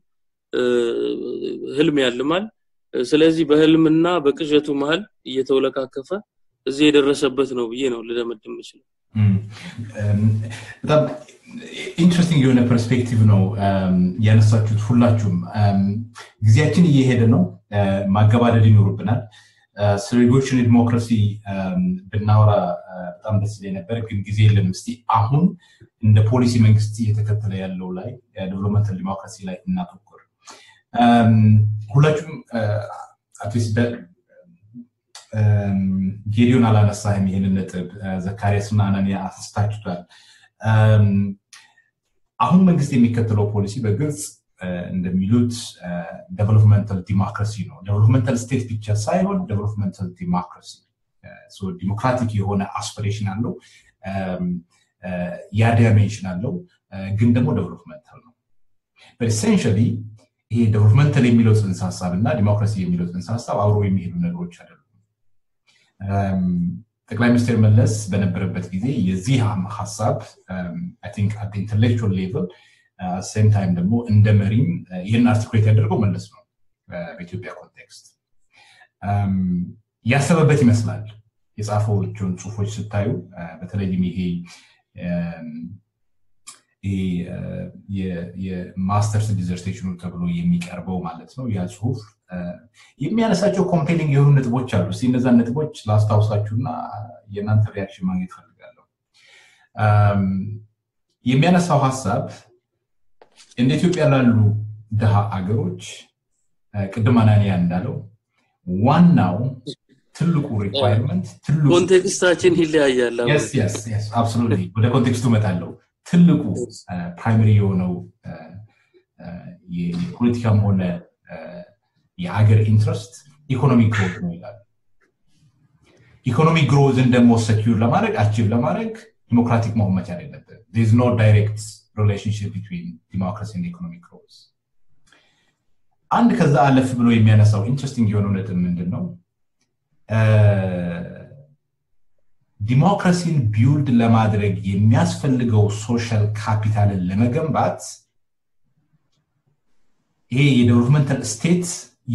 ህልም ያልማል። ስለዚህ በህልምና በቅዠቱ መሀል እየተወለካከፈ እዚህ የደረሰበት ነው ብዬ ነው ልደመድም የምችለው። በጣም interesting የሆነ perspective ነው ያነሳችሁት ሁላችሁም። ጊዜያችን እየሄደ ነው፣ ማገባደድ ይኖርብናል። ስለ ዲሞክራሲ ብናወራ በጣም ደስ ይለኝ ነበር፣ ግን ጊዜ የለም። እስቲ አሁን እንደ ፖሊሲ መንግስት እየተከተለ ያለው ላይ developmental democracy ላይ እናተኩር። ሁላችሁም at least ጌዲዮን አላነሳህም ይህንን ነጥብ፣ ዘካሪያስ እና አናንያ አንስታችኋል። አሁን መንግስት የሚከተለው ፖሊሲ በግልጽ እንደሚሉት developmental democracy ነው። developmental state ብቻ ሳይሆን developmental democracy ዲሞክራቲክ የሆነ aspiration አለው፣ ያ dimension አለው፣ ግን ደግሞ developmental ነው። essentially ይሄ developmental የሚለው ጽንሰ ሀሳብ እና ዲሞክራሲ የሚለው ጽንሰ ሀሳብ አብሮ የሚሄዱ ነገሮች አይደሉም። ጠቅላይ ሚኒስትር መለስ በነበረበት ጊዜ የዚህ ሀሳብ intellectual level same time ደግሞ እንደ መሪም ይህን articulate ያደርገው መለስ ነው። በኢትዮጵያ context ያሰበበት ይመስላል። የጻፋቸውን ጽሁፎች ስታዩ በተለይም ይሄ የ masters dissertation ኑ ተብሎ የሚቀርበው ማለት ነው ያ ጽሁፍ የሚያነሳቸው compelling የሆኑ ነጥቦች አሉ። እስኪ እነዛን ነጥቦች ላስታውሳችሁና የእናንተ reaction ማግኘት ፈልጋለሁ። የሚያነሳው ሀሳብ እንደ ኢትዮጵያ ላሉ ድሃ አገሮች ቅድም አናንያ እንዳለው ዋናው ትልቁ requirement ትልቁ context ኣችን ይለያያል። ወደ context ኡ እመጣለሁ። ትልቁ primary የሆነው የፖለቲካም ሆነ የሀገር interest economic growth ነው ይላል። economic growth ን ደግሞ secure ለማድረግ achieve ለማድረግ ዲሞክራቲክ መሆን መቻል የለብን። there's no direct relationship between democracy እና economic growth። አንድ ከዛ አለፍ ብሎ የሚያነሳው interesting የሆነው ነጥብ ምንድን ነው? ዲሞክራሲን build ለማድረግ የሚያስፈልገው social capital ን ለመገንባት ይሄ የ developmental state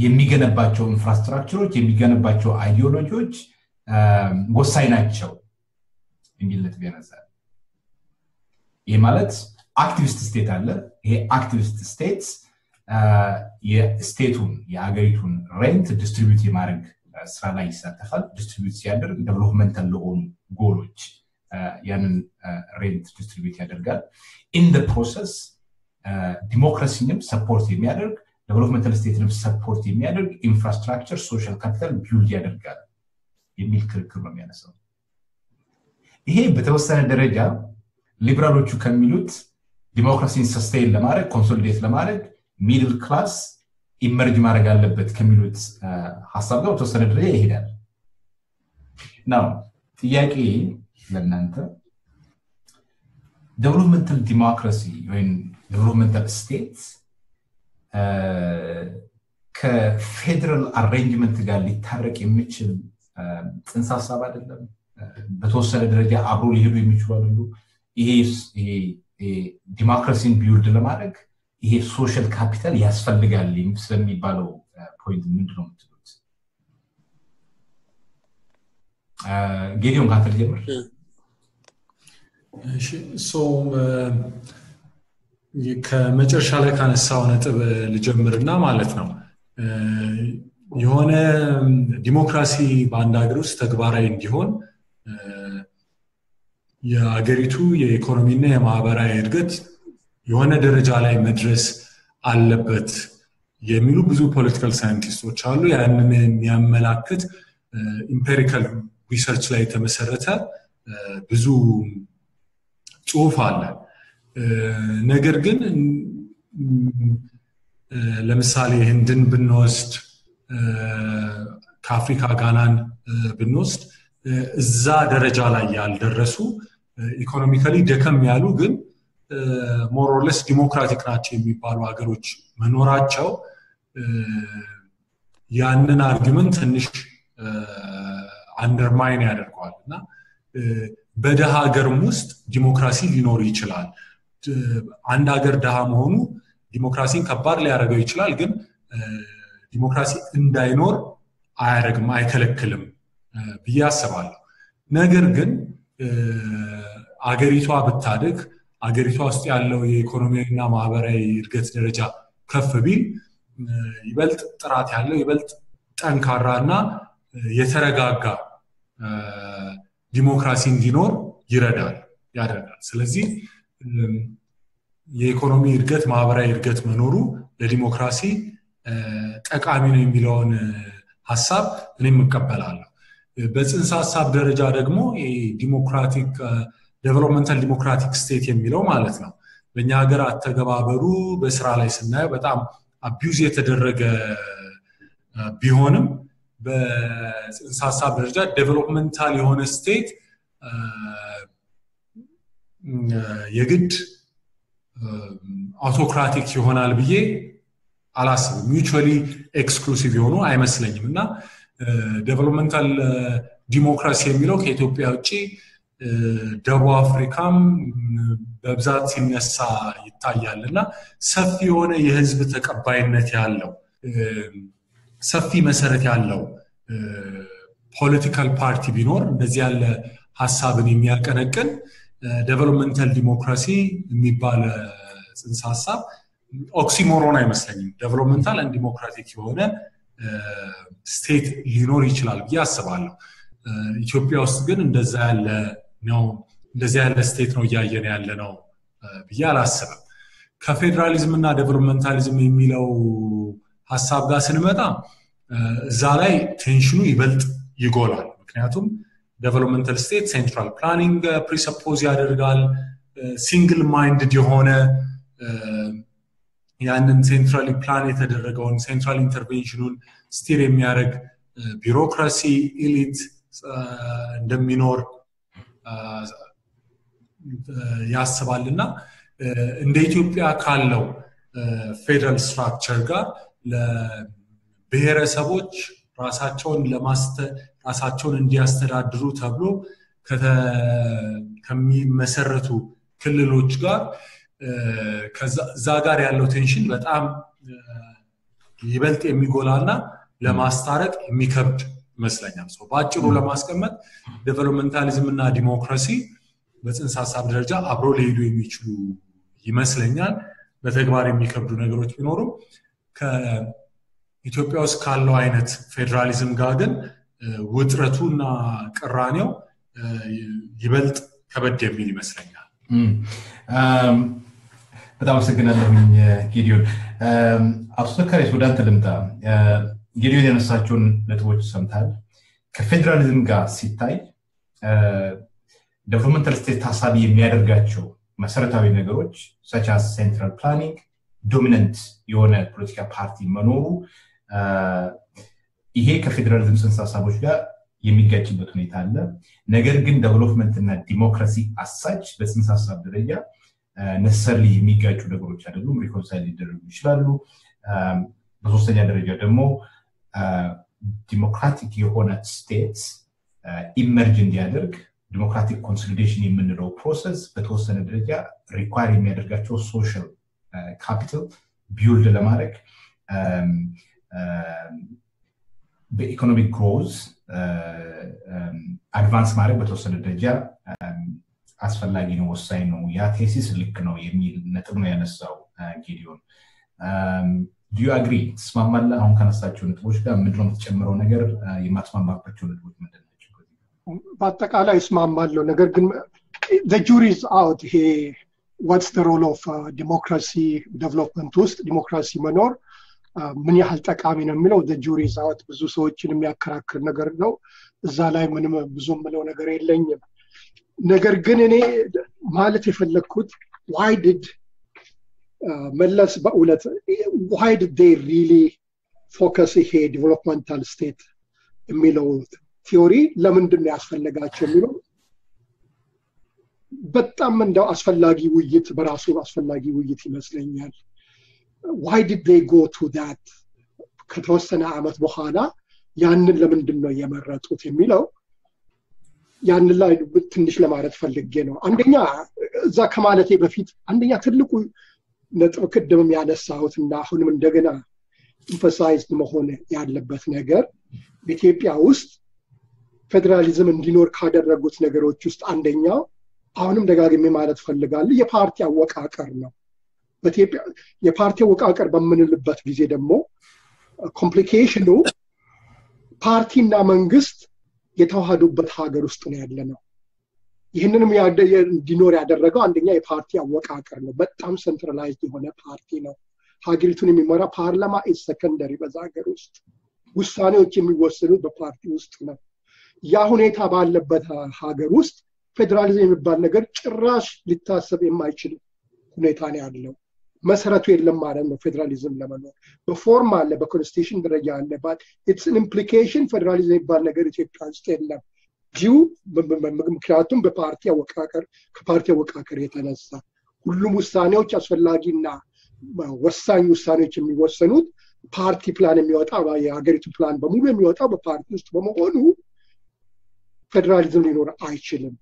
የሚገነባቸው infrastructure ኦች የሚገነባቸው ideology ዎች ወሳኝ ናቸው የሚል ነጥብ ያነሳል። ይህ ማለት activist state አለ። ይሄ activist state የ state ኡን የሀገሪቱን rent distribute የማድረግ ስራ ላይ ይሳተፋል። distribute ሲያደርግ developmental ለሆኑ ጎሎች ያንን rent distribute ያደርጋል። in process ዲሞክራሲንም support የሚያደርግ developmental state ንም support የሚያደርግ infrastructure social capital build ያደርጋል የሚል ክርክር ነው የሚያነሳው። ይሄ በተወሰነ ደረጃ ሊበራሎቹ ከሚሉት ዲሞክራሲን sustain ለማድረግ consolidate ለማድረግ middle class emerge ማድረግ አለበት ከሚሉት ሀሳብ ጋር በተወሰነ ደረጃ ይሄዳል። now ጥያቄ ለእናንተ developmental democracy ወይም developmental state ከፌዴራል arrangement ጋር ሊታረቅ የሚችል ጽንሰ ሀሳብ አይደለም። በተወሰነ ደረጃ አብሮ ሊሄዱ የሚችሉ አይደሉ። ይሄ ዲሞክራሲን build ለማድረግ ይሄ social capital ያስፈልጋል ስለሚባለው point ምንድን ነው የምትሉት? ጌዲዮን ከአንተ ልጀምር። ከመጨረሻ ላይ ካነሳው ነጥብ ልጀምርና ማለት ነው የሆነ ዲሞክራሲ በአንድ ሀገር ውስጥ ተግባራዊ እንዲሆን የሀገሪቱ የኢኮኖሚና የማህበራዊ እድገት የሆነ ደረጃ ላይ መድረስ አለበት የሚሉ ብዙ political scientist ኦች አሉ። ያንን የሚያመላክት empirical research ላይ የተመሰረተ ብዙ ጽሁፍ አለ። ነገር ግን ለምሳሌ ህንድን ብንወስድ ከአፍሪካ ጋናን ብንወስድ እዛ ደረጃ ላይ ያልደረሱ economically ደከም ያሉ ግን more or less democratic ናቸው የሚባሉ ሀገሮች መኖራቸው ያንን argument ትንሽ አንደርማይን ያደርገዋል እና በደሃ ሀገርም ውስጥ ዲሞክራሲ ሊኖር ይችላል። አንድ ሀገር ድሃ መሆኑ ዲሞክራሲን ከባድ ሊያደርገው ይችላል፣ ግን ዲሞክራሲ እንዳይኖር አያደርግም፣ አይከለክልም ብዬ አስባለሁ። ነገር ግን አገሪቷ ብታድግ አገሪቷ ውስጥ ያለው የኢኮኖሚያዊና ማህበራዊ እድገት ደረጃ ከፍ ቢል ይበልጥ ጥራት ያለው ይበልጥ ጠንካራ እና የተረጋጋ ዲሞክራሲ እንዲኖር ይረዳል ያደርጋል። ስለዚህ የኢኮኖሚ እድገት ማህበራዊ እድገት መኖሩ ለዲሞክራሲ ጠቃሚ ነው የሚለውን ሀሳብ እኔም እቀበላለሁ። በጽንሰ ሀሳብ ደረጃ ደግሞ democratic developmental democratic state የሚለው ማለት ነው። በእኛ ሀገር አተገባበሩ በስራ ላይ ስናየው በጣም abuse የተደረገ ቢሆንም በጽንሰ ሀሳብ ደረጃ developmental የሆነ state የግድ autocratic ይሆናል ብዬ አላስብም። mutually exclusive የሆኑ አይመስለኝም እና developmental democracy የሚለው ከኢትዮጵያ ውጭ ደቡብ አፍሪካም በብዛት ሲነሳ ይታያል እና ሰፊ የሆነ የህዝብ ተቀባይነት ያለው ሰፊ መሰረት ያለው political party ቢኖር እንደዚህ ያለ ሀሳብን የሚያቀነቅን developmental democracy የሚባል ጽንሰ ሀሳብ oxymoron አይመስለኝም። developmental and democratic የሆነ state ሊኖር ይችላል ብዬ አስባለሁ። ኢትዮጵያ ውስጥ ግን እንደዛ ያለ ነው እንደዚህ ያለ state ነው እያየን ያለ ነው ብዬ አላስብም። ከፌዴራሊዝም እና developmentalism የሚለው ሀሳብ ጋር ስንመጣ እዛ ላይ tension ኡ ይበልጥ ይጎላል። ምክንያቱም developmental state central planning presuppose ያደርጋል። single minded የሆነ ያንን centrally plan የተደረገውን central intervention ኡን steer የሚያደርግ bureaucracy elite እንደሚኖር ያስባል እና እንደ ኢትዮጵያ ካለው ፌደራል structure ጋር ለብሔረሰቦች ራሳቸውን ራሳቸውን እንዲያስተዳድሩ ተብሎ ከሚመሰረቱ ክልሎች ጋር እዛ ጋር ያለው tension በጣም ይበልጥ የሚጎላ እና ለማስታረቅ የሚከብድ ይመስለኛል። በአጭሩ ለማስቀመጥ developmentalism እና ዲሞክራሲ በጽንሰ ሀሳብ ደረጃ አብሮ ሊሄዱ የሚችሉ ይመስለኛል። በተግባር የሚከብዱ ነገሮች ቢኖሩም ከኢትዮጵያ ውስጥ ካለው አይነት ፌዴራሊዝም ጋር ግን ውጥረቱ እና ቅራኔው ይበልጥ ከበድ የሚል ይመስለኛል። በጣም አመሰግናለሁኝ ጌዲዮን። አቶ ዘካሪያስ ወደ አንተ ልምጣ። ጌዲዮን ያነሳቸውን ነጥቦች ሰምታል። ከፌዴራሊዝም ጋር ሲታይ developmental state ታሳቢ የሚያደርጋቸው መሰረታዊ ነገሮች such as central planning፣ dominant የሆነ ፖለቲካ ፓርቲ መኖሩ ይሄ ከፌዴራሊዝም ጽንሰ ሀሳቦች ጋር የሚጋጭበት ሁኔታ አለ። ነገር ግን development እና democracy as such በጽንሰ ሀሳብ ደረጃ necessarily የሚጋጩ ነገሮች አይደሉም፣ reconcile ሊደረጉ ይችላሉ። በሶስተኛ ደረጃ ደግሞ ዲሞክራቲክ የሆነ state emerge እንዲያደርግ democratic consolidation የምንለው process በተወሰነ ደረጃ require የሚያደርጋቸው social capital build ለማድረግ በ economic growth advance ማድረግ በተወሰነ ደረጃ አስፈላጊ ነው፣ ወሳኝ ነው፣ ያ thesis ልክ ነው የሚል ነጥብ ነው ያነሳው ጌዲዮን። do you agree ትስማማለህ? አሁን ከነሳቸው ነጥቦች ጋር ምንድነው የምትጨምረው ነገር? የማትስማማባቸው ነጥቦች ምንድን ናቸው? በአጠቃላይ እስማማለሁ። ነገር ግን jury's out ይሄ what's the role of ዲሞክራሲ development ውስጥ ዲሞክራሲ መኖር ምን ያህል ጠቃሚ ነው የሚለው jury's out ብዙ ሰዎችን የሚያከራክር ነገር ነው። እዛ ላይ ምንም ብዙ የምለው ነገር የለኝም። ነገር ግን እኔ ማለት የፈለግኩት why did መለስ በእውነት why they really focus ይሄ developmental state የሚለው theory ለምንድን ነው ያስፈለጋቸው የሚለው በጣም እንደው አስፈላጊ ውይይት በራሱ አስፈላጊ ውይይት ይመስለኛል። why did they go to that ከተወሰነ ዓመት በኋላ ያንን ለምንድን ነው የመረጡት የሚለው ያንን ላይ ትንሽ ለማለት ፈልጌ ነው። አንደኛ እዛ ከማለቴ በፊት አንደኛ ትልቁ ነጥብ ቅድምም ያነሳሁት እና አሁንም እንደገና emphasized መሆን ያለበት ነገር በኢትዮጵያ ውስጥ ፌዴራሊዝም እንዲኖር ካደረጉት ነገሮች ውስጥ አንደኛው አሁንም ደጋግሜ ማለት ፈልጋለሁ የፓርቲ አወቃቀር ነው። በኢትዮጵያ የፓርቲ አወቃቀር በምንልበት ጊዜ ደግሞ complication ኡ ፓርቲና መንግስት የተዋሃዱበት ሀገር ውስጥ ነው ያለ ነው። ይህንንም እንዲኖር ያደረገው አንደኛ የፓርቲ አወቃቀር ነው። በጣም centralized የሆነ ፓርቲ ነው። ሀገሪቱን የሚመራ ፓርላማ is secondary በዛ ሀገር ውስጥ ውሳኔዎች የሚወሰኑት በፓርቲ ውስጥ ነው። ያ ሁኔታ ባለበት ሀገር ውስጥ ፌዴራሊዝም የሚባል ነገር ጭራሽ ሊታሰብ የማይችል ሁኔታ ነው ያለው። መሰረቱ የለም ማለት ነው ፌዴራሊዝም ለመኖር። በ form አለ፣ በ constitution ደረጃ አለ። its implication ፌዴራሊዝም የሚባል ነገር ኢትዮጵያ ውስጥ የለም። ጂው ምክንያቱም በፓርቲ አወቃቀር ከፓርቲ አወቃቀር የተነሳ ሁሉም ውሳኔዎች አስፈላጊና ወሳኝ ውሳኔዎች የሚወሰኑት ፓርቲ ፕላን የሚወጣ የሀገሪቱ ፕላን በሙሉ የሚወጣው በፓርቲ ውስጥ በመሆኑ ፌዴራሊዝም ሊኖር አይችልም።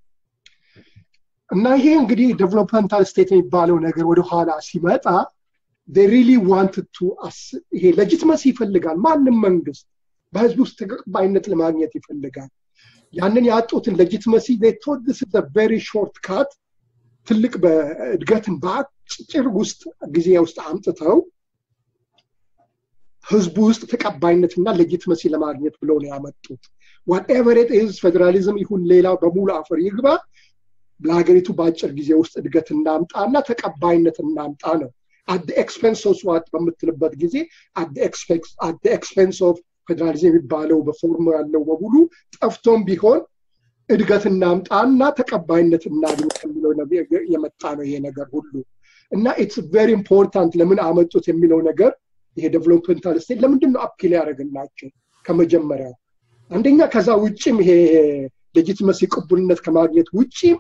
እና ይሄ እንግዲህ developmental state የሚባለው ነገር ወደኋላ ሲመጣ really want to ይሄ legitimacy ይፈልጋል። ማንም መንግስት በህዝብ ውስጥ ተቀባይነት ለማግኘት ይፈልጋል። ያንን ያጡትን legitimacy towards very shortcut ትልቅ በእድገትን በአጭር ውስጥ ጊዜ ውስጥ አምጥተው ህዝቡ ውስጥ ተቀባይነትና legitimacy ለማግኘት ብለው ነው ያመጡት። whatever it is ፌዴራሊዝም ይሁን ሌላው በሙሉ አፈር ይግባ ለሀገሪቱ በአጭር ጊዜ ውስጥ እድገት እናምጣ እና ተቀባይነት እናምጣ ነው። at expense of what በምትልበት ጊዜ at expense of ፌዴራሊዝም የሚባለው በ form ኡ ያለው በሙሉ ጠፍቶም ቢሆን እድገት እናምጣ እና ተቀባይነት እናግኝ ከሚለው የመጣ ነው ይሄ ነገር ሁሉ። እና it's very important ለምን አመጡት የሚለው ነገር ይሄ developmental state ለምንድን ነው appeal ያደረግላቸው ከመጀመሪያው? አንደኛ ከዛ ውጭም ይሄ legitimacy ቅቡልነት ከማግኘት ውጭም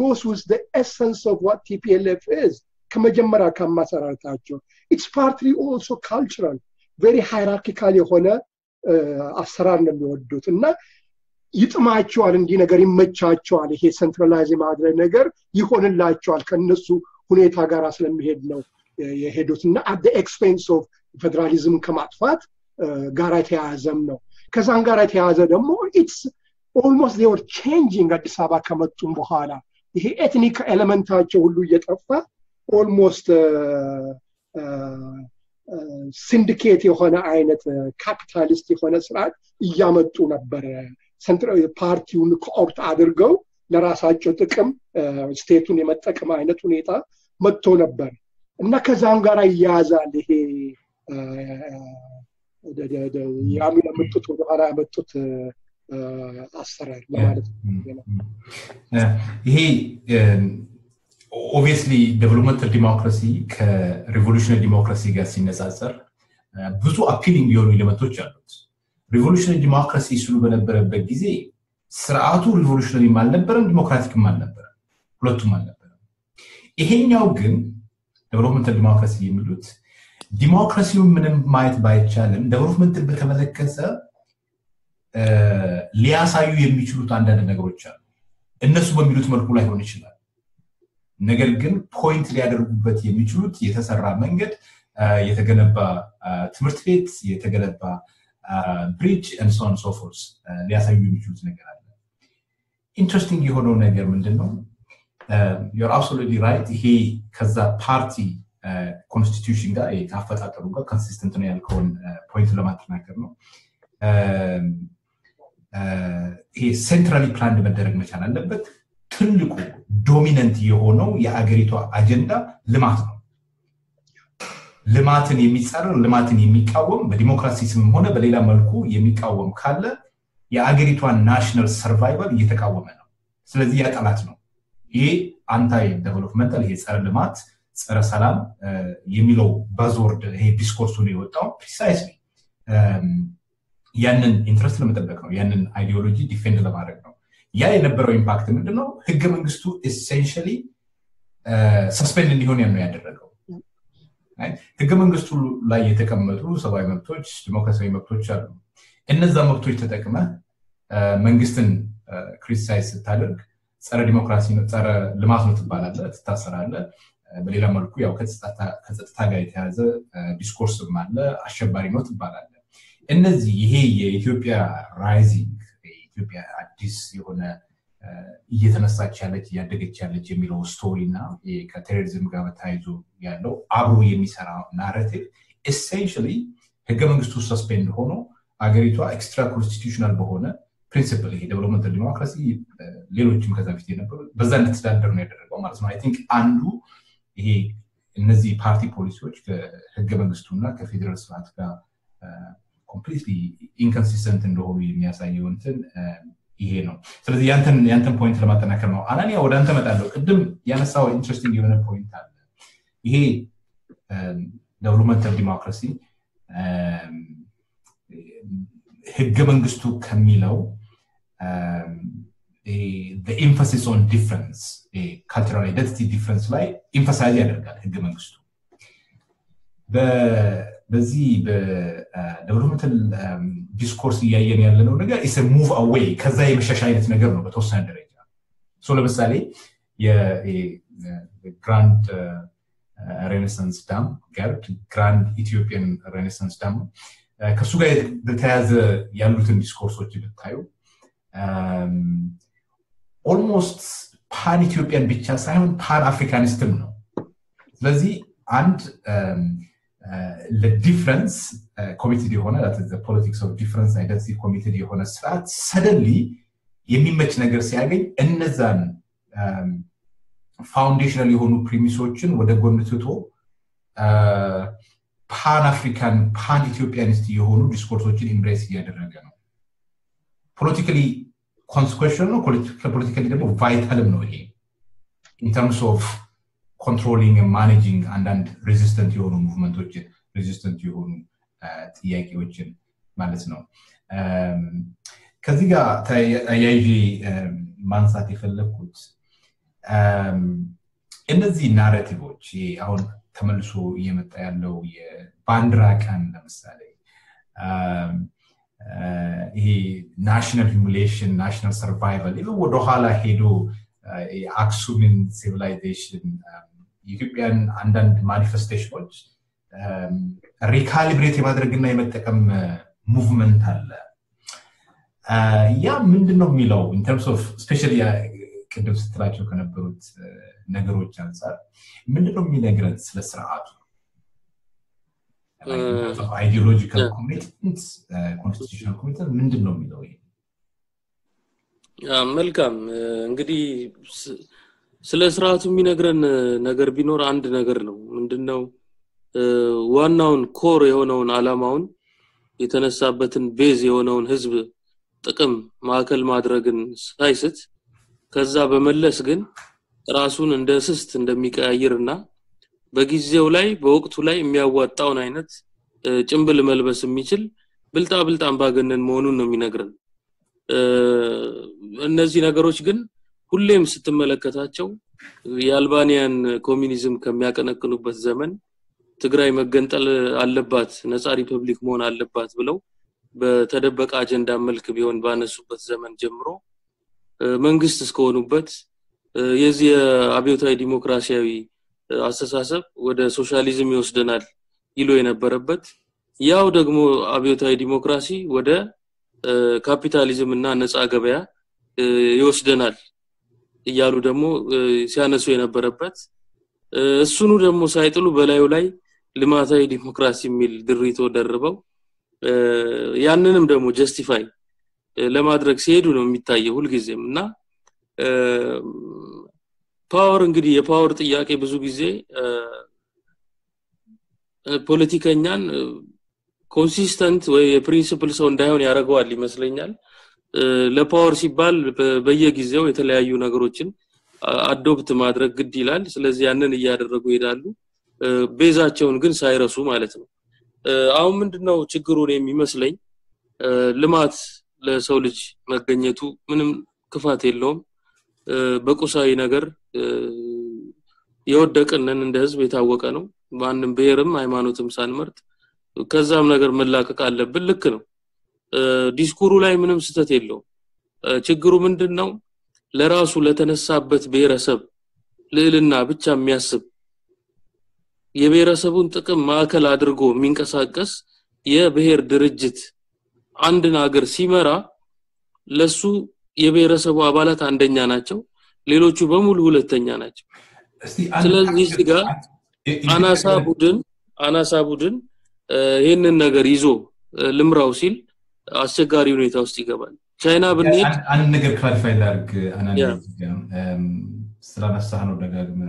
goes with the essence of what TPLF is ከመጀመሪያ ከማሰራረታቸው it's partly also cultural very hierarchical የሆነ አሰራር ነው የሚወዱት እና ይጥማቸዋል እንዲህ ነገር ይመቻቸዋል ይሄ centralize የማድረግ ነገር ይሆንላቸዋል ከነሱ ሁኔታ ጋር ስለሚሄድ ነው የሄዱት እና at expense of ፌዴራሊዝም ከማጥፋት ጋር የተያያዘም ነው። ከዛም ጋር የተያያዘ ደግሞ it's almost they were changing አዲስ አበባ ከመጡም በኋላ ይሄ ethnic element ኣቸው ሁሉ እየጠፋ almost syndicate የሆነ አይነት ካፒታሊስት የሆነ ስርዓት እያመጡ ነበረ። ፓርቲውን co-opt አድርገው ለራሳቸው ጥቅም state ኡን የመጠቀም አይነት ሁኔታ መጥቶ ነበር። እና ከዛም ጋር ይያያዛል ይሄ ያሉ ያመጡት ወደኋላ ያመጡት አሰራር ለማለት ይሄ obviously developmental democracy ከ revolutionary democracy ጋር ሲነጻጸር ብዙ appealing የሆኑ element ኦች አሉት. revolutionary democracy ሲሉ በነበረበት ጊዜ ስርዓቱ revolutionary ም አልነበረም ዲሞክራቲክም አልነበረም ሁለቱም አልነበረም። ይሄኛው ግን developmental democracy የሚሉት ዲሞክራሲውን ምንም ማየት ባይቻልም development ን በተመለከተ ሊያሳዩ የሚችሉት አንዳንድ ነገሮች አሉ። እነሱ በሚሉት መልኩ ላይሆን ይችላል ነገር ግን point ሊያደርጉበት የሚችሉት የተሰራ መንገድ የተገነባ ትምህርት ቤት የተገነባ bridge and so on so forth ሊያሳዩ የሚችሉት ነገር አለ። interesting የሆነው ነገር ምንድን ነው you're absolutely right ይሄ ከዛ ፓርቲ constitution ጋር ከአፈጣጠሩ ጋር consistent ነው ያልከውን point ለማጠናከር ነው። ይሄ centrally planned መደረግ መቻል አለበት ትልቁ dominant የሆነው የአገሪቷ አጀንዳ ልማት ነው። ልማትን የሚጻረር ልማትን የሚቃወም በዲሞክራሲ ስምም ሆነ በሌላ መልኩ የሚቃወም ካለ የአገሪቷን national survival እየተቃወመ ነው። ስለዚህ ያ ጠላት ነው። ይሄ anti developmental ይሄ ጸረ ልማት ጸረ ሰላም የሚለው buzzword ይሄ discourse ኡ ነው የወጣው precisely። ያንን interest ለመጠበቅ ነው ያንን ideology defend ለማድረግ ነው ያ የነበረው impact ምንድነው? ህገ መንግስቱ essentially suspend እንዲሆን ነው ያደረገው። ህገ መንግስቱ ላይ የተቀመጡ ሰብአዊ መብቶች ዲሞክራሲያዊ መብቶች አሉ። እነዛ መብቶች ተጠቅመህ መንግስትን criticize ስታደርግ ጸረ ዲሞክራሲ ጸረ ልማት ነው ትባላለህ ትታሰራለህ በሌላ መልኩ ያው ከጸጥታ ጋር የተያዘ discourse ም አለ አሸባሪ ነው ትባላለህ እነዚህ ይሄ የኢትዮጵያ rising ኢትዮጵያ አዲስ የሆነ እየተነሳች ያለች እያደገች ያለች የሚለው story እና ከ terrorism ጋር ተያይዞ ያለው አብሮ የሚሰራ narrative essentially ህገ መንግስቱ suspend ሆኖ አገሪቷ extra constitutional በሆነ principle ይሄ developmental democracy ሌሎችም ከዛ ፊት የነበሩ በዛ እንድትዳደር ነው ያደረገው ማለት ነው። I think አንዱ ይሄ እነዚህ ፓርቲ ፖሊሲዎች ከህገ መንግስቱና ከፌዴራል ስርዓት ጋር completely inconsistent እንደሆኑ የሚያሳየው እንትን ይሄ ነው። ስለዚህ ያንተን point ለማጠናከር ነው። አናኒያ ወደ አንተ መጣለሁ ቅድም ያነሳው interesting የሆነ point አለ። ይሄ developmental democracy ህገ መንግስቱ ከሚለው emphasis on difference cultural identity difference ላይ emphasize ያደርጋል ህገ መንግስቱ በዚህ በ developmental discourse እያየን ያለነው ነገር is move away ከዛ የመሸሽ አይነት ነገር ነው በተወሰነ ደረጃ። ለምሳሌ የ Grand Renaissance Dam GERD Grand Ethiopian Renaissance Dam ከእሱ ጋር በተያያዘ ያሉትን discourse ኦች ብታዩ almost pan Ethiopian ብቻ ሳይሆን pan Africanist ም ነው። ስለዚህ አንድ ለ difference committed የሆነ politics of difference identity committed የሆነ ስርዓት suddenly የሚመች ነገር ሲያገኝ እነዛን foundational የሆኑ premise ኦችን ወደ ጎን ትቶ pan African pan Ethiopianist የሆኑ discourse ኦችን embrace እያደረገ ነው. politically concoction ነው politically ደግሞ vital ም ነው ይሄ. in terms of controlling managing አንዳንድ resistant የሆኑ movement ኦችን resistant የሆኑ ጥያቄዎችን ማለት ነው. ከዚህ ጋር ተያይዤ ማንሳት የፈለግኩት እነዚህ narrative ኦች አሁን ተመልሶ እየመጣ ያለው የባንዲራ ቀን ለምሳሌ ይሄ national humiliation national survival ወደኋላ ሄዶ የአክሱምን civilization የኢትዮጵያን አንዳንድ manifestation ኦች recalibrate የማድረግና የመጠቀም movement አለ. ያ ምንድን ነው የሚለው in terms of especially ቅድም ስትላቸው ከነበሩት ነገሮች አንጻር ምንድነው የሚነግረን ስለ ስርዓቱ? ideological commitment constitutional commitment ምንድን ነው የሚለው ይሄ መልካም። እንግዲህ ስለ ስርዓቱ የሚነግረን ነገር ቢኖር አንድ ነገር ነው። ምንድነው? ዋናውን core የሆነውን አላማውን የተነሳበትን base የሆነውን ህዝብ ጥቅም ማዕከል ማድረግን ሳይስት ከዛ በመለስ ግን ራሱን እንደ እስስት እንደሚቀያይርና በጊዜው ላይ በወቅቱ ላይ የሚያዋጣውን አይነት ጭንብል መልበስ የሚችል ብልጣ ብልጥ አምባገነን መሆኑን ነው የሚነግረን እነዚህ ነገሮች ግን ሁሌም ስትመለከታቸው የአልባኒያን ኮሚኒዝም ከሚያቀነቅኑበት ዘመን ትግራይ መገንጠል አለባት ነፃ ሪፐብሊክ መሆን አለባት ብለው በተደበቀ አጀንዳ መልክ ቢሆን ባነሱበት ዘመን ጀምሮ መንግስት እስከሆኑበት የዚህ የአብዮታዊ ዲሞክራሲያዊ አስተሳሰብ ወደ ሶሻሊዝም ይወስደናል ይሉ የነበረበት ያው ደግሞ አብዮታዊ ዲሞክራሲ ወደ ካፒታሊዝም እና ነፃ ገበያ ይወስደናል እያሉ ደግሞ ሲያነሱ የነበረበት እሱኑ ደግሞ ሳይጥሉ በላዩ ላይ ልማታዊ ዲሞክራሲ የሚል ድሪቶ ደርበው ያንንም ደግሞ justify ለማድረግ ሲሄዱ ነው የሚታየው ሁልጊዜም እና power እንግዲህ የ power ጥያቄ ብዙ ጊዜ ፖለቲከኛን consistent ወይ የ principle ሰው እንዳይሆን ያደርገዋል ይመስለኛል። ለፓወር ሲባል በየጊዜው የተለያዩ ነገሮችን አዶፕት ማድረግ ግድ ይላል። ስለዚህ ያንን እያደረጉ ይሄዳሉ። ቤዛቸውን ግን ሳይረሱ ማለት ነው። አሁን ምንድነው ችግሩን የሚመስለኝ? ልማት ለሰው ልጅ መገኘቱ ምንም ክፋት የለውም። በቁሳዊ ነገር የወደቅንን እንደ ህዝብ የታወቀ ነው። ማንም ብሔርም ሃይማኖትም ሳንመርጥ ከዛም ነገር መላቀቅ አለብን። ልክ ነው። ዲስኩሩ ላይ ምንም ስተት የለውም። ችግሩ ምንድነው? ለራሱ ለተነሳበት ብሔረሰብ ልዕልና ብቻ የሚያስብ የብሔረሰቡን ጥቅም ማዕከል አድርጎ የሚንቀሳቀስ የብሔር ድርጅት አንድን ሀገር ሲመራ ለሱ የብሔረሰቡ አባላት አንደኛ ናቸው ሌሎቹ በሙሉ ሁለተኛ ናቸው። ስለዚህ ጋር አናሳ ቡድን አናሳ ቡድን ይህንን ነገር ይዞ ልምራው ሲል አስቸጋሪ ሁኔታ ውስጥ ይገባል። ቻይና ብንሄድ አንድ ነገር clarify ላርግ ስላነሳህ ነው ደጋግመ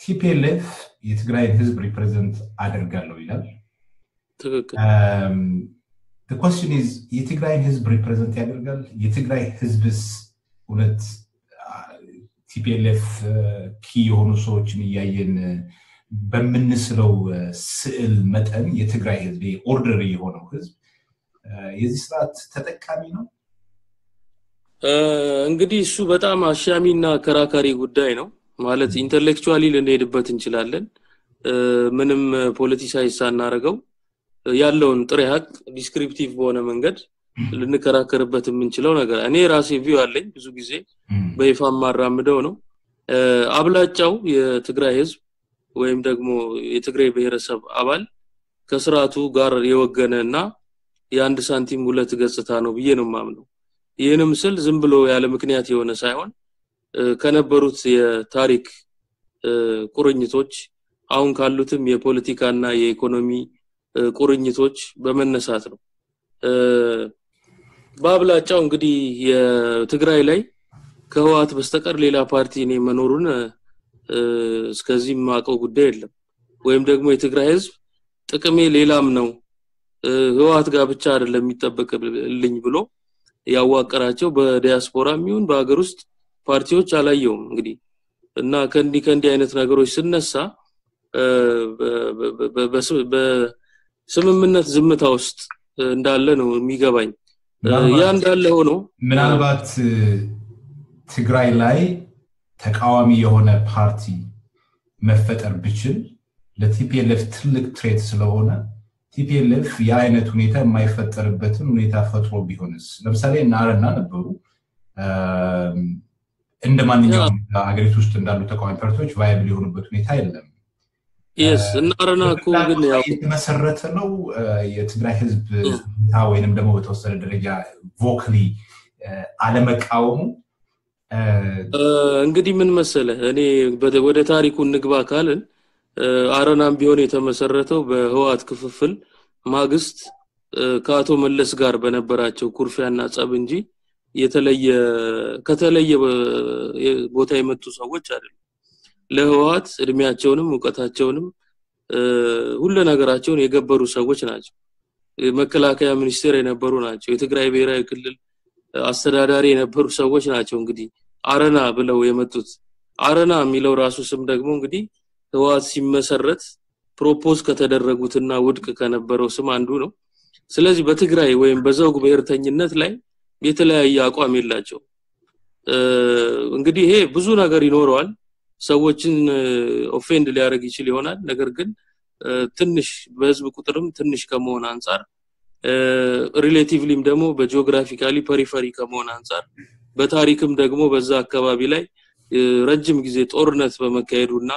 TPLF የትግራይን ህዝብ represent አደርጋለሁ ይላል። ትክክል። question is የትግራይን ህዝብ represent ያደርጋል? የትግራይ ህዝብስ እውነት TPLF key የሆኑ ሰዎችን እያየን በምንስለው ስዕል መጠን የትግራይ ህዝብ ordinary የሆነው ህዝብ የዚህ ስርዓት ተጠቃሚ ነው? እንግዲህ እሱ በጣም አሻሚና አከራካሪ ጉዳይ ነው። ማለት intellectually ልንሄድበት እንችላለን። ምንም politicize ሳናረገው ያለውን ጥሬ ሀቅ descriptive በሆነ መንገድ ልንከራከርበት የምንችለው ነገር እኔ ራሴ view አለኝ ብዙ ጊዜ። በይፋ ማራምደው ነው። አብላጫው የትግራይ ህዝብ ወይም ደግሞ የትግራይ ብሔረሰብ አባል ከስርዓቱ ጋር የወገነ እና የአንድ ሳንቲም ሁለት ገጽታ ነው ብዬ ነው ማምነው ይህንም ስል ዝም ብሎ ያለ ምክንያት የሆነ ሳይሆን ከነበሩት የታሪክ ቁርኝቶች አሁን ካሉትም የፖለቲካና የኢኮኖሚ ቁርኝቶች በመነሳት ነው። በአብላጫው እንግዲህ የትግራይ ላይ ከህወሓት በስተቀር ሌላ ፓርቲ እኔ መኖሩን እስከዚህ ማቀው ጉዳይ የለም። ወይም ደግሞ የትግራይ ህዝብ ጥቅሜ ሌላም ነው ህወሓት ጋር ብቻ አይደለም የሚጠበቅልኝ ብሎ ያዋቀራቸው በዲያስፖራ የሚሆን በሀገር ውስጥ ፓርቲዎች አላየውም እንግዲህ እና ከእንዲህ ከእንዲህ አይነት ነገሮች ስነሳ በስምምነት ዝምታ ውስጥ እንዳለ ነው የሚገባኝ። ያ እንዳለ ሆኖ ምናልባት ትግራይ ላይ ተቃዋሚ የሆነ ፓርቲ መፈጠር ብችል ለ TPLF ትልቅ threat ስለሆነ TPLF ያ አይነት ሁኔታ የማይፈጠርበትን ሁኔታ ፈጥሮ ቢሆንስ? ለምሳሌ ናረና ነበሩ። እንደ ማንኛውም ሀገሪቱ ውስጥ እንዳሉ ተቃዋሚ ፓርቲዎች viable የሆኑበት ሁኔታ የለም። እነ አረና እኮ ግን ያው የተመሰረተ ነው። የትግራይ ህዝብ ወይንም ደግሞ በተወሰነ ደረጃ vocally አለመቃወሙ እንግዲህ ምን መሰለ እኔ ወደ ታሪኩ እንግባ ካልን አረናም ቢሆን የተመሰረተው በህወሀት ክፍፍል ማግስት ከአቶ መለስ ጋር በነበራቸው ኩርፊያና ጸብ እንጂ የተለየ ከተለየ ቦታ የመጡ ሰዎች አይደሉም። ለህወሀት እድሜያቸውንም እውቀታቸውንም ሁሉ ነገራቸውን የገበሩ ሰዎች ናቸው። መከላከያ ሚኒስቴር የነበሩ ናቸው። የትግራይ ብሔራዊ ክልል አስተዳዳሪ የነበሩ ሰዎች ናቸው እንግዲህ አረና ብለው የመጡት። አረና የሚለው ራሱ ስም ደግሞ እንግዲህ ህወሀት ሲመሰረት propose ከተደረጉትና ውድቅ ከነበረው ስም አንዱ ነው። ስለዚህ በትግራይ ወይም በዘውግ ብሔርተኝነት ላይ የተለያየ አቋም የላቸውም እንግዲህ ይሄ ብዙ ነገር ይኖረዋል። ሰዎችን offend ሊያደርግ ይችል ይሆናል። ነገር ግን ትንሽ በህዝብ ቁጥርም ትንሽ ከመሆን አንጻር relatively ም ደግሞ በ geographically periphery ከመሆን አንጻር በታሪክም ደግሞ በዛ አካባቢ ላይ ረጅም ጊዜ ጦርነት በመካሄዱና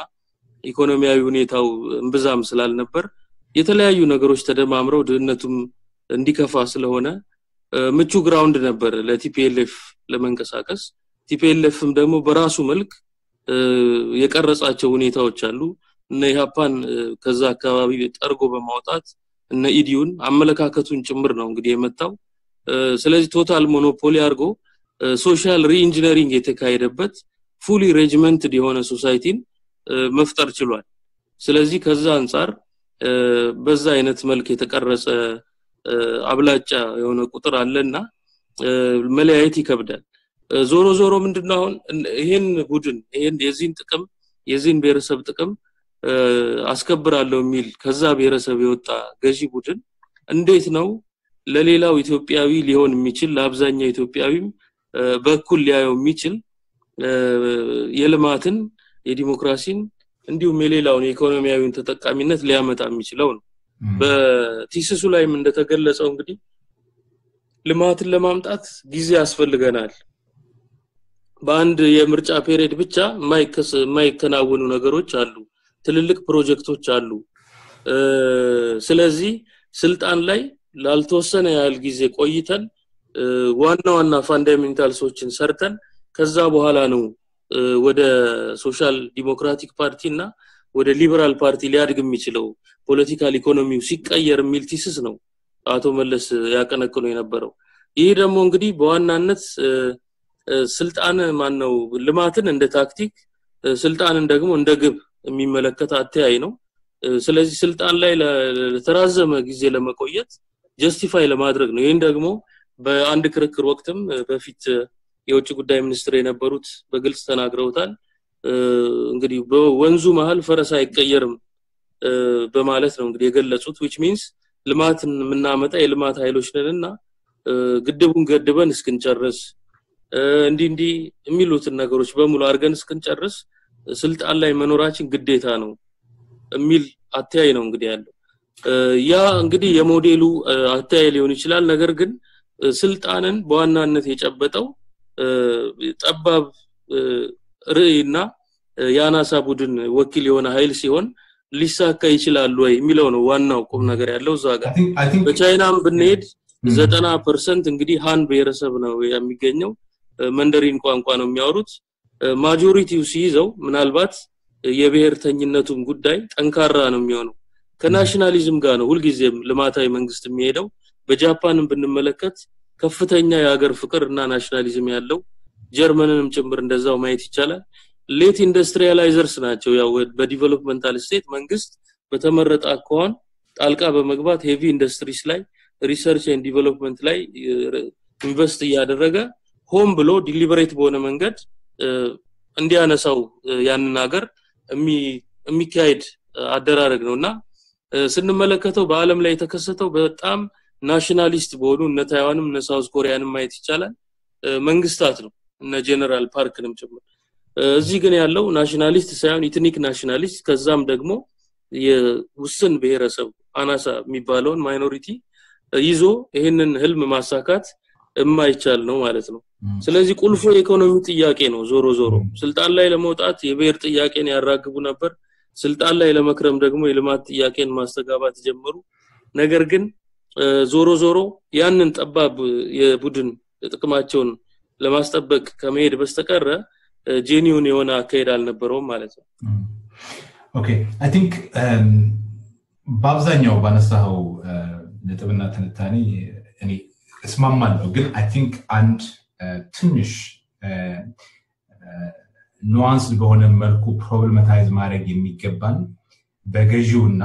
ኢኮኖሚያዊ ሁኔታው እምብዛም ስላልነበር የተለያዩ ነገሮች ተደማምረው ድህነቱም እንዲከፋ ስለሆነ ምቹ ground ነበር ለ TPLF ለመንቀሳቀስ። TPLF ም ደግሞ በራሱ መልክ የቀረጻቸው ሁኔታዎች አሉ። እነ ኢህአፓን ከዛ አካባቢ ጠርጎ በማውጣት እነ EDU ን አመለካከቱን ጭምር ነው እንግዲህ የመታው። ስለዚህ total monopoly አድርጎ social reengineering የተካሄደበት fully regimented የሆነ society ን መፍጠር ችሏል። ስለዚህ ከዛ አንጻር በዛ አይነት መልክ የተቀረጸ አብላጫ የሆነ ቁጥር አለና መለያየት ይከብዳል። ዞሮ ዞሮ ምንድነው አሁን ይሄን ቡድን ይሄን የዚህን ጥቅም የዚህን ብሔረሰብ ጥቅም አስከብራለሁ የሚል ከዛ ብሔረሰብ የወጣ ገዢ ቡድን እንዴት ነው ለሌላው ኢትዮጵያዊ ሊሆን የሚችል ለአብዛኛው ኢትዮጵያዊም በኩል ሊያየው የሚችል የልማትን የዲሞክራሲን እንዲሁም የሌላውን የኢኮኖሚያዊን ተጠቃሚነት ሊያመጣ የሚችለው ነው። በቲስሱ ላይም እንደተገለጸው እንግዲህ ልማትን ለማምጣት ጊዜ ያስፈልገናል። በአንድ የምርጫ ፔሪየድ ብቻ የማይከናወኑ ነገሮች አሉ። ትልልቅ ፕሮጀክቶች አሉ። ስለዚህ ስልጣን ላይ ላልተወሰነ ያህል ጊዜ ቆይተን ዋና ዋና fundamentals ኦችን ሰርተን ከዛ በኋላ ነው ወደ social democratic party እና ወደ liberal party ሊያድግ የሚችለው political economy ው ሲቀየር የሚል thesis ነው አቶ መለስ ያቀነቅኑ የነበረው። ይህ ደግሞ እንግዲህ በዋናነት ስልጣን ማን ነው ልማትን እንደ ታክቲክ ስልጣንን ደግሞ እንደ ግብ የሚመለከት አተያይ ነው። ስለዚህ ስልጣን ላይ ለተራዘመ ጊዜ ለመቆየት justify ለማድረግ ነው። ይህን ደግሞ በአንድ ክርክር ወቅትም በፊት የውጭ ጉዳይ ሚኒስትር የነበሩት በግልጽ ተናግረውታል። እንግዲህ በወንዙ መሀል ፈረስ አይቀየርም በማለት ነው እንግዲህ የገለጹት which means ልማትን የምናመጣ የልማት ኃይሎች ነን እና ግድቡን ገድበን እስክንጨርስ እንዲህ እንዲህ የሚሉትን ነገሮች በሙሉ አድርገን እስክንጨርስ ስልጣን ላይ መኖራችን ግዴታ ነው የሚል አተያይ ነው እንግዲህ ያለው። ያ እንግዲህ የሞዴሉ አተያይ ሊሆን ይችላል። ነገር ግን ስልጣንን በዋናነት የጨበጠው ጠባብ ርዕይና የአናሳ ቡድን ወኪል የሆነ ኃይል ሲሆን ሊሳካ ይችላል ወይ የሚለው ነው ዋናው ቁም ነገር ያለው እዛ ጋር። በቻይናም ብንሄድ ዘጠና percent እንግዲህ ሃን ብሔረሰብ ነው የሚገኘው። Mandarin ቋንቋ ነው የሚያወሩት። majority ው ሲይዘው ምናልባት የብሔርተኝነቱም ጉዳይ ጠንካራ ነው የሚሆነው። ከ nationalism ጋር ነው ሁልጊዜም ልማታዊ መንግስት የሚሄደው። በጃፓንም ብንመለከት ከፍተኛ የሀገር ፍቅር እና nationalism ያለው ጀርመንንም ጭምር እንደዛው ማየት ይቻላል። late industrializers ናቸው። ያው በ developmental state መንግስት በተመረጠ አኳኋን ጣልቃ በመግባት heavy industries ላይ research and development ላይ invest እያደረገ ሆም ብሎ deliberate በሆነ መንገድ እንዲያነሳው ያንን ሀገር የሚካሄድ አደራረግ ነው እና ስንመለከተው በአለም ላይ የተከሰተው በጣም nationalist በሆኑ እነ ታይዋንም እነ South Korea ንም ማየት ይቻላል መንግስታት ነው እነ ጀነራል ፓርክንም ጭምር እዚህ ግን ያለው nationalist ሳይሆን ethnic nationalist ከዛም ደግሞ የውስን ብሔረሰብ አናሳ የሚባለውን minority ይዞ ይህንን ህልም ማሳካት የማይቻል ነው ማለት ነው። ስለዚህ ቁልፉ የኢኮኖሚ ጥያቄ ነው። ዞሮ ዞሮ ስልጣን ላይ ለመውጣት የብሔር ጥያቄን ያራግቡ ነበር። ስልጣን ላይ ለመክረም ደግሞ የልማት ጥያቄን ማስተጋባት ጀመሩ። ነገር ግን ዞሮ ዞሮ ያንን ጠባብ የቡድን ጥቅማቸውን ለማስጠበቅ ከመሄድ በስተቀረ genuine የሆነ አካሄድ አልነበረውም ማለት ነው። Okay I think በአብዛኛው ባነሳኸው ነጥብና ትንታኔ እኔ እስማማለሁ። ግን I think አንድ ትንሽ nuanced በሆነ መልኩ problematize ማድረግ የሚገባን በገዢውና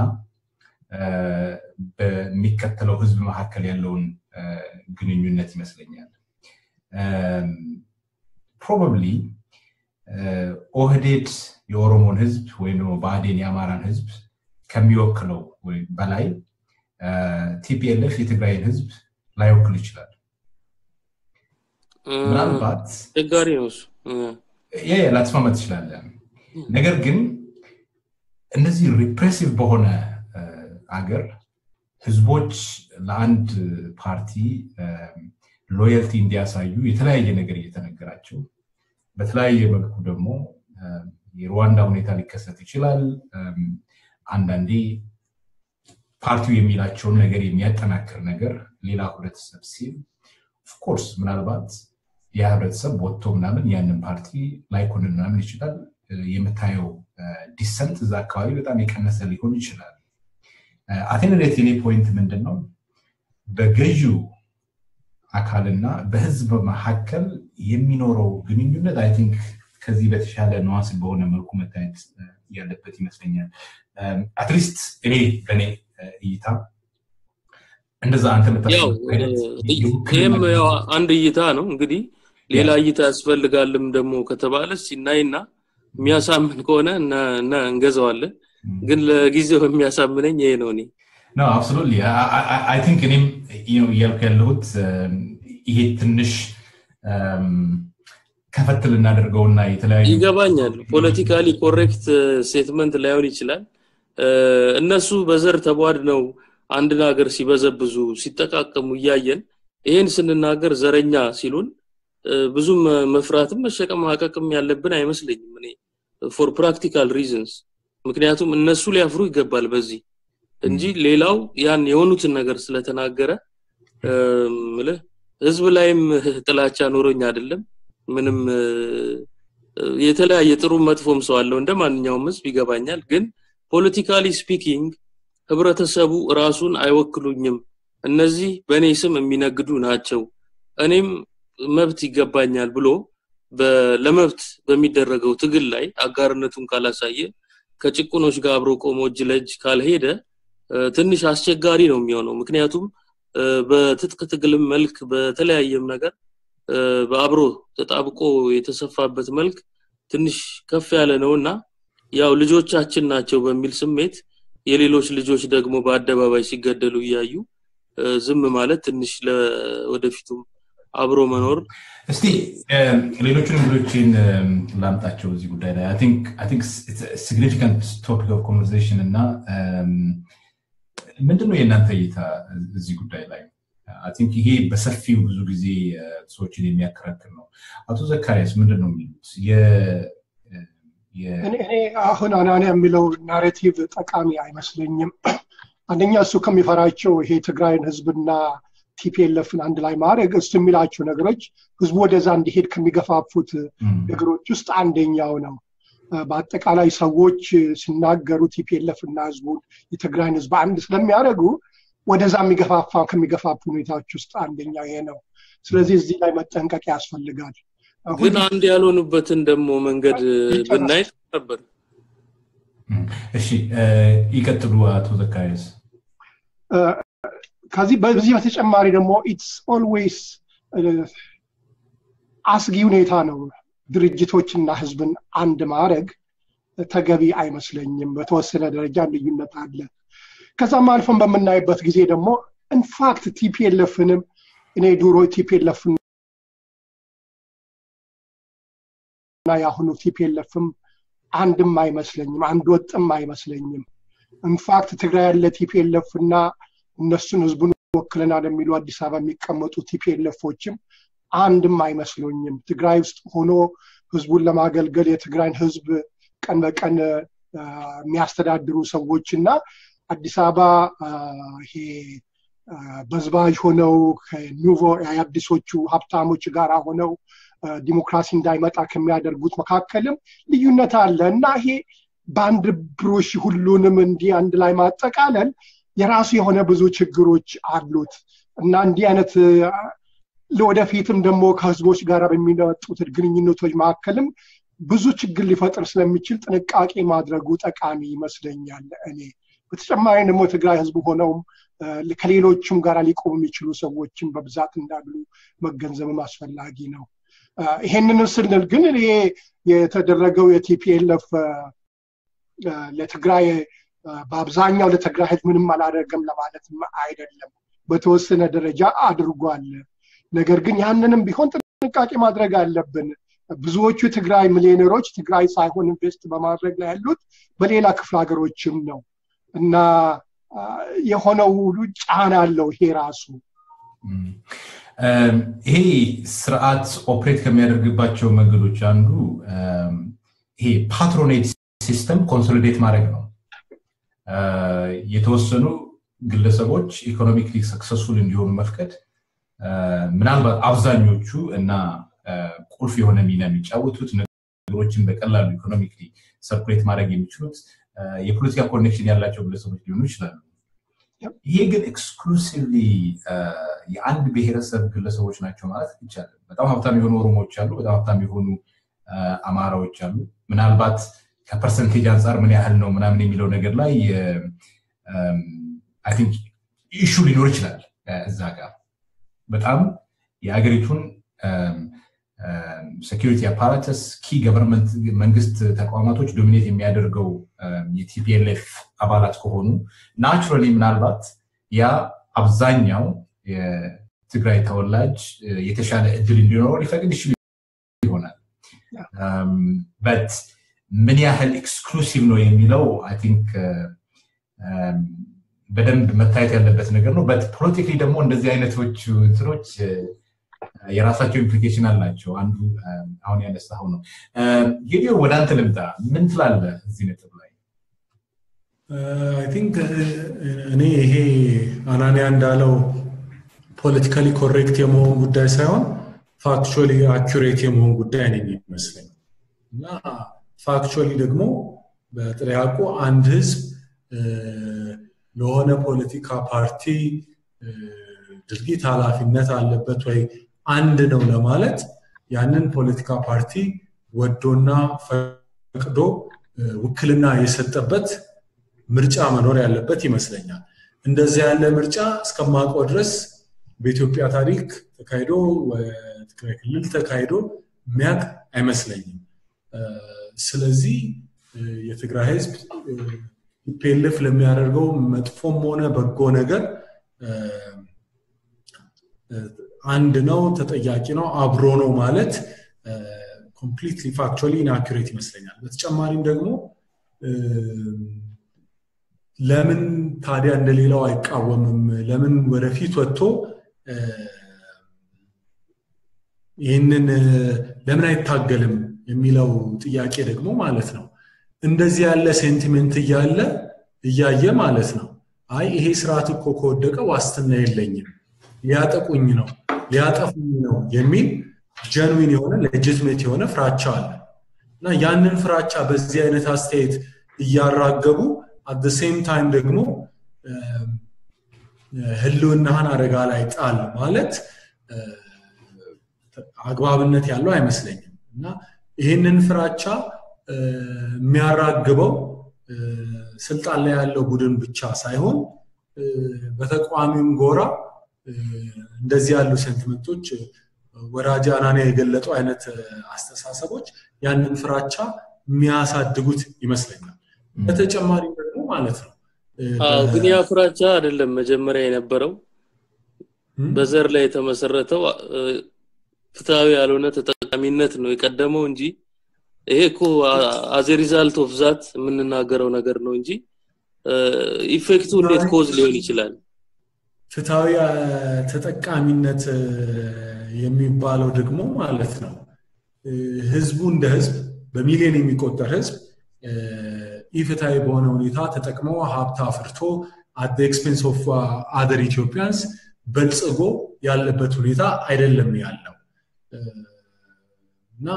በሚከተለው ህዝብ መካከል ያለውን ግንኙነት ይመስለኛል። Probably ኦህዴድ የኦሮሞን ህዝብ ወይም ደግሞ ብአዴን የአማራን ህዝብ ከሚወክለው በላይ TPLF የትግራይን ህዝብ ላይወክል ይችላል። ምናልባት ላትስማማ ትችላለህ። ነገር ግን እነዚህ repressive በሆነ አገር ህዝቦች ለአንድ ፓርቲ loyalty እንዲያሳዩ የተለያየ ነገር እየተነገራቸው በተለያየ መልኩ ደግሞ የሩዋንዳ ሁኔታ ሊከሰት ይችላል። አንዳንዴ ፓርቲው የሚላቸውን ነገር የሚያጠናክር ነገር ሌላ ህብረተሰብ ሲል of course ምናልባት የህብረተሰብ ወጥቶ ምናምን ያንን ፓርቲ ላይኮንን ምናምን ይችላል። የምታየው dissent እዛ አካባቢ በጣም የቀነሰ ሊሆን ይችላል። At any rate የኔ point ምንድን ነው? በገዢው አካልና በህዝብ መካከል የሚኖረው ግንኙነት I think ከዚህ በተሻለ nuanced በሆነ መልኩ መታየት ያለበት ይመስለኛል። At least እኔ በእኔ እይታ እንደዛ አንተ ይህም አንድ እይታ ነው እንግዲህ ሌላ እይታ ያስፈልጋልም ደግሞ ከተባለ ሲናይና የሚያሳምን ከሆነ እንገዛዋለን ግን ለጊዜው የሚያሳምነኝ ይሄ ነው እኔ I, I think እኔም እያልኩ ያለሁት ይሄ ትንሽ ከፈት ልናደርገውና የተለያዩ ይገባኛል። Politically correct statement ላይሆን ይችላል። እነሱ በዘር ተቧድነው አንድን ሀገር ሲበዘብዙ ሲጠቃቀሙ እያየን ይሄን ስንናገር ዘረኛ ሲሉን ብዙም መፍራትም መሸቀማቀቅም ያለብን አይመስለኝም እኔ for practical reasons ምክንያቱም እነሱ ሊያፍሩ ይገባል በዚህ እንጂ ሌላው ያን የሆኑትን ነገር ስለተናገረ ምልህ ህዝብ ላይም ጥላቻ ኖሮኝ አይደለም። ምንም የተለያየ ጥሩ መጥፎም ሰው አለው እንደ ማንኛውም ህዝብ ይገባኛል። ግን politically speaking ህብረተሰቡ ራሱን አይወክሉኝም። እነዚህ በእኔ ስም የሚነግዱ ናቸው። እኔም መብት ይገባኛል ብሎ ለመብት በሚደረገው ትግል ላይ አጋርነቱን ካላሳየ ከጭቁኖች ጋር አብሮ ቆሞ እጅ ለእጅ ካልሄደ ትንሽ አስቸጋሪ ነው የሚሆነው። ምክንያቱም በትጥቅ ትግልም መልክ በተለያየም ነገር በአብሮ ተጣብቆ የተሰፋበት መልክ ትንሽ ከፍ ያለ ነው እና ያው ልጆቻችን ናቸው በሚል ስሜት የሌሎች ልጆች ደግሞ በአደባባይ ሲገደሉ እያዩ ዝም ማለት ትንሽ ለወደፊቱም አብሮ መኖር እስቲ ሌሎቹን እንግዶችን ላምጣቸው እዚህ ጉዳይ ላይ. Significant topic of conversation እና ምንድነው የእናንተ እይታ እዚህ ጉዳይ ላይ? Think ይሄ በሰፊው ብዙ ጊዜ ሰዎችን የሚያከራክር ነው። አቶ ዘካሪያስ ምንድን ነው የሚሉት እኔ አሁን አናን የሚለው narrative ጠቃሚ አይመስለኝም። አንደኛ እሱ ከሚፈራቸው ይሄ ትግራይን ህዝብና TPLF ን አንድ ላይ ማድረግ እሱ የሚላቸው ነገሮች ህዝቡ ወደዛ እንዲሄድ ከሚገፋፉት ነገሮች ውስጥ አንደኛው ነው። በአጠቃላይ ሰዎች ሲናገሩ TPLF እና ህዝቡን የትግራይን ህዝብ አንድ ስለሚያደርጉ ወደዛ የሚገፋፋ ከሚገፋፉ ሁኔታዎች ውስጥ አንደኛው ይሄ ነው። ስለዚህ እዚህ ላይ መጠንቀቅ ያስፈልጋል። ግን አንድ ያልሆኑበትን ደግሞ መንገድ ብናይ ነበር። እሺ ይቀጥሉ አቶ ዘካሪያስ ከዚህ በዚህ በተጨማሪ ደግሞ it's always አስጊ ሁኔታ ነው ድርጅቶችና ህዝብን አንድ ማድረግ ተገቢ አይመስለኝም። በተወሰነ ደረጃ ልዩነት አለ። ከዛም አልፎን በምናይበት ጊዜ ደግሞ in fact TPLF ንም እኔ ዱሮ TPLF ን እና የአሁኑ TPLF ም አንድም አይመስለኝም አንድ ወጥም አይመስለኝም። in fact ትግራይ ያለ TPLF እና እነሱን ህዝቡን ወክለናል የሚሉ አዲስ አበባ የሚቀመጡ TPLF ኦችም አንድም አይመስሉኝም። ትግራይ ውስጥ ሆኖ ህዝቡን ለማገልገል የትግራይን ህዝብ ቀን በቀን የሚያስተዳድሩ ሰዎች እና አዲስ አበባ ይሄ በዝባዥ ሆነው ከኒቮ የአዲሶቹ ሀብታሞች ጋር ሆነው ዲሞክራሲ እንዳይመጣ ከሚያደርጉት መካከልም ልዩነት አለ። እና ይሄ በአንድ ብሮሽ ሁሉንም እንዲህ አንድ ላይ ማጠቃለል የራሱ የሆነ ብዙ ችግሮች አሉት እና እንዲህ አይነት ለወደፊትም ደግሞ ከህዝቦች ጋር በሚመጡት ግንኙነቶች መካከልም ብዙ ችግር ሊፈጥር ስለሚችል ጥንቃቄ ማድረጉ ጠቃሚ ይመስለኛል እኔ። በተጨማሪ ደግሞ ትግራይ ህዝብ ሆነውም ከሌሎችም ጋር ሊቆሙ የሚችሉ ሰዎችን በብዛት እንዳሉ መገንዘብም አስፈላጊ ነው። ይሄንን ስንል ግን ይሄ የተደረገው የቲፒኤልፍ ለትግራይ በአብዛኛው ለትግራይ ህዝብ ምንም አላደረገም ለማለትም አይደለም። በተወሰነ ደረጃ አድርጓል። ነገር ግን ያንንም ቢሆን ጥንቃቄ ማድረግ አለብን። ብዙዎቹ የትግራይ ሚሊዮነሮች ትግራይ ሳይሆን ኢንቨስት በማድረግ ላይ ያሉት በሌላ ክፍለ ሀገሮችም ነው። እና የሆነው ሁሉ ጫና አለው ይሄ ራሱ። ይሄ ስርዓት operate ከሚያደርግባቸው መንገዶች አንዱ ይሄ patronage system consolidate ማድረግ ነው የተወሰኑ ግለሰቦች economically successful እንዲሆኑ መፍቀድ ምናልባት አብዛኞቹ እና ቁልፍ የሆነ ሚና የሚጫወቱት ነገሮችን በቀላሉ economically circulate ማድረግ የሚችሉት የፖለቲካ connection ያላቸው ግለሰቦች ሊሆኑ ይችላሉ። ይሄ ግን exclusively የአንድ ብሔረሰብ ግለሰቦች ናቸው ማለት ይቻላል። በጣም ሀብታም የሆኑ ኦሮሞዎች አሉ፣ በጣም ሀብታም የሆኑ አማራዎች አሉ። ምናልባት ከ percentage አንጻር ምን ያህል ነው ምናምን የሚለው ነገር ላይ I think issue ሊኖር ይችላል። እዛ ጋር በጣም የሀገሪቱን security apparatus key government መንግስት ተቋማቶች dominate የሚያደርገው የ TPLF አባላት ከሆኑ naturally ምናልባት ያ አብዛኛው የትግራይ ተወላጅ የተሻለ እድል እንዲኖረው ሊፈቅድ ይችል ይሆናል። but ምን ያህል exclusive ነው የሚለው I think በደንብ መታየት ያለበት ነገር ነው። but politically ደግሞ እንደዚህ አይነቶች እንትኖች የራሳቸው implication አላቸው። አንዱ አሁን ያነሳው ነው። ጌዲዮ ወደ አንተ ልምጣ። ምን ትላለህ እዚህ ነጥብ ላይ? I think እኔ ይሄ አናንያ እንዳለው politically correct የመሆን ጉዳይ ሳይሆን factually accurate የመሆን ጉዳይ ነው የሚመስለኝ እና factually ደግሞ በጥያቄ አንድ ህዝብ ለሆነ ፖለቲካ ፓርቲ ድርጊት ኃላፊነት አለበት ወይ አንድ ነው ለማለት ያንን ፖለቲካ ፓርቲ ወዶና ፈቅዶ ውክልና የሰጠበት ምርጫ መኖር ያለበት ይመስለኛል። እንደዚህ ያለ ምርጫ እስከማውቀው ድረስ በኢትዮጵያ ታሪክ ተካሂዶ ትግራይ ክልል ተካሂዶ የሚያውቅ አይመስለኝም። ስለዚህ የትግራይ ህዝብ TPLF ለሚያደርገው መጥፎም ሆነ በጎ ነገር አንድ ነው፣ ተጠያቂ ነው፣ አብሮ ነው ማለት completely factually inaccurate ይመስለኛል። በተጨማሪም ደግሞ ለምን ታዲያ እንደሌላው አይቃወምም? ለምን ወደፊት ወጥቶ ይህንን ለምን አይታገልም የሚለው ጥያቄ ደግሞ ማለት ነው። እንደዚህ ያለ sentiment እያለ እያየ ማለት ነው። አይ ይሄ ስርዓት እኮ ከወደቀ ዋስትና የለኝም ሊያጠቁኝ ነው ሊያጠፉኝ ነው የሚል genuine የሆነ legitimate የሆነ ፍራቻ አለ። እና ያንን ፍራቻ በዚህ አይነት አስተያየት እያራገቡ at same time ደግሞ ህልውናህን አደጋ ላይ ጣል ማለት አግባብነት ያለው አይመስለኝም። እና ይህንን ፍራቻ የሚያራግበው ስልጣን ላይ ያለው ቡድን ብቻ ሳይሆን በተቃዋሚም ጎራ እንደዚህ ያሉ ሴንቲመንቶች ወዳጅ አናንያ የገለጠው አይነት አስተሳሰቦች ያንን ፍራቻ የሚያሳድጉት ይመስለኛል። በተጨማሪ ደግሞ ማለት ነው ግን ያ ፍራቻ አይደለም መጀመሪያ የነበረው በዘር ላይ የተመሰረተው ፍትሃዊ ያልሆነ ተጠቃሚነት ነው የቀደመው እንጂ ይሄ እኮ as a result of that የምንናገረው ነገር ነው እንጂ effect ኡ እንዴት cause ሊሆን ይችላል? ፍትሃዊ ተጠቃሚነት የሚባለው ደግሞ ማለት ነው ህዝቡ እንደ ህዝብ በሚሊዮን የሚቆጠር ህዝብ ኢፍትሃዊ በሆነ ሁኔታ ተጠቅመው ሀብት አፍርቶ at expense of other Ethiopians በልጽጎ ያለበት ሁኔታ አይደለም ያለው እና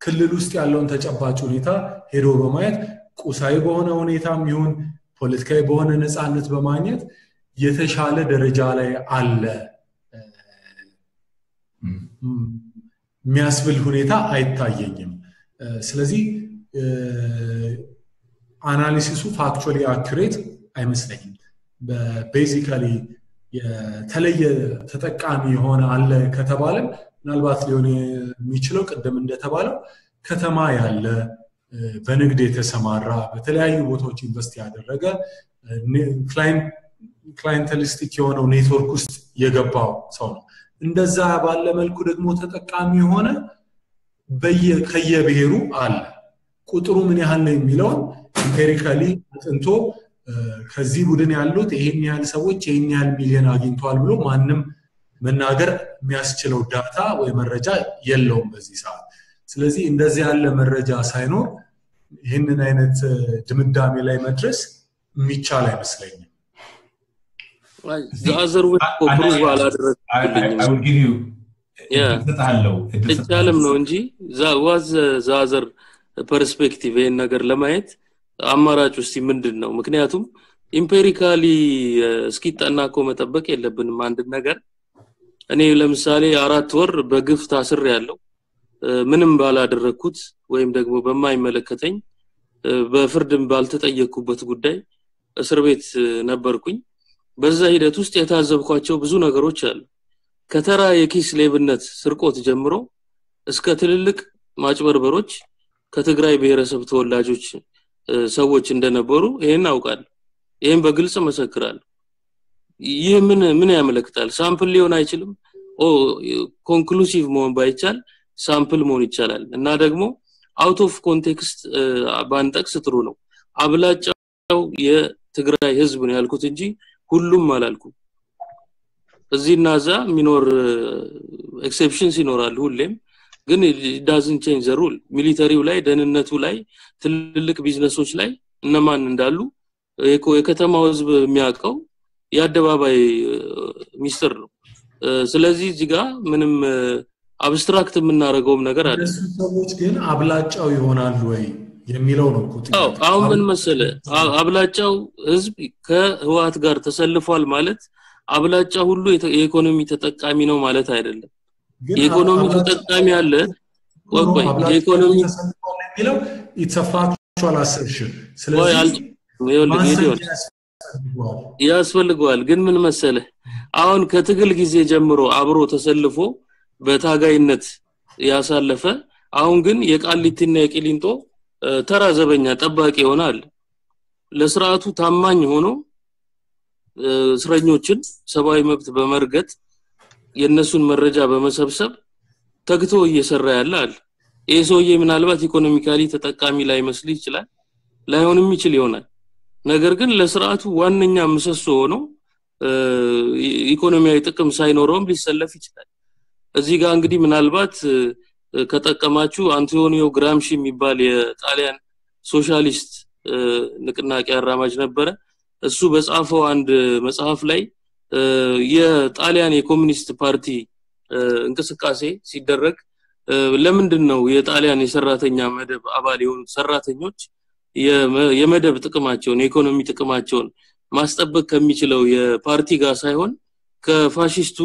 ክልል ውስጥ ያለውን ተጨባጭ ሁኔታ ሄዶ በማየት ቁሳዊ በሆነ ሁኔታም ይሁን ፖለቲካዊ በሆነ ነፃነት በማግኘት የተሻለ ደረጃ ላይ አለ የሚያስብል ሁኔታ አይታየኝም። ስለዚህ analysis ኡ factually accurate አይመስለኝም። basically የተለየ ተጠቃሚ የሆነ አለ ከተባለ ምናልባት ሊሆን የሚችለው ቅድም እንደተባለው ከተማ ያለ በንግድ የተሰማራ በተለያዩ ቦታዎች invest ያደረገ clientelistic የሆነው ኔትወርክ ውስጥ የገባው ሰው ነው። እንደዛ ባለ መልኩ ደግሞ ተጠቃሚ የሆነ ከየብሔሩ አለ። ቁጥሩ ምን ያህል ነው የሚለውን empirically አጥንቶ ከዚህ ቡድን ያሉት ይሄን ያህል ሰዎች ይሄን ያህል ሚሊዮን አግኝተዋል ብሎ ማንም መናገር የሚያስችለው data ወይ መረጃ የለውም በዚህ ሰዓት። ስለዚህ እንደዚህ ያለ መረጃ ሳይኖር ይህንን አይነት ድምዳሜ ላይ መድረስ የሚቻል አይመስለኝም። አይቻልም ነው እንጂ what's the other perspective ይህን ነገር ለማየት አማራጭ ውስጥ ምንድን ነው ምክንያቱም empirically እስኪጠና እኮ መጠበቅ የለብንም አንድን ነገር እኔ ለምሳሌ አራት ወር በግፍ ታስር ያለው ምንም ባላደረግኩት ወይም ደግሞ በማይመለከተኝ በፍርድም ባልተጠየቅኩበት ጉዳይ እስር ቤት ነበርኩኝ። በዛ ሂደት ውስጥ የታዘብኳቸው ብዙ ነገሮች አሉ። ከተራ የኪስ ሌብነት ስርቆት ጀምሮ እስከ ትልልቅ ማጭበርበሮች ከትግራይ ብሔረሰብ ተወላጆች ሰዎች እንደነበሩ ይሄን አውቃለሁ። ይህም በግልጽ መሰክራለሁ ይህ ምን ምን ያመለክታል? ሳምፕል ሊሆን አይችልም? conclusive መሆን ባይቻል sample መሆን ይቻላል። እና ደግሞ out of context ባንጠቅስ ጥሩ ነው። አብላጫው የትግራይ ህዝብ ነው ያልኩት እንጂ ሁሉም አላልኩም። እዚህና እዛ የሚኖር exceptions ይኖራሉ ሁሌም። ግን doesn't change rule military ው ላይ ደህንነቱ ላይ ትልልቅ ቢዝነሶች ላይ እነማን እንዳሉ የከተማው ህዝብ የሚያውቀው የአደባባይ ሚስጥር ነው። ስለዚህ እዚህ ጋር ምንም abstract የምናደርገውም ነገር አለ ሰዎች ግን አብላጫው ይሆናሉ ወይ የሚለው ነው አሁን ምን መሰለ? አብላጫው ህዝብ ከህወሀት ጋር ተሰልፏል ማለት አብላጫ ሁሉ የኢኮኖሚ ተጠቃሚ ነው ማለት አይደለም። የኢኮኖሚ ተጠቃሚ አለ? ቆይ የኢኮኖሚ የሚለው it's factual assertion ስለዚህ ያስፈልገዋል። ግን ምን መሰለ አሁን ከትግል ጊዜ ጀምሮ አብሮ ተሰልፎ በታጋይነት ያሳለፈ አሁን ግን የቃሊቲና የቂሊንጦ ተራ ዘበኛ ጠባቂ ይሆናል። ለስርዓቱ ታማኝ ሆኖ እስረኞችን ሰብአዊ መብት በመርገጥ የነሱን መረጃ በመሰብሰብ ተግቶ እየሰራ አለ። ይህ ሰውዬ ምናልባት economically ተጠቃሚ ላይሆን ይችላል ላይሆንም ይችል ይሆናል ነገር ግን ለስርዓቱ ዋነኛ ምሰሶ ሆኖ ኢኮኖሚያዊ ጥቅም ሳይኖረውም ሊሰለፍ ይችላል። እዚህ ጋር እንግዲህ ምናልባት ከጠቀማችሁ አንቶኒዮ ግራምሺ የሚባል የጣሊያን socialist ንቅናቄ አራማጅ ነበረ። እሱ በጻፈው አንድ መጽሐፍ ላይ የጣሊያን የኮሚኒስት ፓርቲ እንቅስቃሴ ሲደረግ ለምንድን ነው የጣሊያን የሰራተኛ መደብ አባል የሆኑት ሰራተኞች የመደብ ጥቅማቸውን የኢኮኖሚ ጥቅማቸውን ማስጠበቅ ከሚችለው የፓርቲ ጋር ሳይሆን ከፋሽስቱ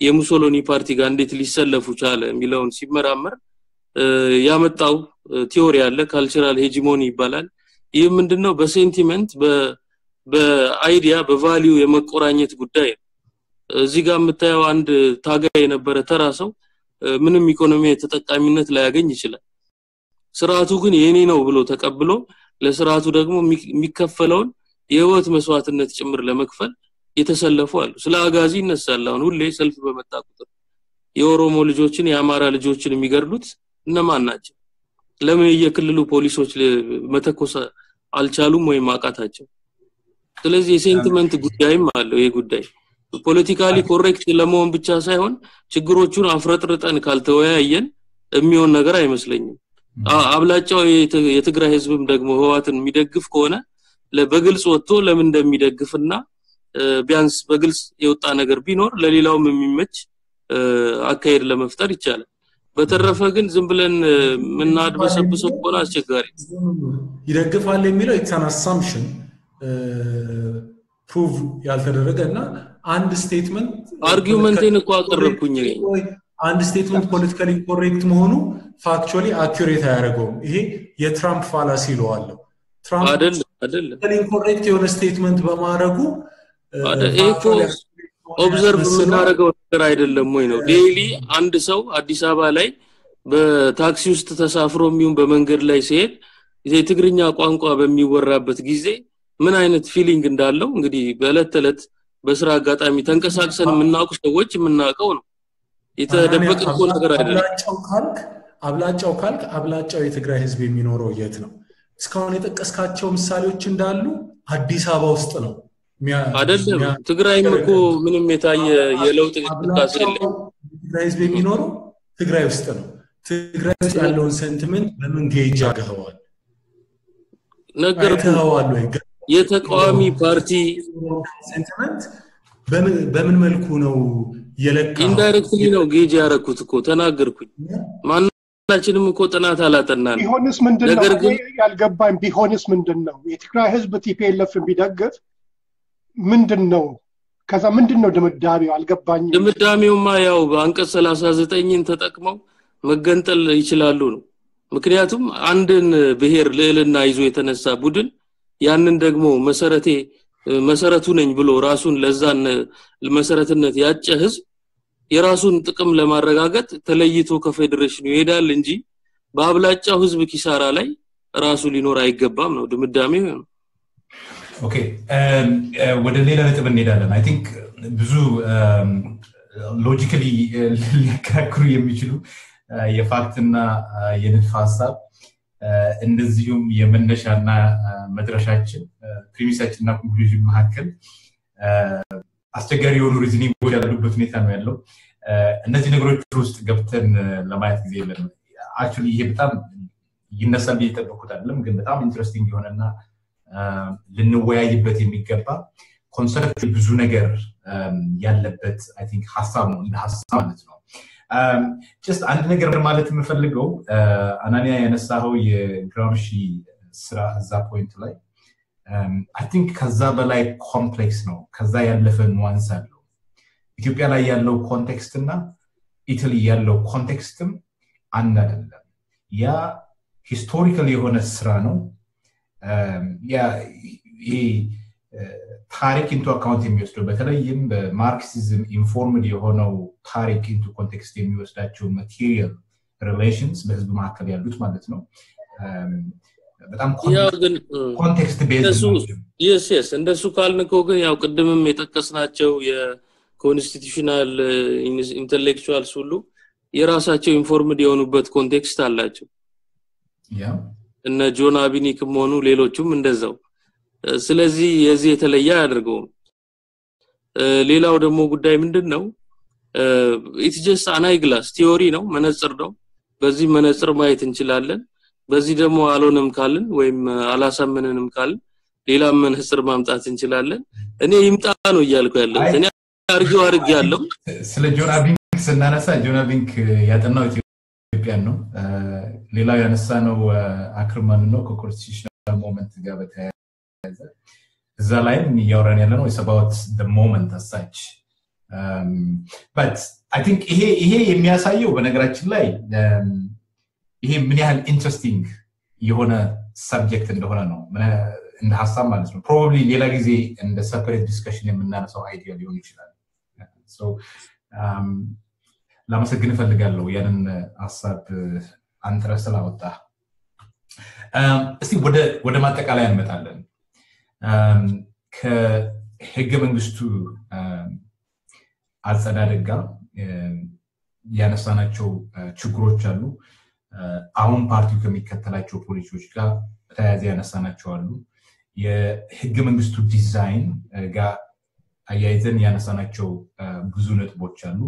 የሙሶሎኒ ፓርቲ ጋር እንዴት ሊሰለፉ ቻለ የሚለውን ሲመራመር ያመጣው theory አለ። cultural hegemony ይባላል። ይህ ምንድነው? በ sentiment በ idea በ value የመቆራኘት ጉዳይ ነው። እዚህ ጋር የምታየው አንድ ታጋይ የነበረ ተራ ሰው ምንም ኢኮኖሚ ተጠቃሚነት ላያገኝ ይችላል። ስርዓቱ ግን የኔ ነው ብሎ ተቀብሎ ለስርዓቱ ደግሞ የሚከፈለውን የህይወት መስዋዕትነት ጭምር ለመክፈል የተሰለፉ አሉ። ስለ አጋዚ ይነሳል። አሁን ሁሌ ሰልፍ በመጣ ቁጥር የኦሮሞ ልጆችን የአማራ ልጆችን የሚገድሉት እነማን ናቸው? ለምን የክልሉ ፖሊሶች መተኮስ አልቻሉም ወይም አቃታቸው ስለዚህ የ sentiment ጉዳይም አለው ይህ ጉዳይ። politically correct ለመሆን ብቻ ሳይሆን ችግሮቹን አፍረጥርጠን ካልተወያየን የሚሆን ነገር አይመስለኝም አብላጫው የትግራይ ህዝብም ደግሞ ህወሀትን የሚደግፍ ከሆነ በግልጽ ወጥቶ ለምን እንደሚደግፍና ቢያንስ በግልጽ የወጣ ነገር ቢኖር ለሌላውም የሚመች አካሄድ ለመፍጠር ይቻላል። በተረፈ ግን ዝም ብለን የምናድበሰብሰው ከሆነ አስቸጋሪ። ይደግፋል የሚለው it's an assumption prove ያልተደረገ እና አንድ statement argument ኤን እኮ አቀረብኩኝ አንድ statement politically correct መሆኑ factually accurate አያደርገውም። ይሄ የትራምፕ fallacy ይለዋለሁ ትራምፕ correct የሆነ statement በማድረጉ observe የምናደርገው ነገር አይደለም ወይ ነው? daily አንድ ሰው አዲስ አበባ ላይ በታክሲ ውስጥ ተሳፍሮ የሚሆን በመንገድ ላይ ሲሄድ የትግርኛ ቋንቋ በሚወራበት ጊዜ ምን አይነት feeling እንዳለው እንግዲህ በእለት ተዕለት በስራ አጋጣሚ ተንቀሳቅሰን የምናውቁ ሰዎች የምናውቀው ነው የተደበቀ እኮ ነገር አይደለም። አብላጫው ካልክ አብላጫው የትግራይ ህዝብ የሚኖረው የት ነው? እስካሁን የጠቀስካቸው ምሳሌዎች እንዳሉ አዲስ አበባ ውስጥ ነው አይደለም። ትግራይም እኮ ምንም የታየ የለውጥ እንቅስቃሴ የለም። ትግራይ ህዝብ የሚኖረው ትግራይ ውስጥ ነው። ትግራይ ውስጥ ያለውን sentiment በምን gauge አርገኸዋል ነገር የተቃዋሚ ፓርቲ sentiment በምን መልኩ ነው የለካ indirectly ነው gauge ያረኩት እኮ ተናገርኩኝ። ማናችንም እኮ ጥናት አላጠናን ቢሆንስ ምንድን ነው ነገር ግን- ያልገባኝ ቢሆንስ ምንድን ነው የትግራይ ህዝብ TPLF ን ቢደግፍ ምንድን ነው ከዛ ምንድን ነው ድምዳሜው? አልገባኝም። ድምዳሜውማ ያው በአንቀጽ 39ን ተጠቅመው መገንጠል ይችላሉ ነው። ምክንያቱም አንድን ብሔር ልዕልና ይዞ የተነሳ ቡድን ያንን ደግሞ መሰረቴ መሰረቱ ነኝ ብሎ ራሱን ለዛን መሰረትነት ያጨ ህዝብ የራሱን ጥቅም ለማረጋገጥ ተለይቶ ከፌዴሬሽኑ ይሄዳል እንጂ በአብላጫው ህዝብ ኪሳራ ላይ ራሱ ሊኖር አይገባም ነው ድምዳሜው ይሄ ነው። okay ወደ ሌላ ነጥብ እንሄዳለን I think ብዙ logically ሊያከራክሩ የሚችሉ የ fact ና የንድፍ ሀሳብ እንደዚሁም የመነሻና መድረሻችን premise ኣችንና conclusion መካከል አስቸጋሪ የሆኑ reasoning ኦች ያሉበት ሁኔታ ነው ያለው። እነዚህ ነገሮች ውስጥ ገብተን ለማየት ጊዜ የለንም። actually ይሄ በጣም ይነሳል ብዬ የጠበኩት አይደለም ግን በጣም interesting የሆነና ልንወያይበት የሚገባ concept ብዙ ነገር ያለበት I think ሀሳብ ነው እንደ ሀሳብ ማለት ነው just አንድ ነገር ማለት የምፈልገው አናኒያ ያነሳኸው የግራምሺ ስራ እዛ point ላይ. I think ከዛ በላይ complex ነው። ከዛ ያለፈ nuance አለው። ኢትዮጵያ ላይ ያለው context እና Italy ያለው context ም አንድ አይደለም። ያ historical የሆነ ስራ ነው። ይሄ ታሪክ into account የሚወስደው በተለይም በ Marxism informed የሆነው ታሪክ into context የሚወስዳቸው material relations በህዝብ መካከል ያሉት ማለት ነው። በጣም context yes እንደሱ ካልንኮ ግን ያው ቅድምም የጠቀስናቸው የ constitutional intellectuals ሁሉ የራሳቸው informed የሆኑበት context አላቸው። እነ ጆን አቢንክም ሆኑ ሌሎቹም እንደዛው ስለዚህ የዚህ የተለየ አያደርገውም። ሌላው ደግሞ ጉዳይ ምንድን ነው it's just an eye theory ነው መነጽር ነው። በዚህ መነጽር ማየት እንችላለን። በዚህ ደግሞ አልሆነም ካልን ወይም አላሳመንንም ካልን ሌላ መነጽር ማምጣት እንችላለን። እኔ ይምጣ ነው እያልኩ ያለው እኔ አርጌው አርግ ያለው ስለ ጆን አቢንክ ስናነሳ ጆን አቢንክ ያጠናው ኢትዮጵያን ነው። ሌላው ያነሳ ነው አክርማን ነው። ከ constitutional moment ጋር በተያያዘ እዛ ላይም እያወራን ያለ ነው ሰባት moment አሳች ይሄ ይሄ የሚያሳየው በነገራችን ላይ ይሄ ምን ያህል interesting የሆነ subject እንደሆነ ነው። እንደ ሀሳብ ማለት ነው። probably ሌላ ጊዜ እንደ separate discussion የምናነሳው idea ሊሆን ይችላል። ላመሰግን እፈልጋለሁ ያንን ሀሳብ አንጥሮ ስላወጣ እስቲ ወደ ማጠቃለያ እንመጣለን ከህገ መንግስቱ አጸዳደግ ጋር ያነሳናቸው ችግሮች አሉ። አሁን ፓርቲው ከሚከተላቸው ፖሊሲዎች ጋር በተያያዘ ያነሳናቸው አሉ። የህገ መንግስቱ ዲዛይን ጋር አያይዘን ያነሳናቸው ብዙ ነጥቦች አሉ።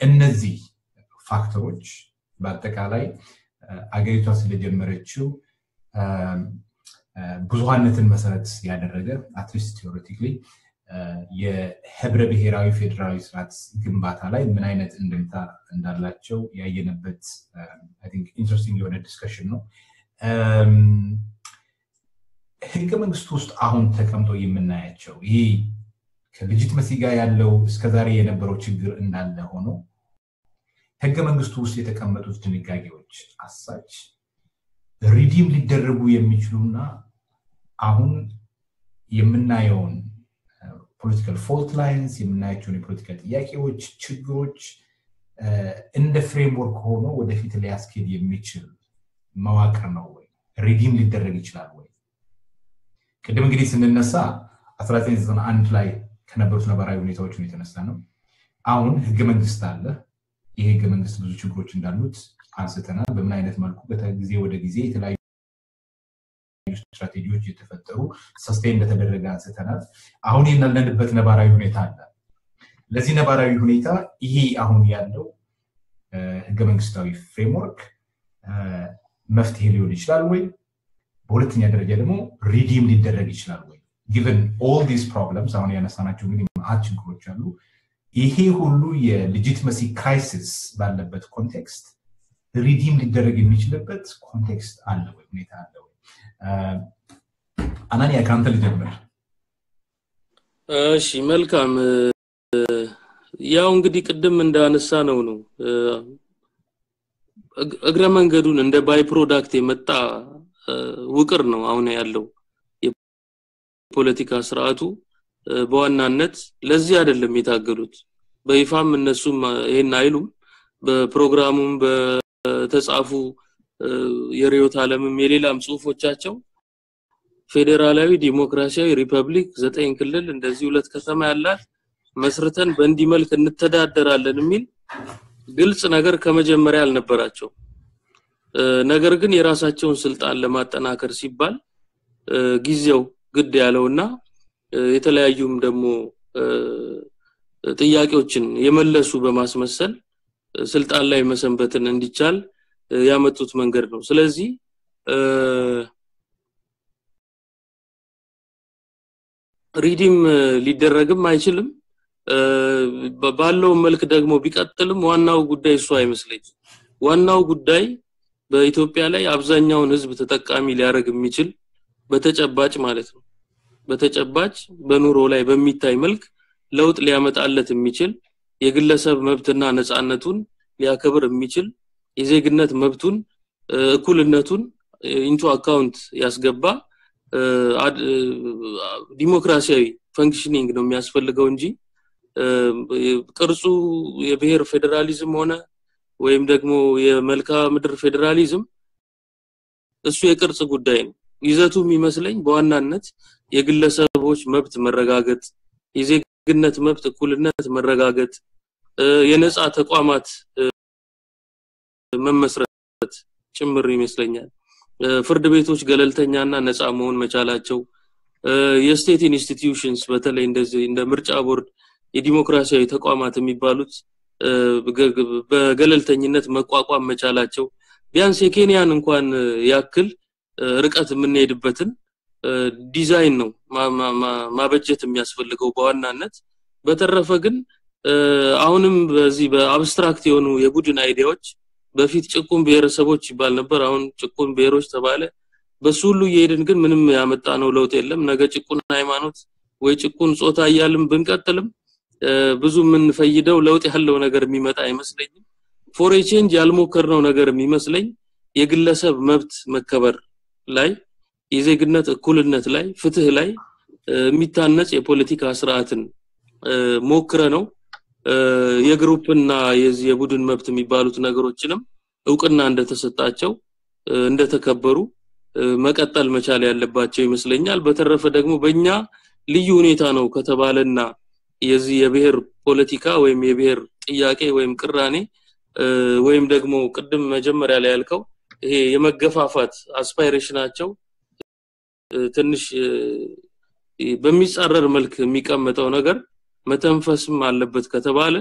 እነዚህ ፋክተሮች በአጠቃላይ አገሪቷ ስለጀመረችው ብዙሀነትን መሰረት ያደረገ at least theoretically የህብረ ብሔራዊ ፌዴራዊ ስርዓት ግንባታ ላይ ምን አይነት እንድምታ እንዳላቸው ያየንበት interesting የሆነ discussion ነው። ህገ መንግስቱ ውስጥ አሁን ተቀምጦ የምናያቸው ይህ ከ legitimacy ጋር ያለው እስከዛሬ የነበረው ችግር እንዳለ ሆኖ ህገ መንግስቱ ውስጥ የተቀመጡት ድንጋጌዎች አሳች redeem ሊደረጉ የሚችሉና አሁን የምናየውን political fault lines የምናያቸውን የፖለቲካ ጥያቄዎች ችግሮች እንደ framework ሆኖ ወደፊት ሊያስኬድ የሚችል መዋቅር ነው ወይ? redeem ሊደረግ ይችላል ወይ? ቅድም እንግዲህ ስንነሳ 1991 ላይ ከነበሩት ነባራዊ ሁኔታዎች የተነሳ ነው አሁን ህገ መንግስት አለ። ይህ ህገ መንግስት ብዙ ችግሮች እንዳሉት አንስተናል። በምን አይነት መልኩ ጊዜ ወደ ጊዜ የተለያዩ ስትራቴጂዎች የተፈጠሩ sustain እንደተደረገ አንስተናል። አሁን ያለንበት ነባራዊ ሁኔታ አለ። ለዚህ ነባራዊ ሁኔታ ይሄ አሁን ያለው ህገ መንግስታዊ framework መፍትሄ ሊሆን ይችላል ወይ? በሁለተኛ ደረጃ ደግሞ redeem ሊደረግ ይችላል ወይ? given all these problems አሁን ያነሳናቸው እንግዲህ መዓት ችግሮች አሉ። ይሄ ሁሉ የ legitimacy crisis ባለበት context redeem ሊደረግ የሚችልበት context አለ ወይ? ሁኔታ አለ ወይ? አናንያ ከአንተ ልጀምር። እሺ መልካም። ያው እንግዲህ ቅድም እንዳነሳ ነው ነው እግረ መንገዱን እንደ byproduct የመጣ ውቅር ነው አሁን ያለው የፖለቲካ ስርዓቱ በዋናነት ለዚህ አይደለም የታገሉት። በይፋም እነሱም ይሄን አይሉም። በፕሮግራሙም በተጻፉ የርዕዮተ ዓለምም የሌላም ጽሁፎቻቸው ፌዴራላዊ ዲሞክራሲያዊ ሪፐብሊክ ዘጠኝ ክልል እንደዚህ ሁለት ከተማ ያላት መስርተን በእንዲህ መልክ እንተዳደራለን የሚል ግልጽ ነገር ከመጀመሪያ አልነበራቸው። ነገር ግን የራሳቸውን ስልጣን ለማጠናከር ሲባል ጊዜው ግድ ያለውና የተለያዩም ደግሞ ጥያቄዎችን የመለሱ በማስመሰል ስልጣን ላይ መሰንበትን እንዲቻል ያመጡት መንገድ ነው። ስለዚህ ሪዲም ሊደረግም አይችልም። ባለው መልክ ደግሞ ቢቀጥልም ዋናው ጉዳይ እሱ አይመስለኝ። ዋናው ጉዳይ በኢትዮጵያ ላይ አብዛኛውን ህዝብ ተጠቃሚ ሊያደርግ የሚችል በተጨባጭ ማለት ነው በተጨባጭ በኑሮ ላይ በሚታይ መልክ ለውጥ ሊያመጣለት የሚችል የግለሰብ መብትና ነፃነቱን ሊያከብር የሚችል የዜግነት መብቱን እኩልነቱን into account ያስገባ ዲሞክራሲያዊ functioning ነው የሚያስፈልገው እንጂ ቅርጹ የብሔር ፌዴራሊዝም ሆነ ወይም ደግሞ የመልክዓ ምድር ፌዴራሊዝም እሱ የቅርጽ ጉዳይ ነው። ይዘቱ የሚመስለኝ በዋናነት የግለሰቦች መብት መረጋገጥ፣ የዜግነት መብት እኩልነት መረጋገጥ፣ የነፃ ተቋማት መመስረት ጭምር ይመስለኛል። ፍርድ ቤቶች ገለልተኛና ነፃ መሆን መቻላቸው፣ የ state institutions በተለይ እንደዚህ እንደ ምርጫ ቦርድ የዲሞክራሲያዊ ተቋማት የሚባሉት በገለልተኝነት መቋቋም መቻላቸው ቢያንስ የኬንያን እንኳን ያክል ርቀት የምንሄድበትን ዲዛይን ነው ማበጀት የሚያስፈልገው በዋናነት። በተረፈ ግን አሁንም በዚህ በ abstract የሆኑ የቡድን idea ዎች በፊት ጭቁን ብሔረሰቦች ይባል ነበር፣ አሁን ጭቁን ብሔሮች ተባለ። በሱ ሁሉ እየሄድን ግን ምንም ያመጣነው ለውጥ የለም። ነገ ጭቁን ሃይማኖት ወይ ጭቁን ጾታ እያልን ብንቀጥልም ብዙ የምንፈይደው ለውጥ ያለው ነገር የሚመጣ አይመስለኝም። for change ያልሞከርነው ነገር የሚመስለኝ የግለሰብ መብት መከበር ላይ የዜግነት እኩልነት ላይ ፍትህ ላይ የሚታነጽ የፖለቲካ ስርዓትን ሞክረነው የ group ና የዚህ የቡድን መብት የሚባሉት ነገሮችንም እውቅና እንደተሰጣቸው እንደተከበሩ መቀጠል መቻል ያለባቸው ይመስለኛል። በተረፈ ደግሞ በእኛ ልዩ ሁኔታ ነው ከተባለና የዚህ የብሔር ፖለቲካ ወይም የብሔር ጥያቄ ወይም ቅራኔ ወይም ደግሞ ቅድም መጀመሪያ ላይ ያልከው ይሄ የመገፋፋት አስፓይሬሽናቸው ትንሽ በሚጻረር መልክ የሚቀመጠው ነገር መተንፈስም አለበት ከተባለ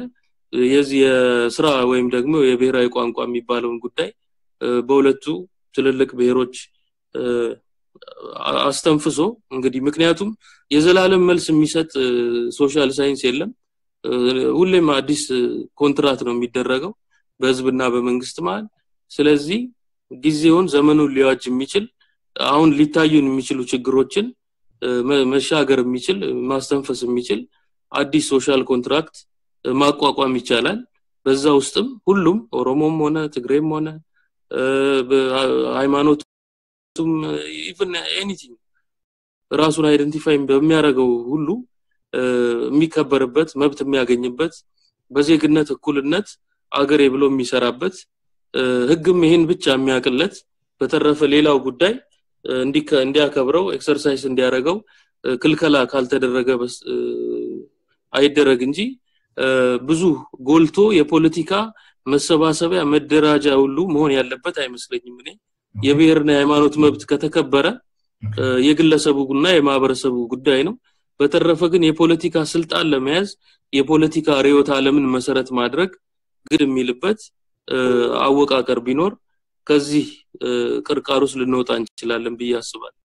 የዚህ የስራ ወይም ደግሞ የብሔራዊ ቋንቋ የሚባለውን ጉዳይ በሁለቱ ትልልቅ ብሔሮች አስተንፍሶ እንግዲህ ምክንያቱም የዘላለም መልስ የሚሰጥ social science የለም። ሁሌም አዲስ contract ነው የሚደረገው በህዝብና በመንግስት መሀል። ስለዚህ ጊዜውን ዘመኑን ሊዋጅ የሚችል አሁን ሊታዩን የሚችሉ ችግሮችን መሻገር የሚችል ማስተንፈስ የሚችል አዲስ social contract ማቋቋም ይቻላል። በዛ ውስጥም ሁሉም ኦሮሞም ሆነ ትግሬም ሆነ ሃይማኖቱም even anything ራሱን identify በሚያደርገው ሁሉ የሚከበርበት መብት የሚያገኝበት በዜግነት እኩልነት አገሬ ብሎ የሚሰራበት ህግም ይሄን ብቻ የሚያቅለት በተረፈ ሌላው ጉዳይ እንዲያከብረው exercise እንዲያደርገው ክልከላ ካልተደረገ አይደረግ እንጂ ብዙ ጎልቶ የፖለቲካ መሰባሰቢያ መደራጃ ሁሉ መሆን ያለበት አይመስለኝም። እኔ የብሔርና የሃይማኖት መብት ከተከበረ የግለሰቡና የማህበረሰቡ ጉዳይ ነው። በተረፈ ግን የፖለቲካ ስልጣን ለመያዝ የፖለቲካ ርዕዮተ ዓለምን መሰረት ማድረግ ግድ የሚልበት አወቃቀር ቢኖር ከዚህ ቅርቃር ውስጥ ልንወጣ እንችላለን ብዬ አስባለሁ።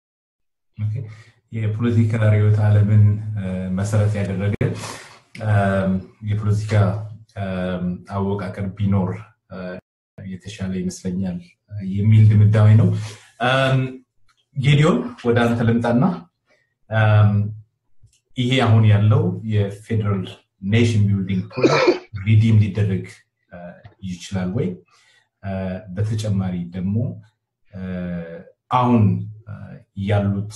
የፖለቲካ ርዕዮተ ዓለምን መሰረት ያደረገ የፖለቲካ አወቃቀር ቢኖር የተሻለ ይመስለኛል የሚል ድምዳሜ ነው። ጌዲዮን ወደ አንተ ልምጣና ይሄ አሁን ያለው የፌዴራል nation building project redeem ሊደረግ ይችላል ወይ? በተጨማሪ ደግሞ አሁን ያሉት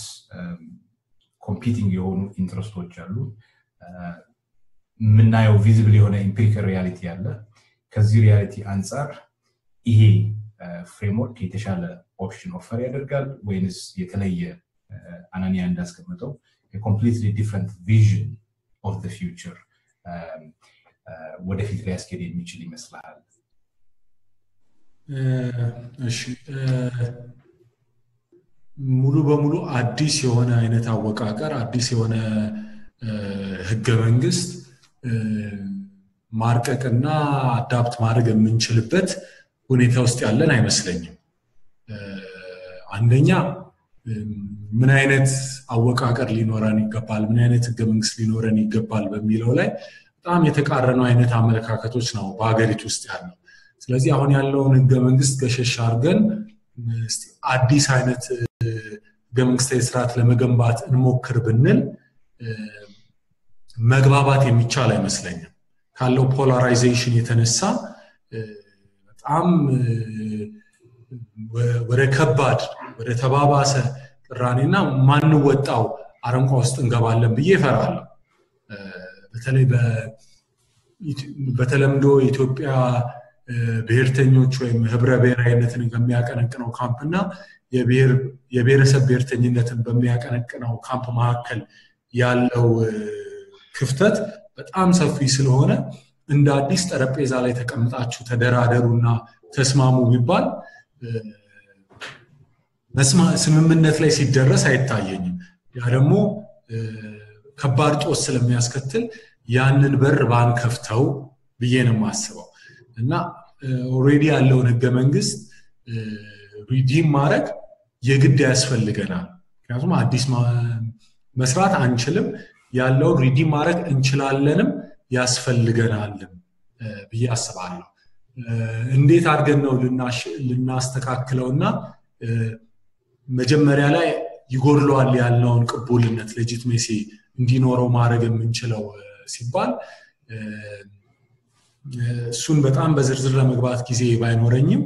competing የሆኑ interest ኦች አሉ። የምናየው visible የሆነ empirical reality አለ። ከዚህ reality አንጻር ይሄ framework የተሻለ option offer ያደርጋል ወይንስ የተለየ አናኒያ እንዳስቀምጠው completely different vision of the future ወደፊት ሊያስኬድ የሚችል ይመስልሃል? እሺ ሙሉ በሙሉ አዲስ የሆነ አይነት አወቃቀር አዲስ የሆነ ህገ መንግስት ማርቀቅና አዳፕት ማድረግ የምንችልበት ሁኔታ ውስጥ ያለን አይመስለኝም። አንደኛ ምን አይነት አወቃቀር ሊኖረን ይገባል፣ ምን አይነት ህገ መንግስት ሊኖረን ይገባል በሚለው ላይ በጣም የተቃረኑ አይነት አመለካከቶች ነው በሀገሪቱ ውስጥ ያለው። ስለዚህ አሁን ያለውን ህገ መንግስት ገሸሽ አድርገን አዲስ አይነት ህገ መንግስታዊ ስርዓት ለመገንባት እንሞክር ብንል መግባባት የሚቻል አይመስለኝም። ካለው polarization የተነሳ በጣም ወደ ከባድ ወደ ተባባሰ ቅራኔና ማንወጣው አረንቋ ውስጥ እንገባለን ብዬ እፈራለሁ። በተለይ በተለምዶ የኢትዮጵያ ብሔርተኞች ወይም ህብረ ብሔራዊነትን ከሚያቀነቅነው ካምፕ እና የብሔረሰብ ብሔርተኝነትን በሚያቀነቅነው ካምፕ መካከል ያለው ክፍተት በጣም ሰፊ ስለሆነ እንደ አዲስ ጠረጴዛ ላይ ተቀምጣችሁ ተደራደሩና ተስማሙ ቢባል ስምምነት ላይ ሲደረስ አይታየኝም። ያ ደግሞ ከባድ ጦስ ስለሚያስከትል ያንን በር ባንከፍተው ብዬ ነው የማስበው እና already ያለውን ህገ መንግስት redeem ማድረግ የግድ ያስፈልገናል። ምክንያቱም አዲስ መስራት አንችልም። ያለውን redeem ማድረግ እንችላለንም ያስፈልገናልም ብዬ አስባለሁ። እንዴት አድርገን ነው ልናስተካክለውና መጀመሪያ ላይ ይጎድለዋል ያልነውን ቅቡልነት ሌጂትሜሲ እንዲኖረው ማድረግ የምንችለው ሲባል እሱን በጣም በዝርዝር ለመግባት ጊዜ ባይኖረኝም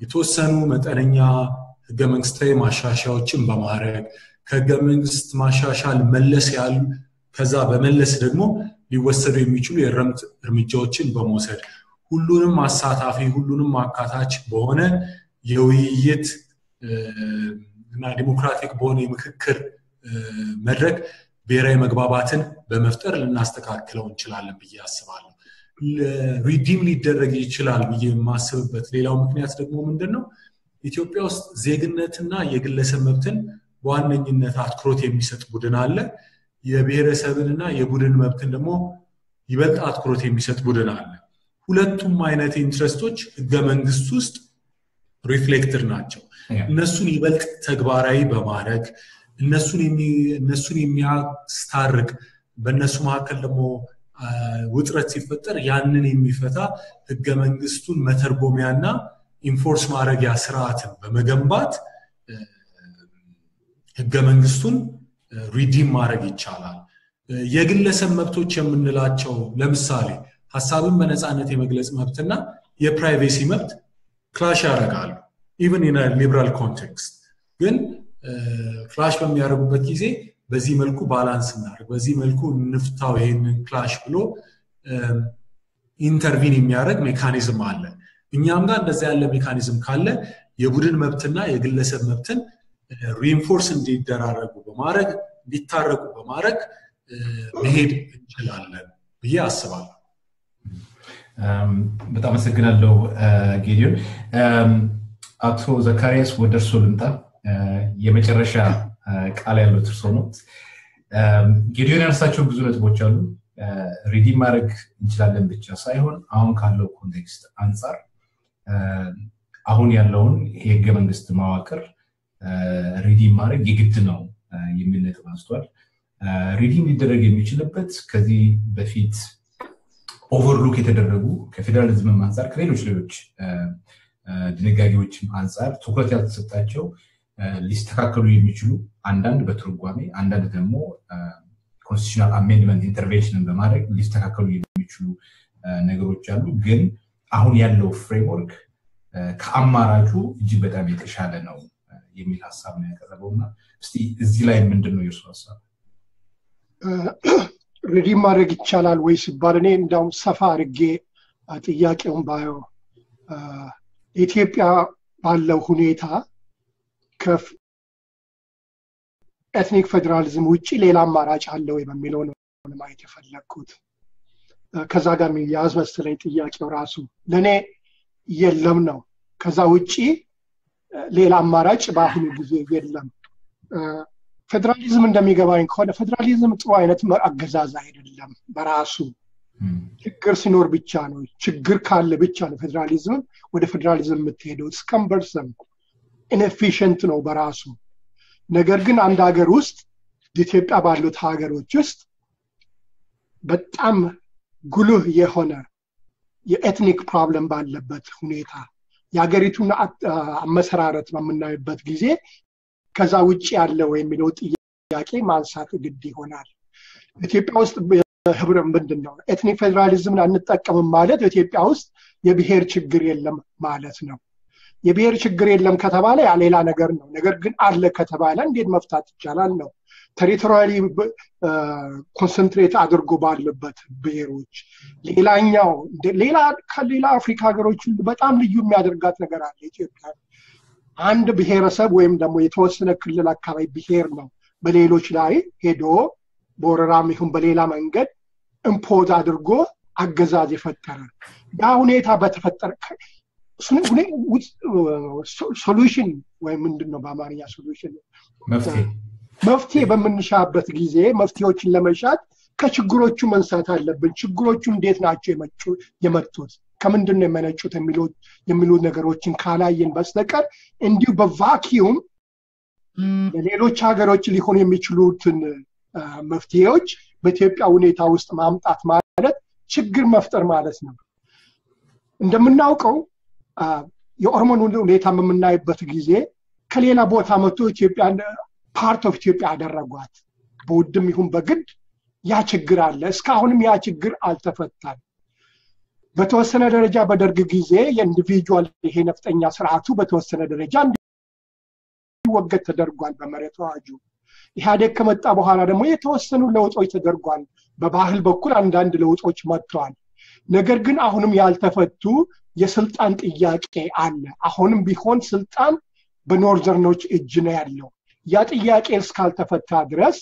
የተወሰኑ መጠነኛ ህገ መንግስታዊ ማሻሻያዎችን በማድረግ ከህገ መንግስት ማሻሻል መለስ ያሉ ከዛ በመለስ ደግሞ ሊወሰዱ የሚችሉ የእረምት እርምጃዎችን በመውሰድ ሁሉንም አሳታፊ ሁሉንም አካታች በሆነ የውይይት እና ዲሞክራቲክ በሆነ የምክክር መድረክ ብሔራዊ መግባባትን በመፍጠር ልናስተካክለው እንችላለን ብዬ አስባለሁ። ሪዲም ሊደረግ ይችላል ብዬ የማስብበት ሌላው ምክንያት ደግሞ ምንድን ነው? ኢትዮጵያ ውስጥ ዜግነትና የግለሰብ መብትን በዋነኝነት አትኩሮት የሚሰጥ ቡድን አለ። የብሔረሰብንና የቡድን መብትን ደግሞ ይበልጥ አትኩሮት የሚሰጥ ቡድን አለ። ሁለቱም አይነት interest ኦች ህገ መንግስት ውስጥ reflected ናቸው። እነሱን ይበልጥ ተግባራዊ በማድረግ እነሱን የሚያስታርቅ በእነሱ መካከል ደግሞ ውጥረት ሲፈጠር ያንን የሚፈታ ህገ መንግስቱን መተርጎሚያና enforce ማድረጊያ ስርዓትን በመገንባት ህገ መንግስቱን redeem ማድረግ ይቻላል። የግለሰብ መብቶች የምንላቸው ለምሳሌ ሀሳብን በነፃነት የመግለጽ መብትና የ privacy መብት clash ያደርጋሉ። even in liberal context ግን clash በሚያደርጉበት ጊዜ በዚህ መልኩ balance እናደርግ፣ በዚህ መልኩ እንፍታው ይሄንን clash ብሎ intervene የሚያደርግ mechanism አለ። እኛም ጋር እንደዛ ያለ mechanism ካለ የቡድን መብትና የግለሰብ መብትን reinforce እንዲደራረጉ በማድረግ እንዲታረቁ በማድረግ መሄድ እንችላለን ብዬ አስባለሁ። በጣም አመሰግናለሁ ጌዲዮን። አቶ ዘካሪያስ ወደ እርሶ ልምጣ። የመጨረሻ ቃል ያለው እርሶ ነው። ጌዲዮን ያነሳቸው ብዙ ነጥቦች አሉ። redeem ማድረግ እንችላለን ብቻ ሳይሆን አሁን ካለው context አንጻር አሁን ያለውን የህገ መንግስት መዋቅር redeem ማድረግ የግድ ነው የሚል ነጥብ አንስቷል። redeem ሊደረግ የሚችልበት ከዚህ በፊት overlook የተደረጉ ከፌዴራሊዝምም አንጻር ከሌሎች ሌሎች ድንጋጌዎችም አንጻር ትኩረት ያልተሰጣቸው ሊስተካከሉ የሚችሉ አንዳንድ በትርጓሜ አንዳንድ ደግሞ constitutional amendment intervention ን በማድረግ ሊስተካከሉ የሚችሉ ነገሮች አሉ። ግን አሁን ያለው framework ከአማራጩ እጅግ በጣም የተሻለ ነው የሚል ሀሳብ ነው ያቀረበው እና እስቲ እዚህ ላይ ምንድን ነው የእርሶ ሀሳብ? redeem ማድረግ ይቻላል ወይ ሲባል እኔ እንዳውም ሰፋ አድርጌ ጥያቄውን ባየው ኢትዮጵያ ባለው ሁኔታ ከ ethnic federalism ውጭ ሌላ አማራጭ አለ ወይ በሚለው ነው ማየት የፈለግኩት። ከዛ ጋር የሚያያዝ መሰለኝ ጥያቄው ራሱ ለእኔ የለም ነው። ከዛ ውጭ ሌላ አማራጭ በአሁኑ ጊዜ የለም። ፌዴራሊዝም እንደሚገባኝ ከሆነ ፌዴራሊዝም ጥሩ አይነት አገዛዝ አይደለም በራሱ ችግር ሲኖር ብቻ ነው። ችግር ካለ ብቻ ነው ፌዴራሊዝም ወደ ፌዴራሊዝም የምትሄደው። cumbersome inefficient ነው በራሱ። ነገር ግን አንድ ሀገር ውስጥ ኢትዮጵያ ባሉት ሀገሮች ውስጥ በጣም ጉልህ የሆነ የ ethnic problem ባለበት ሁኔታ የሀገሪቱን አመሰራረት በምናይበት ጊዜ ከዛ ውጭ ያለው የሚለው ጥያቄ ማንሳት ግድ ይሆናል። ኢትዮጵያ ውስጥ ህብረ ምንድን ነው ethnic federalism ን አንጠቀምም ማለት ኢትዮጵያ ውስጥ የብሔር ችግር የለም ማለት ነው። የብሔር ችግር የለም ከተባለ ያ ሌላ ነገር ነው። ነገር ግን አለ ከተባለ እንዴት መፍታት ይቻላል ነው። territorially concentrate አድርጎ ባለበት ብሔሮች ሌላኛው ሌላ ከሌላ አፍሪካ ሀገሮች በጣም ልዩ የሚያደርጋት ነገር አለ ኢትዮጵያ አንድ ብሔረሰብ ወይም ደግሞ የተወሰነ ክልል አካባቢ ብሔር ነው በሌሎች ላይ ሄዶ በወረራም ይሁን በሌላ መንገድ impose አድርጎ አገዛዝ የፈጠረ ያ ሁኔታ በተፈጠረ solution ወይም ምንድን ነው በአማርኛ solution መፍትሄ በምንሻበት ጊዜ መፍትሄዎችን ለመሻት ከችግሮቹ መነሳት አለብን። ችግሮቹ እንዴት ናቸው የመጡት ከምንድን ነው የመነጩት የሚሉ ነገሮችን ካላየን በስተቀር እንዲሁ በ vacuum ለሌሎች ሀገሮች ሊሆኑ የሚችሉትን መፍትሄዎች በኢትዮጵያ ሁኔታ ውስጥ ማምጣት ማለት ችግር መፍጠር ማለት ነው። እንደምናውቀው የኦሮሞን ሁኔታ በምናይበት ጊዜ ከሌላ ቦታ መጥቶ ኢትዮጵያ part of Ethiopia አደረጓት። በውድም ይሁን በግድ ያ ችግር አለ። እስካሁንም ያ ችግር አልተፈታም። በተወሰነ ደረጃ በደርግ ጊዜ የ individual ይሄ ነፍጠኛ ስርዓቱ በተወሰነ ደረጃ እንዲወገድ ተደርጓል በመሬት አዋጁ። ኢህአዴግ ከመጣ በኋላ ደግሞ የተወሰኑ ለውጦች ተደርጓል። በባህል በኩል አንዳንድ ለውጦች መጥተዋል። ነገር ግን አሁንም ያልተፈቱ የስልጣን ጥያቄ አለ። አሁንም ቢሆን ስልጣን በ northern ኦች እጅ ነው ያለው። ያ ጥያቄ እስካልተፈታ ድረስ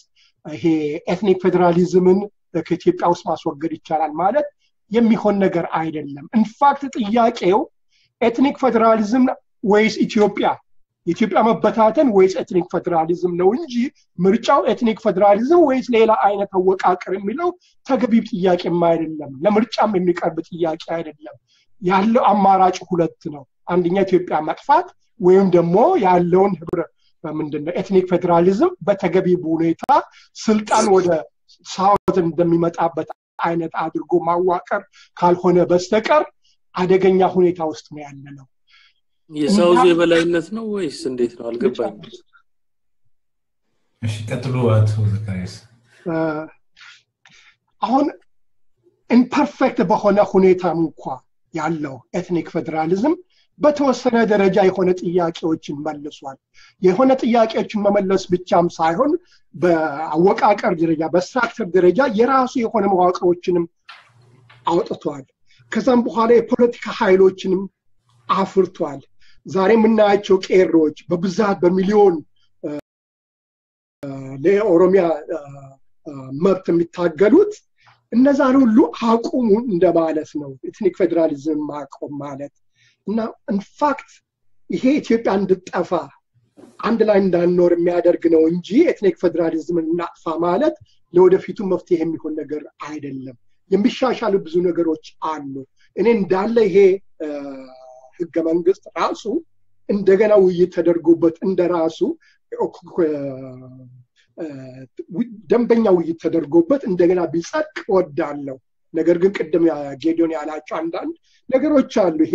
ይሄ ethnic federalism ን ከኢትዮጵያ ውስጥ ማስወገድ ይቻላል ማለት የሚሆን ነገር አይደለም። in fact ጥያቄው ethnic federalism ወይስ ኢትዮጵያ የኢትዮጵያ መበታተን ወይስ ethnic federalism ነው እንጂ ምርጫው ethnic federalism ወይስ ሌላ አይነት አወቃቀር የሚለው ተገቢ ጥያቄም አይደለም። ለምርጫም የሚቀርብ ጥያቄ አይደለም። ያለው አማራጭ ሁለት ነው። አንደኛ ኢትዮጵያ መጥፋት ወይም ደግሞ ያለውን ህብረ ምንድነው ethnic federalism በተገቢ ሁኔታ ስልጣን ወደ south እንደሚመጣበት አይነት አድርጎ ማዋቀር ካልሆነ በስተቀር አደገኛ ሁኔታ ውስጥ ነው ያለ ነው። የሳውዙ የበላይነት ነው ወይስ እንዴት ነው? አልገባኝ። እሺ ቀጥሎ አቶ ዘካሪያስ። አሁን imperfect በሆነ ሁኔታም እንኳ ያለው ethnic federalism በተወሰነ ደረጃ የሆነ ጥያቄዎችን መልሷል። የሆነ ጥያቄዎችን መመለስ ብቻም ሳይሆን በአወቃቀር ደረጃ በ structure ደረጃ የራሱ የሆነ መዋቅሮችንም አውጥቷል። ከዛም በኋላ የፖለቲካ ኃይሎችንም አፍርቷል። ዛሬ የምናያቸው ቄሮዎች በብዛት በሚሊዮን ለኦሮሚያ መብት የሚታገሉት እነዛን ሁሉ አቁሙ እንደማለት ነው። ethnic federalism ማቆም ማለት እና in fact ይሄ ኢትዮጵያ እንድጠፋ አንድ ላይ እንዳንኖር የሚያደርግ ነው እንጂ ethnic federalism ን እናጥፋ ማለት ለወደፊቱ መፍትሄ የሚሆን ነገር አይደለም። የሚሻሻሉ ብዙ ነገሮች አሉ። እኔ እንዳለ ይሄ ህገ መንግስት ራሱ እንደገና ውይይት ተደርጎበት እንደ ራሱ ደንበኛ ውይይት ተደርጎበት እንደገና ቢጸድቅ ወዳለው ነገር ግን ቅድም ጌዲዮን ያላቸው አንዳንድ ነገሮች አሉ። ይሄ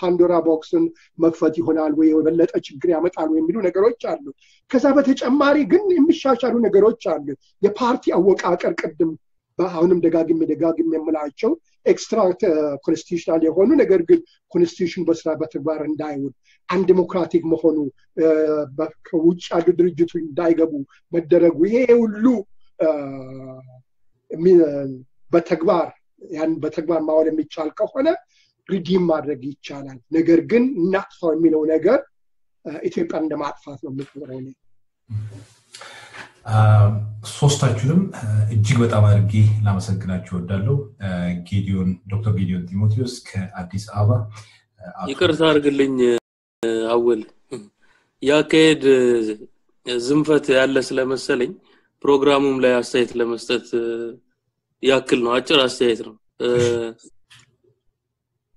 ፓንዶራ ቦክስን መክፈት ይሆናል ወይ የበለጠ ችግር ያመጣል ወይ የሚሉ ነገሮች አሉ። ከዛ በተጨማሪ ግን የሚሻሻሉ ነገሮች አሉ። የፓርቲ አወቃቀር ቅድም አሁንም ደጋግሜ ደጋግሜ የምላቸው extra constitutional የሆኑ ነገር ግን constitution በስራ በተግባር እንዳይውል undemocratic መሆኑ ከውጭ ያሉ ድርጅቶች እንዳይገቡ መደረጉ ይሄ ሁሉ በተግባር ያን በተግባር ማዋል የሚቻል ከሆነ redeem ማድረግ ይቻላል። ነገር ግን እናጥፋው የሚለው ነገር ኢትዮጵያን እንደማጥፋት ነው የምቆጥረው። ሶስታችሁንም እጅግ በጣም አድርጌ ላመሰግናችሁ እወዳለሁ። ጌዲዮን ዶክተር ጌዲዮን ጢሞቴዎስ ከአዲስ አበባ ይቅርታ አድርግልኝ አወል የአካሄድ ዝንፈት ያለ ስለመሰለኝ ፕሮግራሙም ላይ አስተያየት ለመስጠት ያክል ነው። አጭር አስተያየት ነው።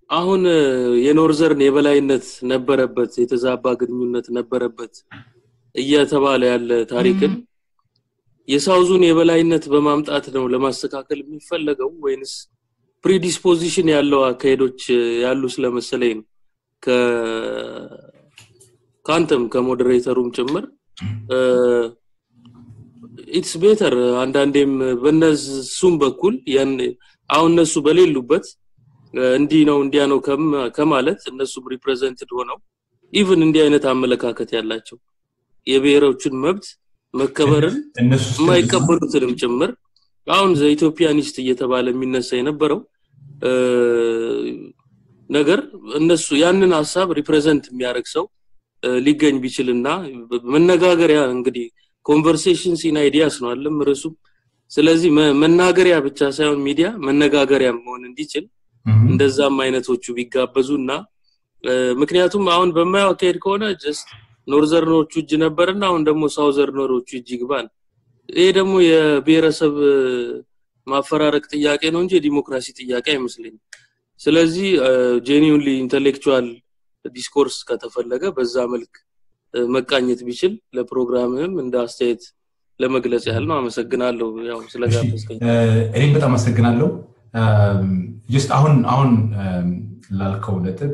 አሁን የ northern የበላይነት ነበረበት፣ የተዛባ ግንኙነት ነበረበት እየተባለ ያለ ታሪክን የ south ኡን የበላይነት በማምጣት ነው ለማስተካከል የሚፈለገው ወይንስ predisposition ያለው አካሄዶች ያሉ ስለመሰለኝ ነው። ከአንተም ከ moderator ኡም ጭምር it's better አንዳንዴም በነሱም በኩል አሁን እነሱ በሌሉበት እንዲህ ነው እንዲያ ነው ከማለት እነሱም represented ሆነው even እንዲህ አይነት አመለካከት ያላቸው የብሔሮችን መብት መከበርን የማይቀበሉትንም ጭምር አሁን Ethiopianist እየተባለ የሚነሳ የነበረው ነገር እነሱ ያንን ሀሳብ represent የሚያደርግ ሰው ሊገኝ ቢችልና መነጋገሪያ እንግዲህ conversations in ideas ነው አለም ርዕሱም። ስለዚህ መናገሪያ ብቻ ሳይሆን ሚዲያ መነጋገሪያ መሆን እንዲችል እንደዛም አይነቶቹ ቢጋበዙ እና ምክንያቱም አሁን በማየው አካሄድ ከሆነ just northern ኦቹ እጅ ነበርና አሁን ደግሞ southerner ኦቹ እጅ ይግባል። ይሄ ደግሞ የብሔረሰብ ማፈራረቅ ጥያቄ ነው እንጂ የዲሞክራሲ ጥያቄ አይመስለኝም። ስለዚህ genuinely intellectual discourse ከተፈለገ በዛ መልክ መቃኘት ቢችል ለፕሮግራምህም እንደ አስተያየት ለመግለጽ ያህል ነው። አመሰግናለሁ ስለጋበዝከኝ። እኔም በጣም አመሰግናለሁ። just አሁን አሁን ላልከው ነጥብ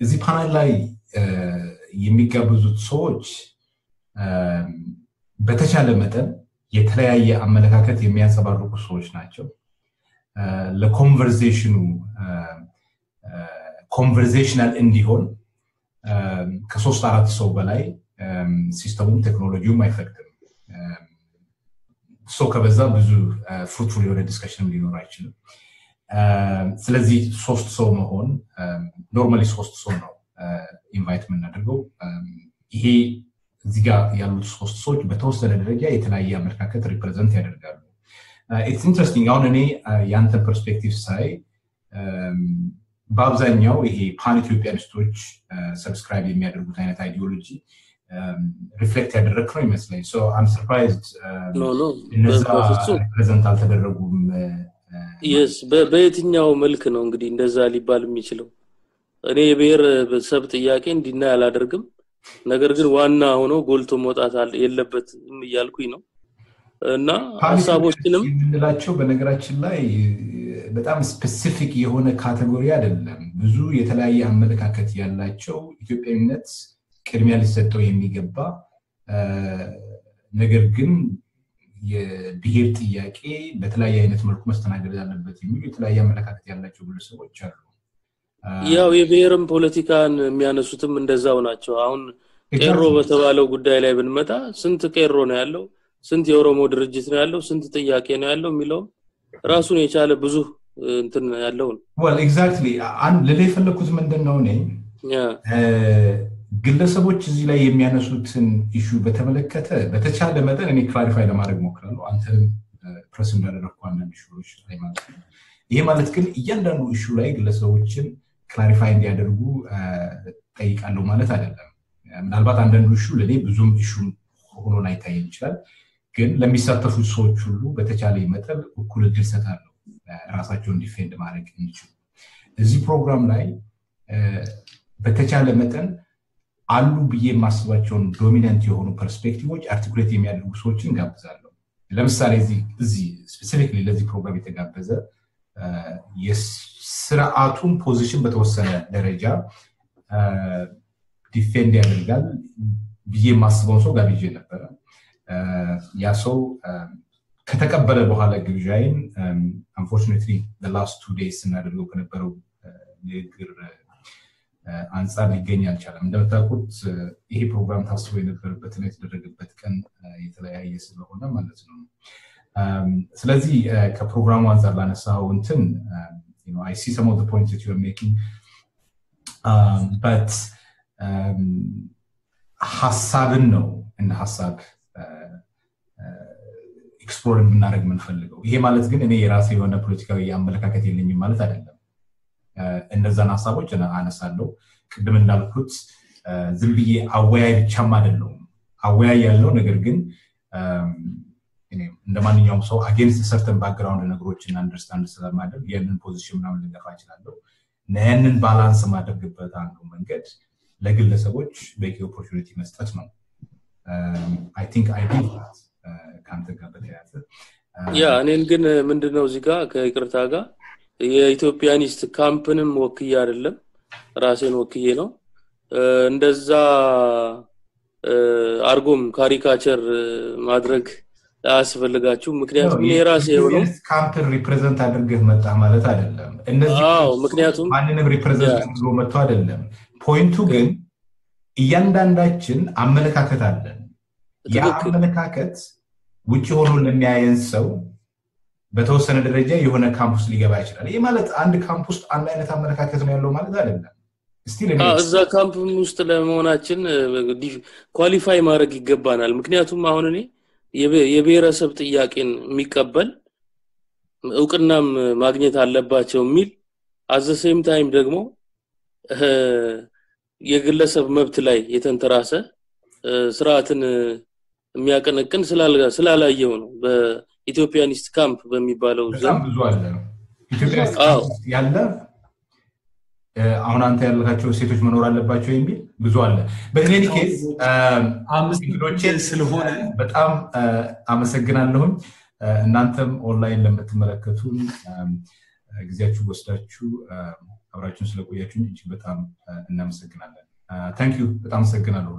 እዚህ ፓናል ላይ የሚጋበዙት ሰዎች በተቻለ መጠን የተለያየ አመለካከት የሚያንጸባርቁ ሰዎች ናቸው። ለ conversation ኡ conversational እንዲሆን ከሶስት አራት ሰው በላይ system ኡም ቴክኖሎጂውም አይፈቅድም። ሰው ከበዛ ብዙ fruitful የሆነ discussion ም ሊኖር አይችልም። ስለዚህ ሶስት ሰው መሆን normally ሶስት ሰው ነው invite የምናደርገው። ይሄ እዚህ ጋር ያሉት ሶስት ሰዎች በተወሰነ ደረጃ የተለያየ አመለካከት represent ያደርጋሉ። it's interesting። አሁን እኔ የአንተ perspective ሳይ በአብዛኛው ይሄ pan Ethiopianist ኦች subscribe የሚያደርጉት አይነት ideology reflect ያደረግ ነው ይመስለኝ። I'm surprised እነዛ represent አልተደረጉም። yes በየትኛው መልክ ነው እንግዲህ እንደዛ ሊባል የሚችለው? እኔ የብሔረሰብ ጥያቄ እንዲና አላደርግም። ነገር ግን ዋና ሆኖ ጎልቶ መውጣት የለበትም እያልኩኝ ነው እና ሀሳቦችንም የምንላቸው በነገራችን ላይ በጣም specific የሆነ category አይደለም። ብዙ የተለያየ አመለካከት ያላቸው ኢትዮጵያዊነት ቅድሚያ ሊሰጠው የሚገባ ነገር ግን የብሔር ጥያቄ በተለያየ አይነት መልኩ መስተናገድ ያለበት የሚሉ የተለያየ አመለካከት ያላቸው ግለሰቦች አሉ። ያው የብሔርም ፖለቲካን የሚያነሱትም እንደዛው ናቸው። አሁን ቄሮ በተባለው ጉዳይ ላይ ብንመጣ ስንት ቄሮ ነው ያለው? ስንት የኦሮሞ ድርጅት ነው ያለው? ስንት ጥያቄ ነው ያለው የሚለውም ራሱን የቻለ ብዙ እንትን ያለው ነው። well exactly ልል የፈለግኩት ምንድን ነው እኔ ግለሰቦች እዚህ ላይ የሚያነሱትን issue በተመለከተ በተቻለ መጠን እኔ clarify ለማድረግ እሞክራለሁ። አንተንም ፕረስ እንዳደረግኩ አንዳንድ issue ዎች ላይ ማለት ነው። ይሄ ማለት ግን እያንዳንዱ issue ላይ ግለሰቦችን clarify እንዲያደርጉ እጠይቃለሁ ማለት አይደለም። ምናልባት አንዳንዱ issue ለእኔ ብዙም issue ሆኖ ላይታየን ይችላል። ግን ለሚሳተፉት ሰዎች ሁሉ በተቻለ መጠን እኩል እድል እሰጣለሁ ራሳቸውን defend ማድረግ እንዲችሉ። እዚህ ፕሮግራም ላይ በተቻለ መጠን አሉ ብዬ የማስባቸውን dominant የሆኑ perspective ኦች articulate የሚያደርጉ ሰዎችን እጋብዛለሁ። ለምሳሌ እዚህ specifically ለዚህ ፕሮግራም የተጋበዘ የስርዓቱን position በተወሰነ ደረጃ defend ያደርጋል ብዬ የማስበውን ሰው ጋብዤ ነበረ። ያ ሰው ከተቀበለ በኋላ ግብዣዬን unfortunately last two days ስናደርገው ከነበረው ንግግር አንጻር ሊገኝ አልቻለም። እንደምታውቁት ይሄ ፕሮግራም ታስቦ የነበረበትና የተደረገበት ቀን የተለያየ ስለሆነ ማለት ነው። ስለዚህ ከፕሮግራሙ አንጻር ላነሳው እንትን I see some of the points you're making but ሀሳብን ነው እንደ ሀሳብ explore እንድናደርግ የምንፈልገው። ይሄ ማለት ግን እኔ የራሴ የሆነ ፖለቲካዊ አመለካከት የለኝም ማለት አይደለም። እነዛን ሀሳቦች አነሳለሁ። ቅድም እንዳልኩት ዝም ብዬ አወያይ ብቻም አይደለሁም። አወያይ ያለው ነገር ግን እንደ ማንኛውም ሰው against certain background ነገሮችን understand ስለማደርግ ያንን position ምናምን ልገፋ እችላለሁ። ያንን balance ማደርግበት አንዱ መንገድ ለግለሰቦች በቂ opportunity መስጠት ነው። I think I ከአንተ ጋር በተያያዘ ያ እኔን ግን ምንድነው እዚህ ጋር ከይቅርታ ጋር የ Ethiopianist camp ንም ወክዬ አይደለም ራሴን ወክዬ ነው እንደዛ አርጎም caricature ማድረግ አያስፈልጋችሁ ምክንያቱም እኔ ራሴ የሆነው camp ን represent አድርገህ መጣ ማለት አይደለም እነዚህ ምክንያቱም ማንንም represent ብሎ መጥቶ አይደለም point ኡ ግን እያንዳንዳችን አመለካከት አለን ያ አመለካከት ውጭ ሆኖ ለሚያየን ሰው በተወሰነ ደረጃ የሆነ ካምፕ ውስጥ ሊገባ ይችላል። ይህ ማለት አንድ ካምፕ ውስጥ አንድ አይነት አመለካከት ነው ያለው ማለት አይደለም። እዛ ካምፕ ውስጥ ለመሆናችን qualify ማድረግ ይገባናል። ምክንያቱም አሁን እኔ የብሔረሰብ ጥያቄን የሚቀበል እውቅናም ማግኘት አለባቸው የሚል at the same time ደግሞ የግለሰብ መብት ላይ የተንተራሰ ስርዓትን የሚያቀነቅን ስላለሁ ነው። በ Ethiopianist camp በሚባለው ኢትዮጵያ ያለ አሁን አንተ ያልካቸው ሴቶች መኖር አለባቸው የሚል ብዙ አለ። በእኔ case እንግዶቼን ስለሆነ በጣም አመሰግናለሁኝ። እናንተም ኦንላይን ለምትመለከቱን ጊዜያችሁ ወስዳችሁ አብራችሁን ስለቆያችሁን እጅግ በጣም እናመሰግናለን። thank you በጣም አመሰግናለሁ።